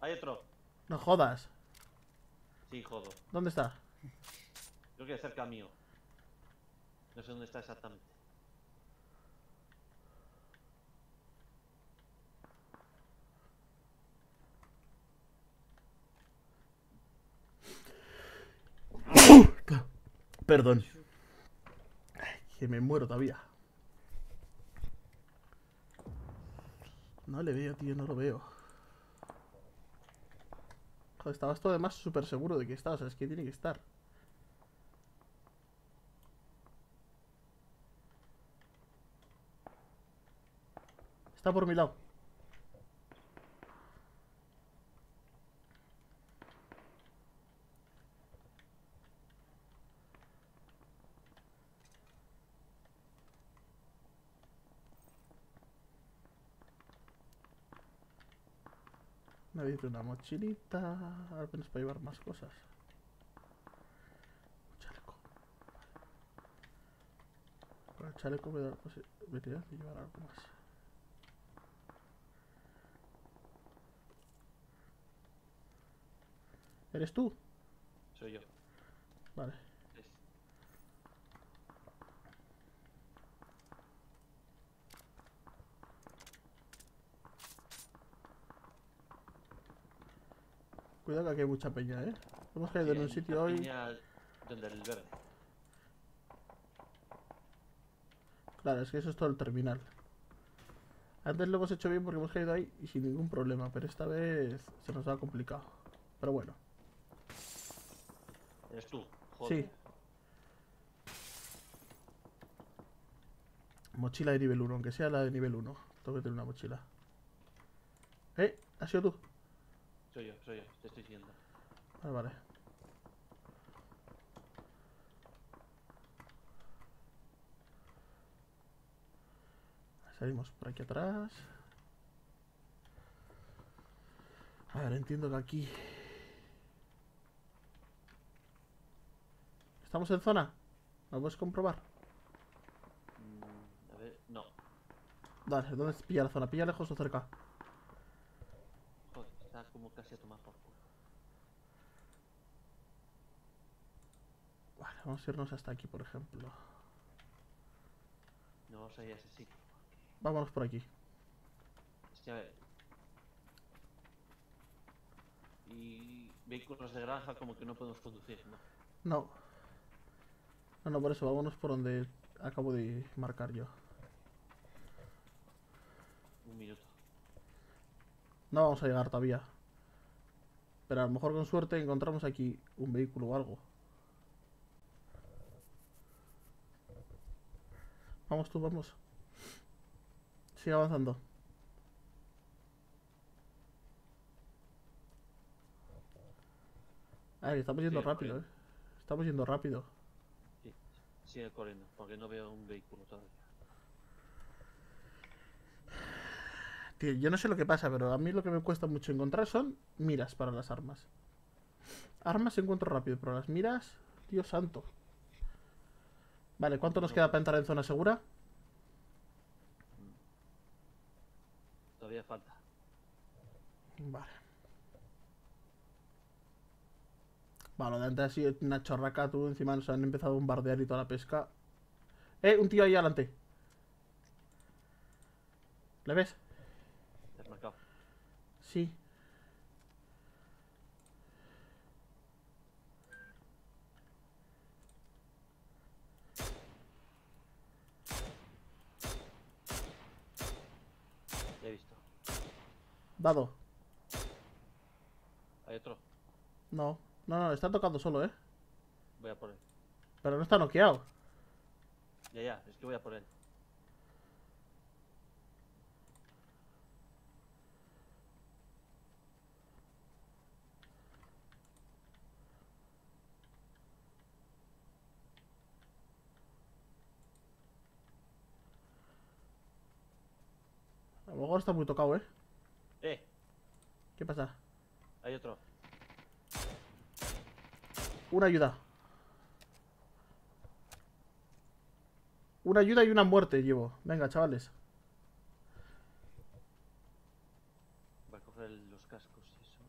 [SPEAKER 2] Hay otro.
[SPEAKER 1] No jodas.
[SPEAKER 2] Sí, jodo.
[SPEAKER 1] ¿Dónde está?
[SPEAKER 2] Creo que cerca mío. No sé dónde está exactamente.
[SPEAKER 1] Perdón. Que me muero todavía. No le veo, tío, no lo veo. Joder, estabas todo además súper seguro de que está, o sea, es que tiene que estar. Está por mi lado. Necesito una mochilita. Apenas para llevar más cosas. Un chaleco. Con el chaleco me da la posibilidad de llevar algo más. ¿Eres tú?
[SPEAKER 2] Soy yo.
[SPEAKER 1] Vale.
[SPEAKER 2] Es-
[SPEAKER 1] Cuidado que aquí hay mucha peña, ¿eh? Hemos caído
[SPEAKER 2] sí,
[SPEAKER 1] en un sitio hoy.
[SPEAKER 2] piña Donde el verde.
[SPEAKER 1] Claro, es que eso es todo el terminal. Antes lo hemos hecho bien porque hemos caído ahí y sin ningún problema, pero esta vez se nos ha complicado. Pero bueno,
[SPEAKER 2] Eres tú. Joder.
[SPEAKER 1] sí. Mochila de nivel 1, aunque sea la de nivel 1. Tengo que tener una mochila. ¿Eh? ¿Has sido tú?
[SPEAKER 2] Soy yo, soy yo. Te estoy siguiendo.
[SPEAKER 1] Vale, vale. Salimos por aquí atrás. A ver, entiendo que aquí... ¿Estamos en zona? ¿Lo puedes comprobar?
[SPEAKER 2] Mm, a ver, no.
[SPEAKER 1] Dale, ¿dónde pilla la zona? ¿Pilla lejos o cerca?
[SPEAKER 2] Está como casi a tomar por culo.
[SPEAKER 1] Vale, vamos a irnos hasta aquí, por ejemplo.
[SPEAKER 2] No vamos a ir a ese sitio.
[SPEAKER 1] Vámonos por aquí.
[SPEAKER 2] Que a ver. Y vehículos de granja como que no podemos conducir, ¿no?
[SPEAKER 1] No. No, no, por eso vámonos por donde acabo de marcar yo.
[SPEAKER 2] Un minuto.
[SPEAKER 1] No vamos a llegar todavía. Pero a lo mejor con suerte encontramos aquí un vehículo o algo. Vamos tú, vamos. Sigue avanzando. A ver, estamos yendo rápido, eh. Estamos yendo rápido.
[SPEAKER 2] Sí, sigue corriendo, porque no veo un vehículo todavía.
[SPEAKER 1] Tío, yo no sé lo que pasa, pero a mí lo que me cuesta mucho encontrar son miras para las armas. Armas encuentro rápido, pero las miras, Dios santo. Vale, ¿cuánto nos queda para entrar en zona segura?
[SPEAKER 2] Todavía falta.
[SPEAKER 1] Vale. Vale, lo de antes ha sido una chorraca, tú encima nos han empezado a bombardear y toda la pesca. ¡Eh! Un tío ahí adelante. ¿Le ves? Sí.
[SPEAKER 2] Ya he visto.
[SPEAKER 1] Dado.
[SPEAKER 2] Hay otro.
[SPEAKER 1] No. No, no, está tocando solo, ¿eh?
[SPEAKER 2] Voy a por él.
[SPEAKER 1] Pero no está noqueado.
[SPEAKER 2] Ya, ya, es que voy a por él.
[SPEAKER 1] A lo mejor está muy tocado, ¿eh?
[SPEAKER 2] ¡Eh!
[SPEAKER 1] ¿Qué pasa?
[SPEAKER 2] Hay otro.
[SPEAKER 1] Una ayuda. Una ayuda y una muerte llevo. Venga, chavales.
[SPEAKER 2] Voy a coger el- los cascos y eso.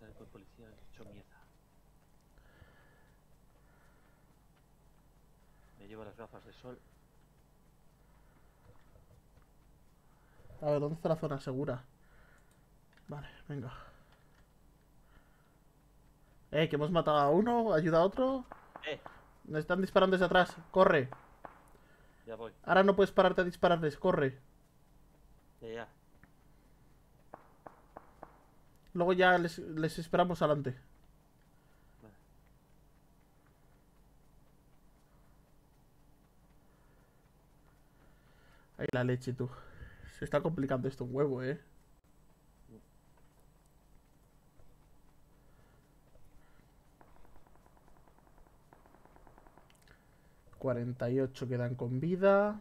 [SPEAKER 2] Salen con policía hecho mierda. Me llevo las gafas de sol.
[SPEAKER 1] A ver, ¿dónde está la zona segura? Vale, venga. Eh, que hemos matado a uno, ayuda a otro.
[SPEAKER 2] ¡Eh!
[SPEAKER 1] Me están disparando desde atrás. Corre.
[SPEAKER 2] Ya voy.
[SPEAKER 1] Ahora no puedes pararte a dispararles. Corre.
[SPEAKER 2] Ya, ya.
[SPEAKER 1] Luego ya les, les esperamos adelante.
[SPEAKER 2] Vale.
[SPEAKER 1] Ahí la leche, tú. Se está complicando esto un huevo, eh. Cuarenta y ocho quedan con vida.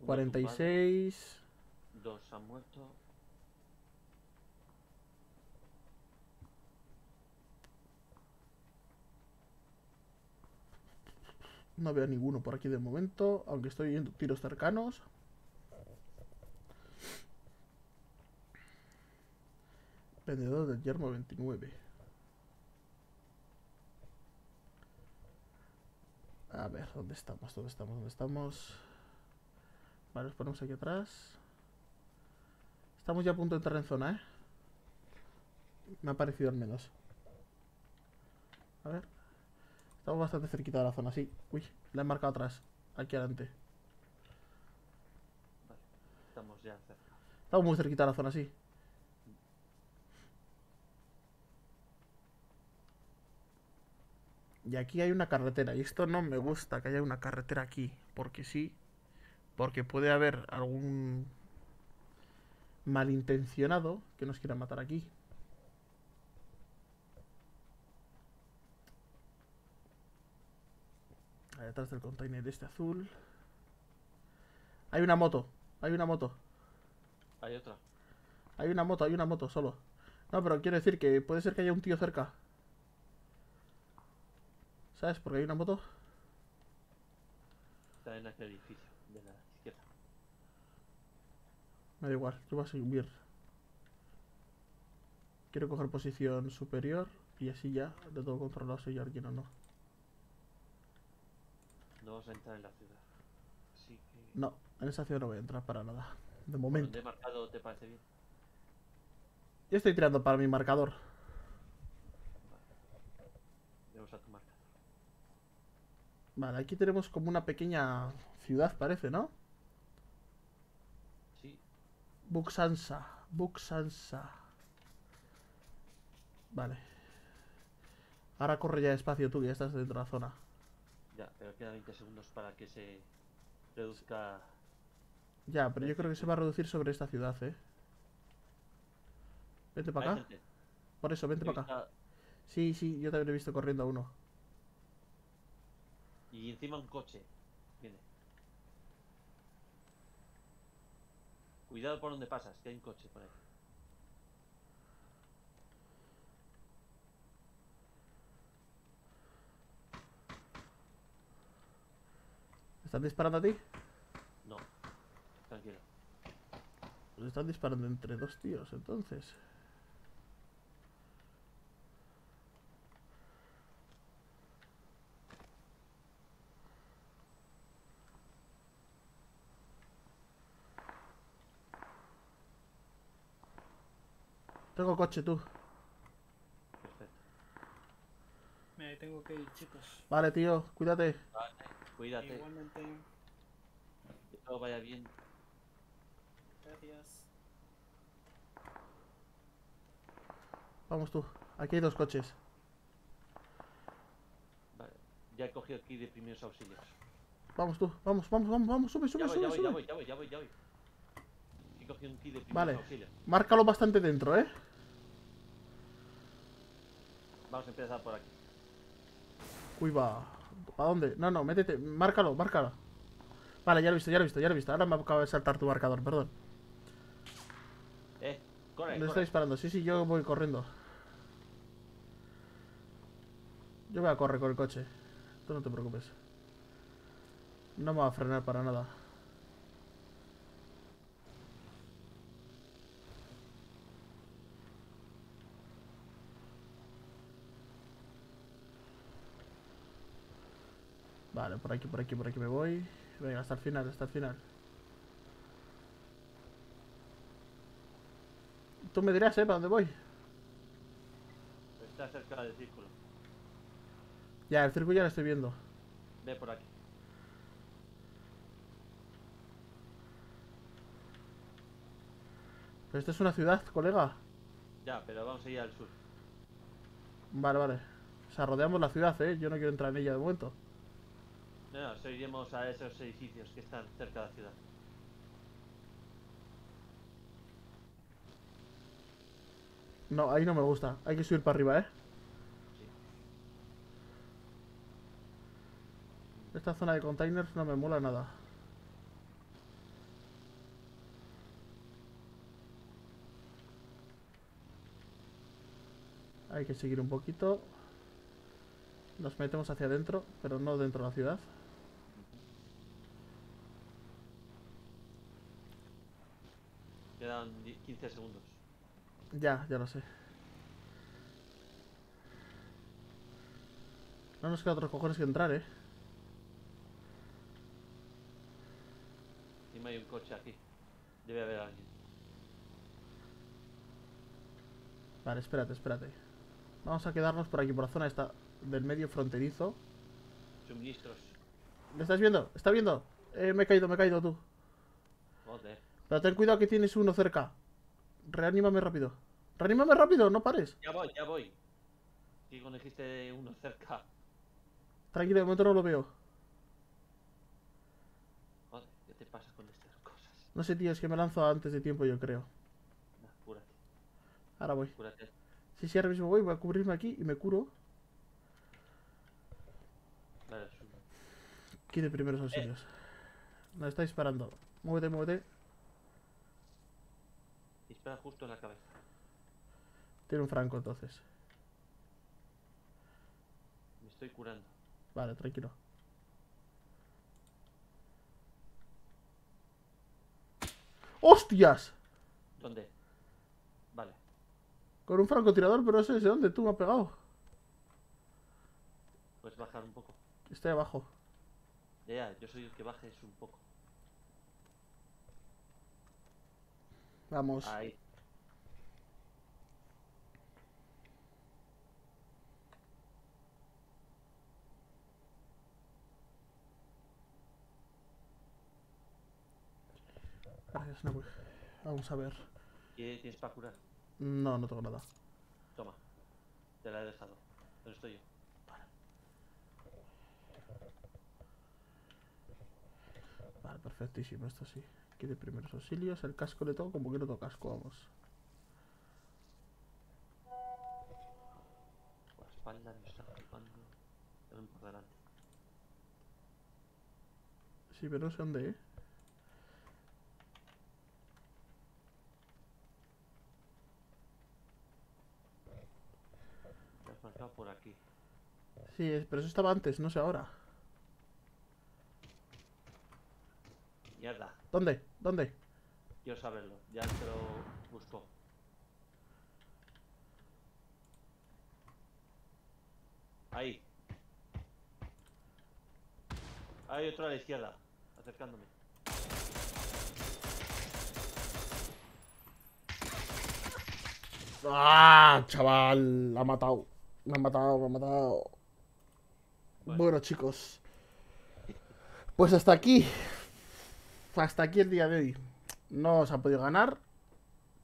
[SPEAKER 2] Uno
[SPEAKER 1] Cuarenta y
[SPEAKER 2] tumbado,
[SPEAKER 1] seis.
[SPEAKER 2] Dos han muerto.
[SPEAKER 1] No veo ninguno por aquí de momento, aunque estoy viendo tiros cercanos. Vendedor del yermo 29. A ver, ¿dónde estamos? ¿Dónde estamos? ¿Dónde estamos? Vale, los ponemos aquí atrás. Estamos ya a punto de entrar en zona, ¿eh? Me ha parecido al menos. A ver. Estamos bastante cerquita de la zona, sí. Uy, la he marcado atrás. Aquí adelante.
[SPEAKER 2] Vale. Estamos ya cerca.
[SPEAKER 1] Estamos muy cerquita de la zona, sí. Y aquí hay una carretera. Y esto no me gusta que haya una carretera aquí. Porque sí. Porque puede haber algún malintencionado que nos quiera matar aquí. Ahí detrás del container este azul. Hay una moto. Hay una moto.
[SPEAKER 2] Hay otra.
[SPEAKER 1] Hay una moto, hay una moto solo. No, pero quiero decir que puede ser que haya un tío cerca. ¿Sabes? Porque hay una moto.
[SPEAKER 2] Está en aquel edificio de la izquierda.
[SPEAKER 1] Me da igual, yo voy a subir. Quiero coger posición superior y así ya de todo controlado si hay alguien o no.
[SPEAKER 2] No vamos a entrar en la ciudad. Así que.
[SPEAKER 1] No, en esa ciudad no voy a entrar para nada. De
[SPEAKER 2] ¿Por
[SPEAKER 1] momento.
[SPEAKER 2] ¿Dónde he marcado te parece bien?
[SPEAKER 1] Yo estoy tirando para mi marcador.
[SPEAKER 2] Vamos a tu marcador.
[SPEAKER 1] Vale, aquí tenemos como una pequeña ciudad, parece, ¿no?
[SPEAKER 2] Sí,
[SPEAKER 1] Buxansa, Buxansa. Vale. Ahora corre ya despacio tú, que ya estás dentro de la zona.
[SPEAKER 2] ya, pero queda 20 segundos para que se reduzca.
[SPEAKER 1] Ya, pero yo creo que se va a reducir sobre esta ciudad, ¿eh? Vente para acá. Por eso, vente para acá. Sí, sí, yo también he visto corriendo a uno.
[SPEAKER 2] Y encima un coche. Viene. Cuidado por donde pasas, que hay un coche por ahí.
[SPEAKER 1] ¿Están disparando a ti?
[SPEAKER 2] No. Tranquilo.
[SPEAKER 1] Pues están disparando entre dos tíos, entonces. Tengo coche, tú.
[SPEAKER 2] Perfecto.
[SPEAKER 3] Me tengo que ir, chicos.
[SPEAKER 1] Vale, tío, cuídate.
[SPEAKER 2] Vale. Cuídate.
[SPEAKER 3] Igualmente,
[SPEAKER 2] Que todo vaya bien.
[SPEAKER 3] gracias.
[SPEAKER 1] Vamos tú. Aquí hay dos coches.
[SPEAKER 2] Vale. Ya he cogido aquí de primeros auxilios.
[SPEAKER 1] Vamos tú. Vamos, vamos, vamos, vamos. Sube, sube,
[SPEAKER 2] Ya voy,
[SPEAKER 1] sube,
[SPEAKER 2] ya voy,
[SPEAKER 1] sube.
[SPEAKER 2] ya voy, ya voy, ya voy, ya voy. He cogido un kit de primeros
[SPEAKER 1] Vale.
[SPEAKER 2] auxilios.
[SPEAKER 1] Márcalo bastante dentro, ¿eh?
[SPEAKER 2] Vamos a empezar por aquí.
[SPEAKER 1] Uy, va. ¿A dónde? No, no, métete. Márcalo, márcalo. Vale, ya lo he visto, ya lo he visto, ya lo he visto. Ahora me acaba de saltar tu marcador, perdón.
[SPEAKER 2] Eh, corre,
[SPEAKER 1] Me está disparando. Sí, sí, yo voy corriendo. Yo voy a correr con el coche. Tú no te preocupes. No me va a frenar para nada. Vale, por aquí, por aquí, por aquí me voy. Venga, hasta el final, hasta el final. Tú me dirás, ¿eh? ¿Para dónde voy?
[SPEAKER 2] Está cerca del círculo.
[SPEAKER 1] Ya, el circo ya lo estoy viendo.
[SPEAKER 2] Ve por aquí.
[SPEAKER 1] Pero esta es una ciudad, colega.
[SPEAKER 2] Ya, pero vamos a ir al sur.
[SPEAKER 1] Vale, vale. O sea, rodeamos la ciudad, ¿eh? Yo no quiero entrar en ella de momento.
[SPEAKER 2] No, no, solo iremos a esos edificios que están cerca de la ciudad.
[SPEAKER 1] No, ahí no me gusta. Hay que subir para arriba, ¿eh?
[SPEAKER 2] Sí.
[SPEAKER 1] Esta zona de containers no me mola nada. Hay que seguir un poquito. Nos metemos hacia adentro, pero no dentro de la ciudad.
[SPEAKER 2] Quedan di- 15 segundos.
[SPEAKER 1] Ya, ya lo sé. No nos queda otros cojones que entrar, ¿eh?
[SPEAKER 2] Encima hay un coche aquí. Debe haber alguien.
[SPEAKER 1] Vale, espérate, espérate. Vamos a quedarnos por aquí, por la zona esta del medio fronterizo.
[SPEAKER 2] Suministros.
[SPEAKER 1] ¿Me estás viendo? ¿Está viendo? Eh, me he caído, me he caído tú.
[SPEAKER 2] Joder.
[SPEAKER 1] Pero ten cuidado que tienes uno cerca. Reanímame rápido. Reanímame rápido, no pares.
[SPEAKER 2] Ya voy, ya voy. Y cuando dijiste uno cerca.
[SPEAKER 1] Tranquilo, de momento no lo veo.
[SPEAKER 2] Joder, ¿qué te pasa con estas cosas?
[SPEAKER 1] No sé, tío, es que me lanzo antes de tiempo, yo creo.
[SPEAKER 2] Cúrate,
[SPEAKER 1] Ahora voy.
[SPEAKER 2] cúrate.
[SPEAKER 1] Sí, sí, ahora mismo voy, voy a cubrirme aquí y me curo.
[SPEAKER 2] Vale,
[SPEAKER 1] de primeros auxilios. Me está disparando. Muévete, muévete.
[SPEAKER 2] Dispara justo en la cabeza.
[SPEAKER 1] Tiene un franco entonces.
[SPEAKER 2] Me estoy curando.
[SPEAKER 1] Vale, tranquilo. ¡Hostias!
[SPEAKER 2] ¿Dónde? Vale.
[SPEAKER 1] Con un francotirador, pero ese es de dónde tú me has pegado.
[SPEAKER 2] Puedes bajar un poco.
[SPEAKER 1] Estoy abajo.
[SPEAKER 2] Ya, ya, yo soy el que bajes un poco.
[SPEAKER 1] Vamos.
[SPEAKER 2] Ahí.
[SPEAKER 1] Gracias, no. Vamos a ver.
[SPEAKER 2] ¿Qué tienes para curar?
[SPEAKER 1] No, no tengo nada.
[SPEAKER 2] Toma. Te la he dejado. ¿Dónde estoy yo?
[SPEAKER 1] Vale, perfectísimo, esto sí. Aquí de primeros auxilios. El casco le toco como que no casco, vamos.
[SPEAKER 2] La espalda me está flipando. por delante.
[SPEAKER 1] Sí, pero no sé dónde, ¿eh?
[SPEAKER 2] Has marcado por aquí.
[SPEAKER 1] Sí, pero eso estaba antes, no sé ahora.
[SPEAKER 2] Mierda.
[SPEAKER 1] ¿Dónde? ¿Dónde?
[SPEAKER 2] quiero saberlo. Ya te lo busco. Ahí. Hay otro a la izquierda, acercándome.
[SPEAKER 1] ¡Ah, chaval! La ha matado. Me ha matado, me ha matado.
[SPEAKER 2] Bueno.
[SPEAKER 1] Bueno, chicos. Pues hasta aquí. Hasta aquí el día de hoy. No os ha podido ganar.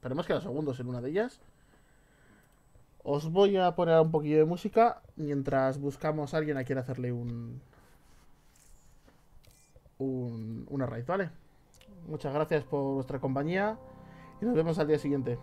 [SPEAKER 1] Pero hemos quedado segundos en una de ellas. Os voy a poner un poquillo de música mientras buscamos a alguien a quien hacerle un. Un, una raid, ¿vale? Muchas gracias por vuestra compañía y nos vemos al día siguiente.